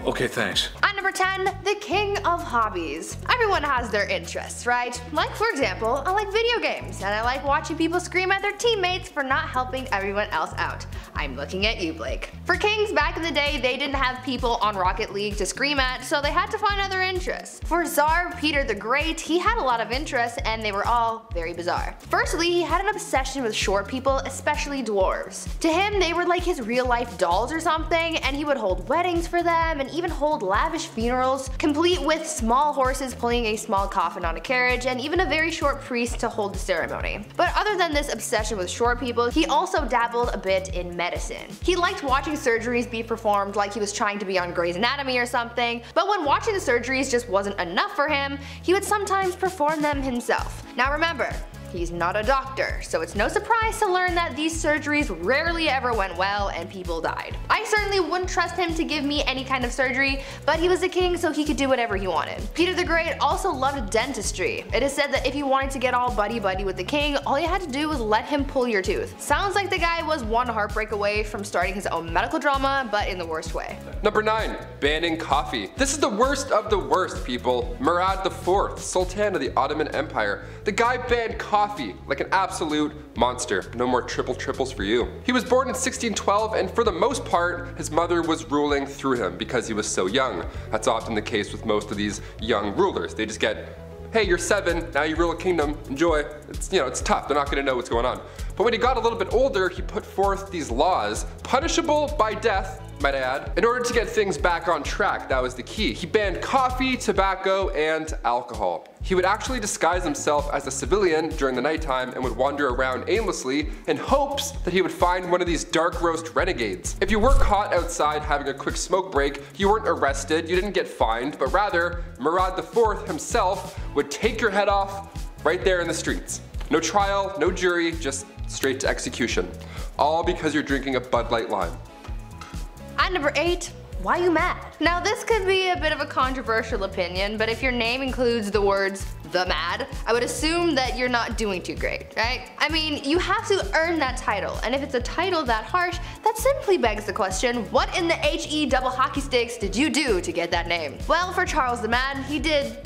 Okay, thanks. At number 10, the king of hobbies. Everyone has their interests, right? Like for example, I like video games, and I like watching people scream at their teammates for not helping everyone else out. I'm looking at you, Blake. For kings back in the day, they didn't have people on Rocket League to scream at, so they had to find other interests. For Tsar Peter the Great, he had a lot of interests, and they were all very bizarre. Firstly, he had an obsession with short people, especially dwarves. To him, they were like his real life dolls or something, and he would hold weddings for them and even hold lavish funerals complete with small horses pulling a small coffin on a carriage, and even a very short priest to hold the ceremony. But other than this obsession with short people, he also dabbled a bit in medicine. He liked watching surgeries be performed like he was trying to be on Grey's Anatomy or something, but when watching the surgeries just wasn't enough for him, he would sometimes perform them himself. Now remember, He's not a doctor, so it's no surprise to learn that these surgeries rarely ever went well and people died. I certainly wouldn't trust him to give me any kind of surgery, but he was a king so he could do whatever he wanted. Peter the Great also loved dentistry. It is said that if you wanted to get all buddy buddy with the king, all you had to do was let him pull your tooth. Sounds like the guy was one heartbreak away from starting his own medical drama, but in the worst way. Number 9. Banning coffee. This is the worst of the worst people. Murad IV, Sultan of the Ottoman Empire. The guy banned coffee coffee, like an absolute monster. No more triple triples for you. He was born in 1612 and for the most part, his mother was ruling through him because he was so young. That's often the case with most of these young rulers. They just get hey, you're seven, now you rule a kingdom, enjoy. It's, you know, it's tough, they're not gonna know what's going on. But when he got a little bit older, he put forth these laws, punishable by death might I add. In order to get things back on track, that was the key. He banned coffee, tobacco, and alcohol. He would actually disguise himself as a civilian during the nighttime and would wander around aimlessly in hopes that he would find one of these dark roast renegades. If you were caught outside having a quick smoke break, you weren't arrested, you didn't get fined, but rather, Murad IV himself would take your head off right there in the streets. No trial, no jury, just straight to execution. All because you're drinking a Bud Light Lime. At number 8, why you mad? Now this could be a bit of a controversial opinion, but if your name includes the words the mad, I would assume that you're not doing too great, right? I mean, you have to earn that title, and if it's a title that harsh, that simply begs the question, what in the HE double hockey sticks did you do to get that name? Well, for Charles the Mad, he did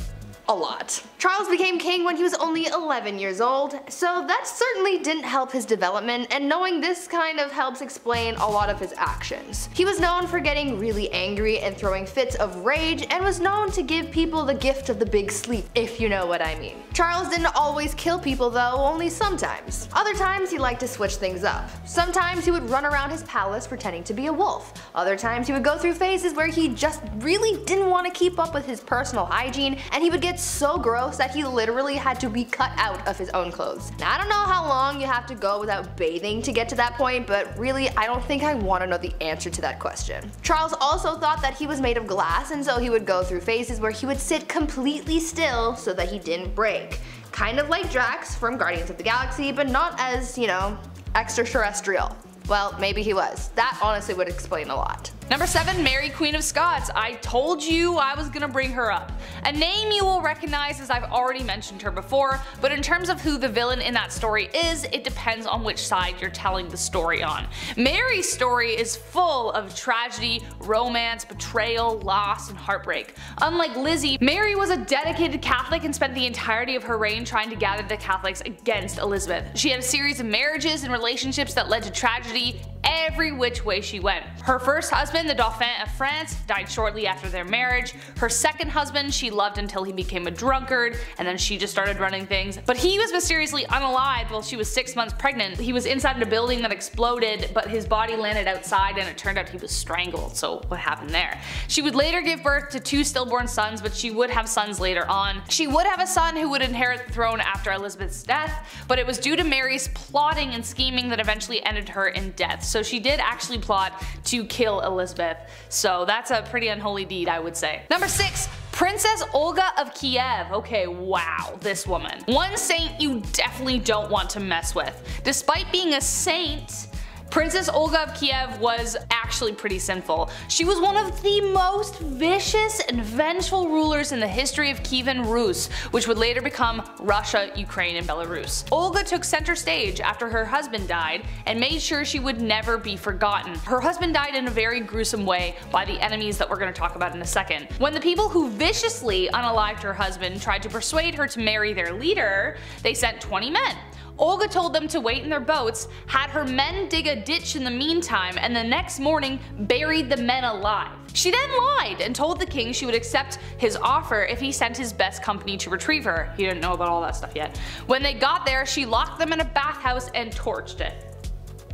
a lot. Charles became king when he was only 11 years old, so that certainly didn't help his development, and knowing this kind of helps explain a lot of his actions. He was known for getting really angry and throwing fits of rage, and was known to give people the gift of the big sleep, if you know what I mean. Charles didn't always kill people though, only sometimes. Other times he liked to switch things up. Sometimes he would run around his palace pretending to be a wolf. Other times he would go through phases where he just really didn't want to keep up with his personal hygiene, and he would get so gross that he literally had to be cut out of his own clothes. Now I don't know how long you have to go without bathing to get to that point, but really I don't think I want to know the answer to that question. Charles also thought that he was made of glass and so he would go through phases where he would sit completely still so that he didn't break. Kind of like Drax from Guardians of the Galaxy, but not as, you know, extraterrestrial. Well, maybe he was. That honestly would explain a lot. Number 7, Mary Queen of Scots. I told you I was gonna bring her up. A name you will recognize as I've already mentioned her before, but in terms of who the villain in that story is, it depends on which side you're telling the story on. Mary's story is full of tragedy, romance, betrayal, loss, and heartbreak. Unlike Lizzie, Mary was a dedicated Catholic and spent the entirety of her reign trying to gather the Catholics against Elizabeth. She had a series of marriages and relationships that led to tragedy every which way she went. Her first husband, the Dauphin of France, died shortly after their marriage. Her second husband she loved until he became a drunkard, and then she just started running things. But he was mysteriously unalive while she was six months pregnant. He was inside a building that exploded, but his body landed outside and it turned out he was strangled, so what happened there? She would later give birth to two stillborn sons, but she would have sons later on. She would have a son who would inherit the throne after Elizabeth's death, but it was due to Mary's plotting and scheming that eventually ended her in death. So she did actually plot to kill Elizabeth. So that's a pretty unholy deed I would say. Number 6. Princess Olga of Kiev. Okay, wow, this woman. One saint you definitely don't want to mess with. Despite being a saint, Princess Olga of Kiev was actually pretty sinful. She was one of the most vicious and vengeful rulers in the history of Kievan Rus, which would later become Russia, Ukraine, and Belarus. Olga took center stage after her husband died and made sure she would never be forgotten. Her husband died in a very gruesome way by the enemies that we're going to talk about in a second. When the people who viciously unalived her husband tried to persuade her to marry their leader, they sent 20 men. Olga told them to wait in their boats, had her men dig a ditch in the meantime, and the next morning buried the men alive. She then lied and told the king she would accept his offer if he sent his best company to retrieve her. He didn't know about all that stuff yet. When they got there, she locked them in a bathhouse and torched it.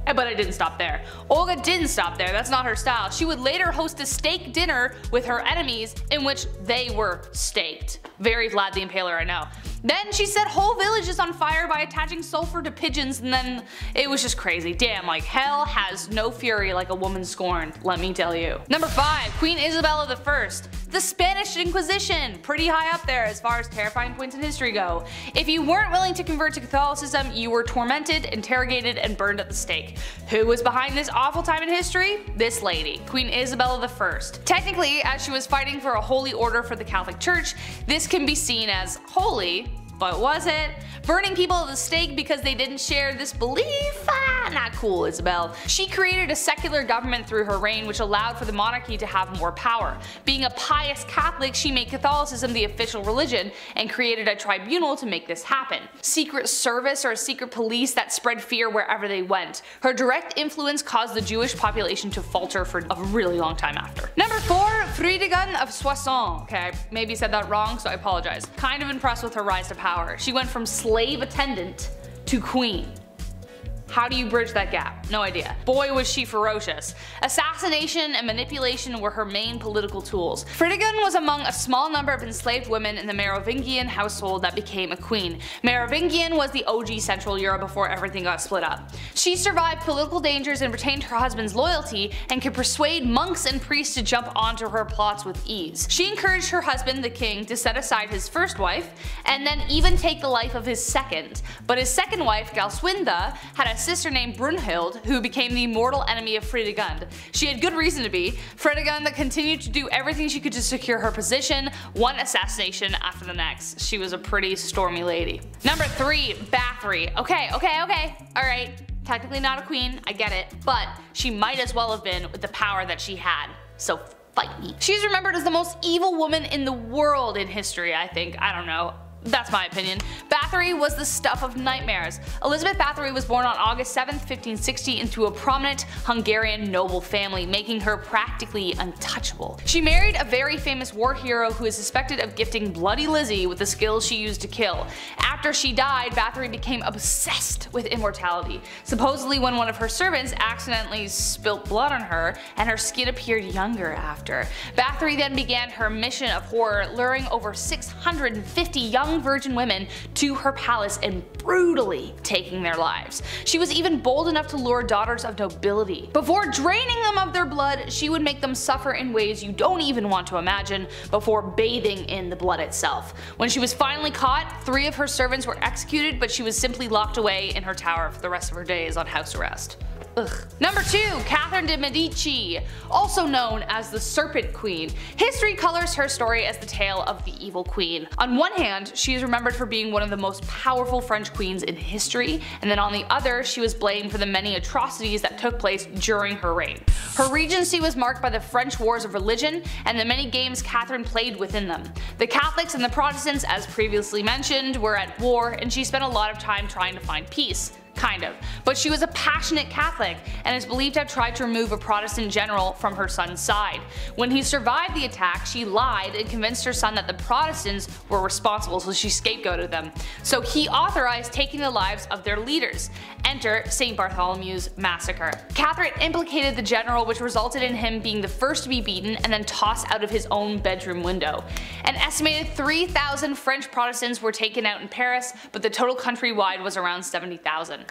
Eh, but it didn't stop there. Olga didn't stop there, that's not her style. She would later host a steak dinner with her enemies in which they were staked. Very Vlad the Impaler, I know. Then she set whole villages on fire by attaching sulfur to pigeons and then it was just crazy. Damn, like hell has no fury like a woman scorned, let me tell you. Number 5. Queen Isabella I. The Spanish Inquisition, pretty high up there as far as terrifying points in history go. If you weren't willing to convert to Catholicism, you were tormented, interrogated, and burned at the stake. Who was behind this awful time in history? This lady, Queen Isabella I. Technically, as she was fighting for a holy order for the Catholic Church, this can be seen as holy, but was it? Burning people at the stake because they didn't share this belief? Ah, not cool, Isabel. She created a secular government through her reign which allowed for the monarchy to have more power. Being a pious Catholic, she made Catholicism the official religion and created a tribunal to make this happen. Secret service or a secret police that spread fear wherever they went. Her direct influence caused the Jewish population to falter for a really long time after. Number 4. Fridegund of Soissons. Okay, maybe said that wrong so I apologize. Kind of impressed with her rise to power power. She went from slave attendant to queen. How do you bridge that gap? No idea. Boy was she ferocious. Assassination and manipulation were her main political tools. Fridegund was among a small number of enslaved women in the Merovingian household that became a queen. Merovingian was the OG Central Europe before everything got split up. She survived political dangers and retained her husband's loyalty and could persuade monks and priests to jump onto her plots with ease. She encouraged her husband, the king, to set aside his first wife and then even take the life of his second. But his second wife, Galswinda, had a sister named Brunhild, who became the mortal enemy of Fredegund. She had good reason to be. Fredegund continued to do everything she could to secure her position, one assassination after the next. She was a pretty stormy lady. Number 3. Bathory. Okay, okay, okay, alright. Technically not a queen, I get it, but she might as well have been with the power that she had. So fight me. She's remembered as the most evil woman in the world in history, I think. I don't know. That's my opinion. Bathory was the stuff of nightmares. Elizabeth Bathory was born on August 7, 1560 into a prominent Hungarian noble family, making her practically untouchable. She married a very famous war hero who is suspected of gifting Bloody Lizzie with the skills she used to kill. After she died, Bathory became obsessed with immortality. Supposedly when one of her servants accidentally spilt blood on her and her skin appeared younger after. Bathory then began her mission of horror, luring over 650 young young virgin women to her palace and brutally taking their lives. She was even bold enough to lure daughters of nobility. Before draining them of their blood, she would make them suffer in ways you don't even want to imagine before bathing in the blood itself. When she was finally caught, three of her servants were executed but she was simply locked away in her tower for the rest of her days on house arrest. Ugh. Number 2. Catherine de Medici, also known as the Serpent Queen. History colors her story as the tale of the evil queen. On one hand, she is remembered for being one of the most powerful French queens in history, and then on the other, she was blamed for the many atrocities that took place during her reign. Her regency was marked by the French wars of religion and the many games Catherine played within them. The Catholics and the Protestants, as previously mentioned, were at war, and she spent a lot of time trying to find peace. Kind of. But she was a passionate Catholic and is believed to have tried to remove a Protestant general from her son's side. When he survived the attack, she lied and convinced her son that the Protestants were responsible so she scapegoated them. So he authorized taking the lives of their leaders. Enter St. Bartholomew's Massacre. Catherine implicated the general which resulted in him being the first to be beaten and then tossed out of his own bedroom window. An estimated 3,000 French Protestants were taken out in Paris, but the total countrywide was around 70,000.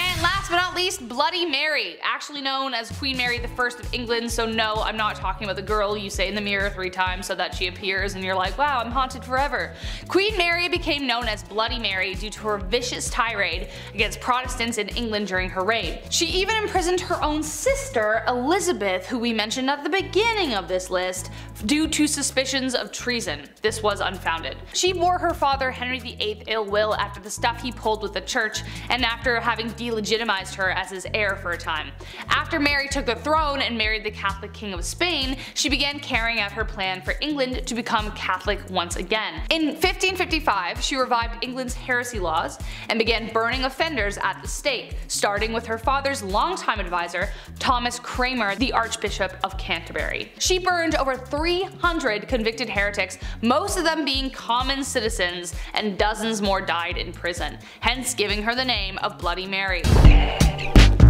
And last but not least, Bloody Mary, actually known as Queen Mary I of England, so no, I'm not talking about the girl you say in the mirror three times so that she appears and you're like, wow, I'm haunted forever. Queen Mary became known as Bloody Mary due to her vicious tirade against Protestants in England during her reign. She even imprisoned her own sister, Elizabeth, who we mentioned at the beginning of this list, due to suspicions of treason. This was unfounded. She bore her father Henry VIII ill will after the stuff he pulled with the church and after having delegitimized her as his heir for a time. After Mary took the throne and married the Catholic King of Spain, she began carrying out her plan for England to become Catholic once again. In 1555, she revived England's heresy laws and began burning offenders at the stake, starting with her father's longtime advisor, Thomas Cranmer, the Archbishop of Canterbury. She burned over 300 convicted heretics, most of them being common citizens, and dozens more died in prison, hence giving her the name of Bloody Mary. Perry.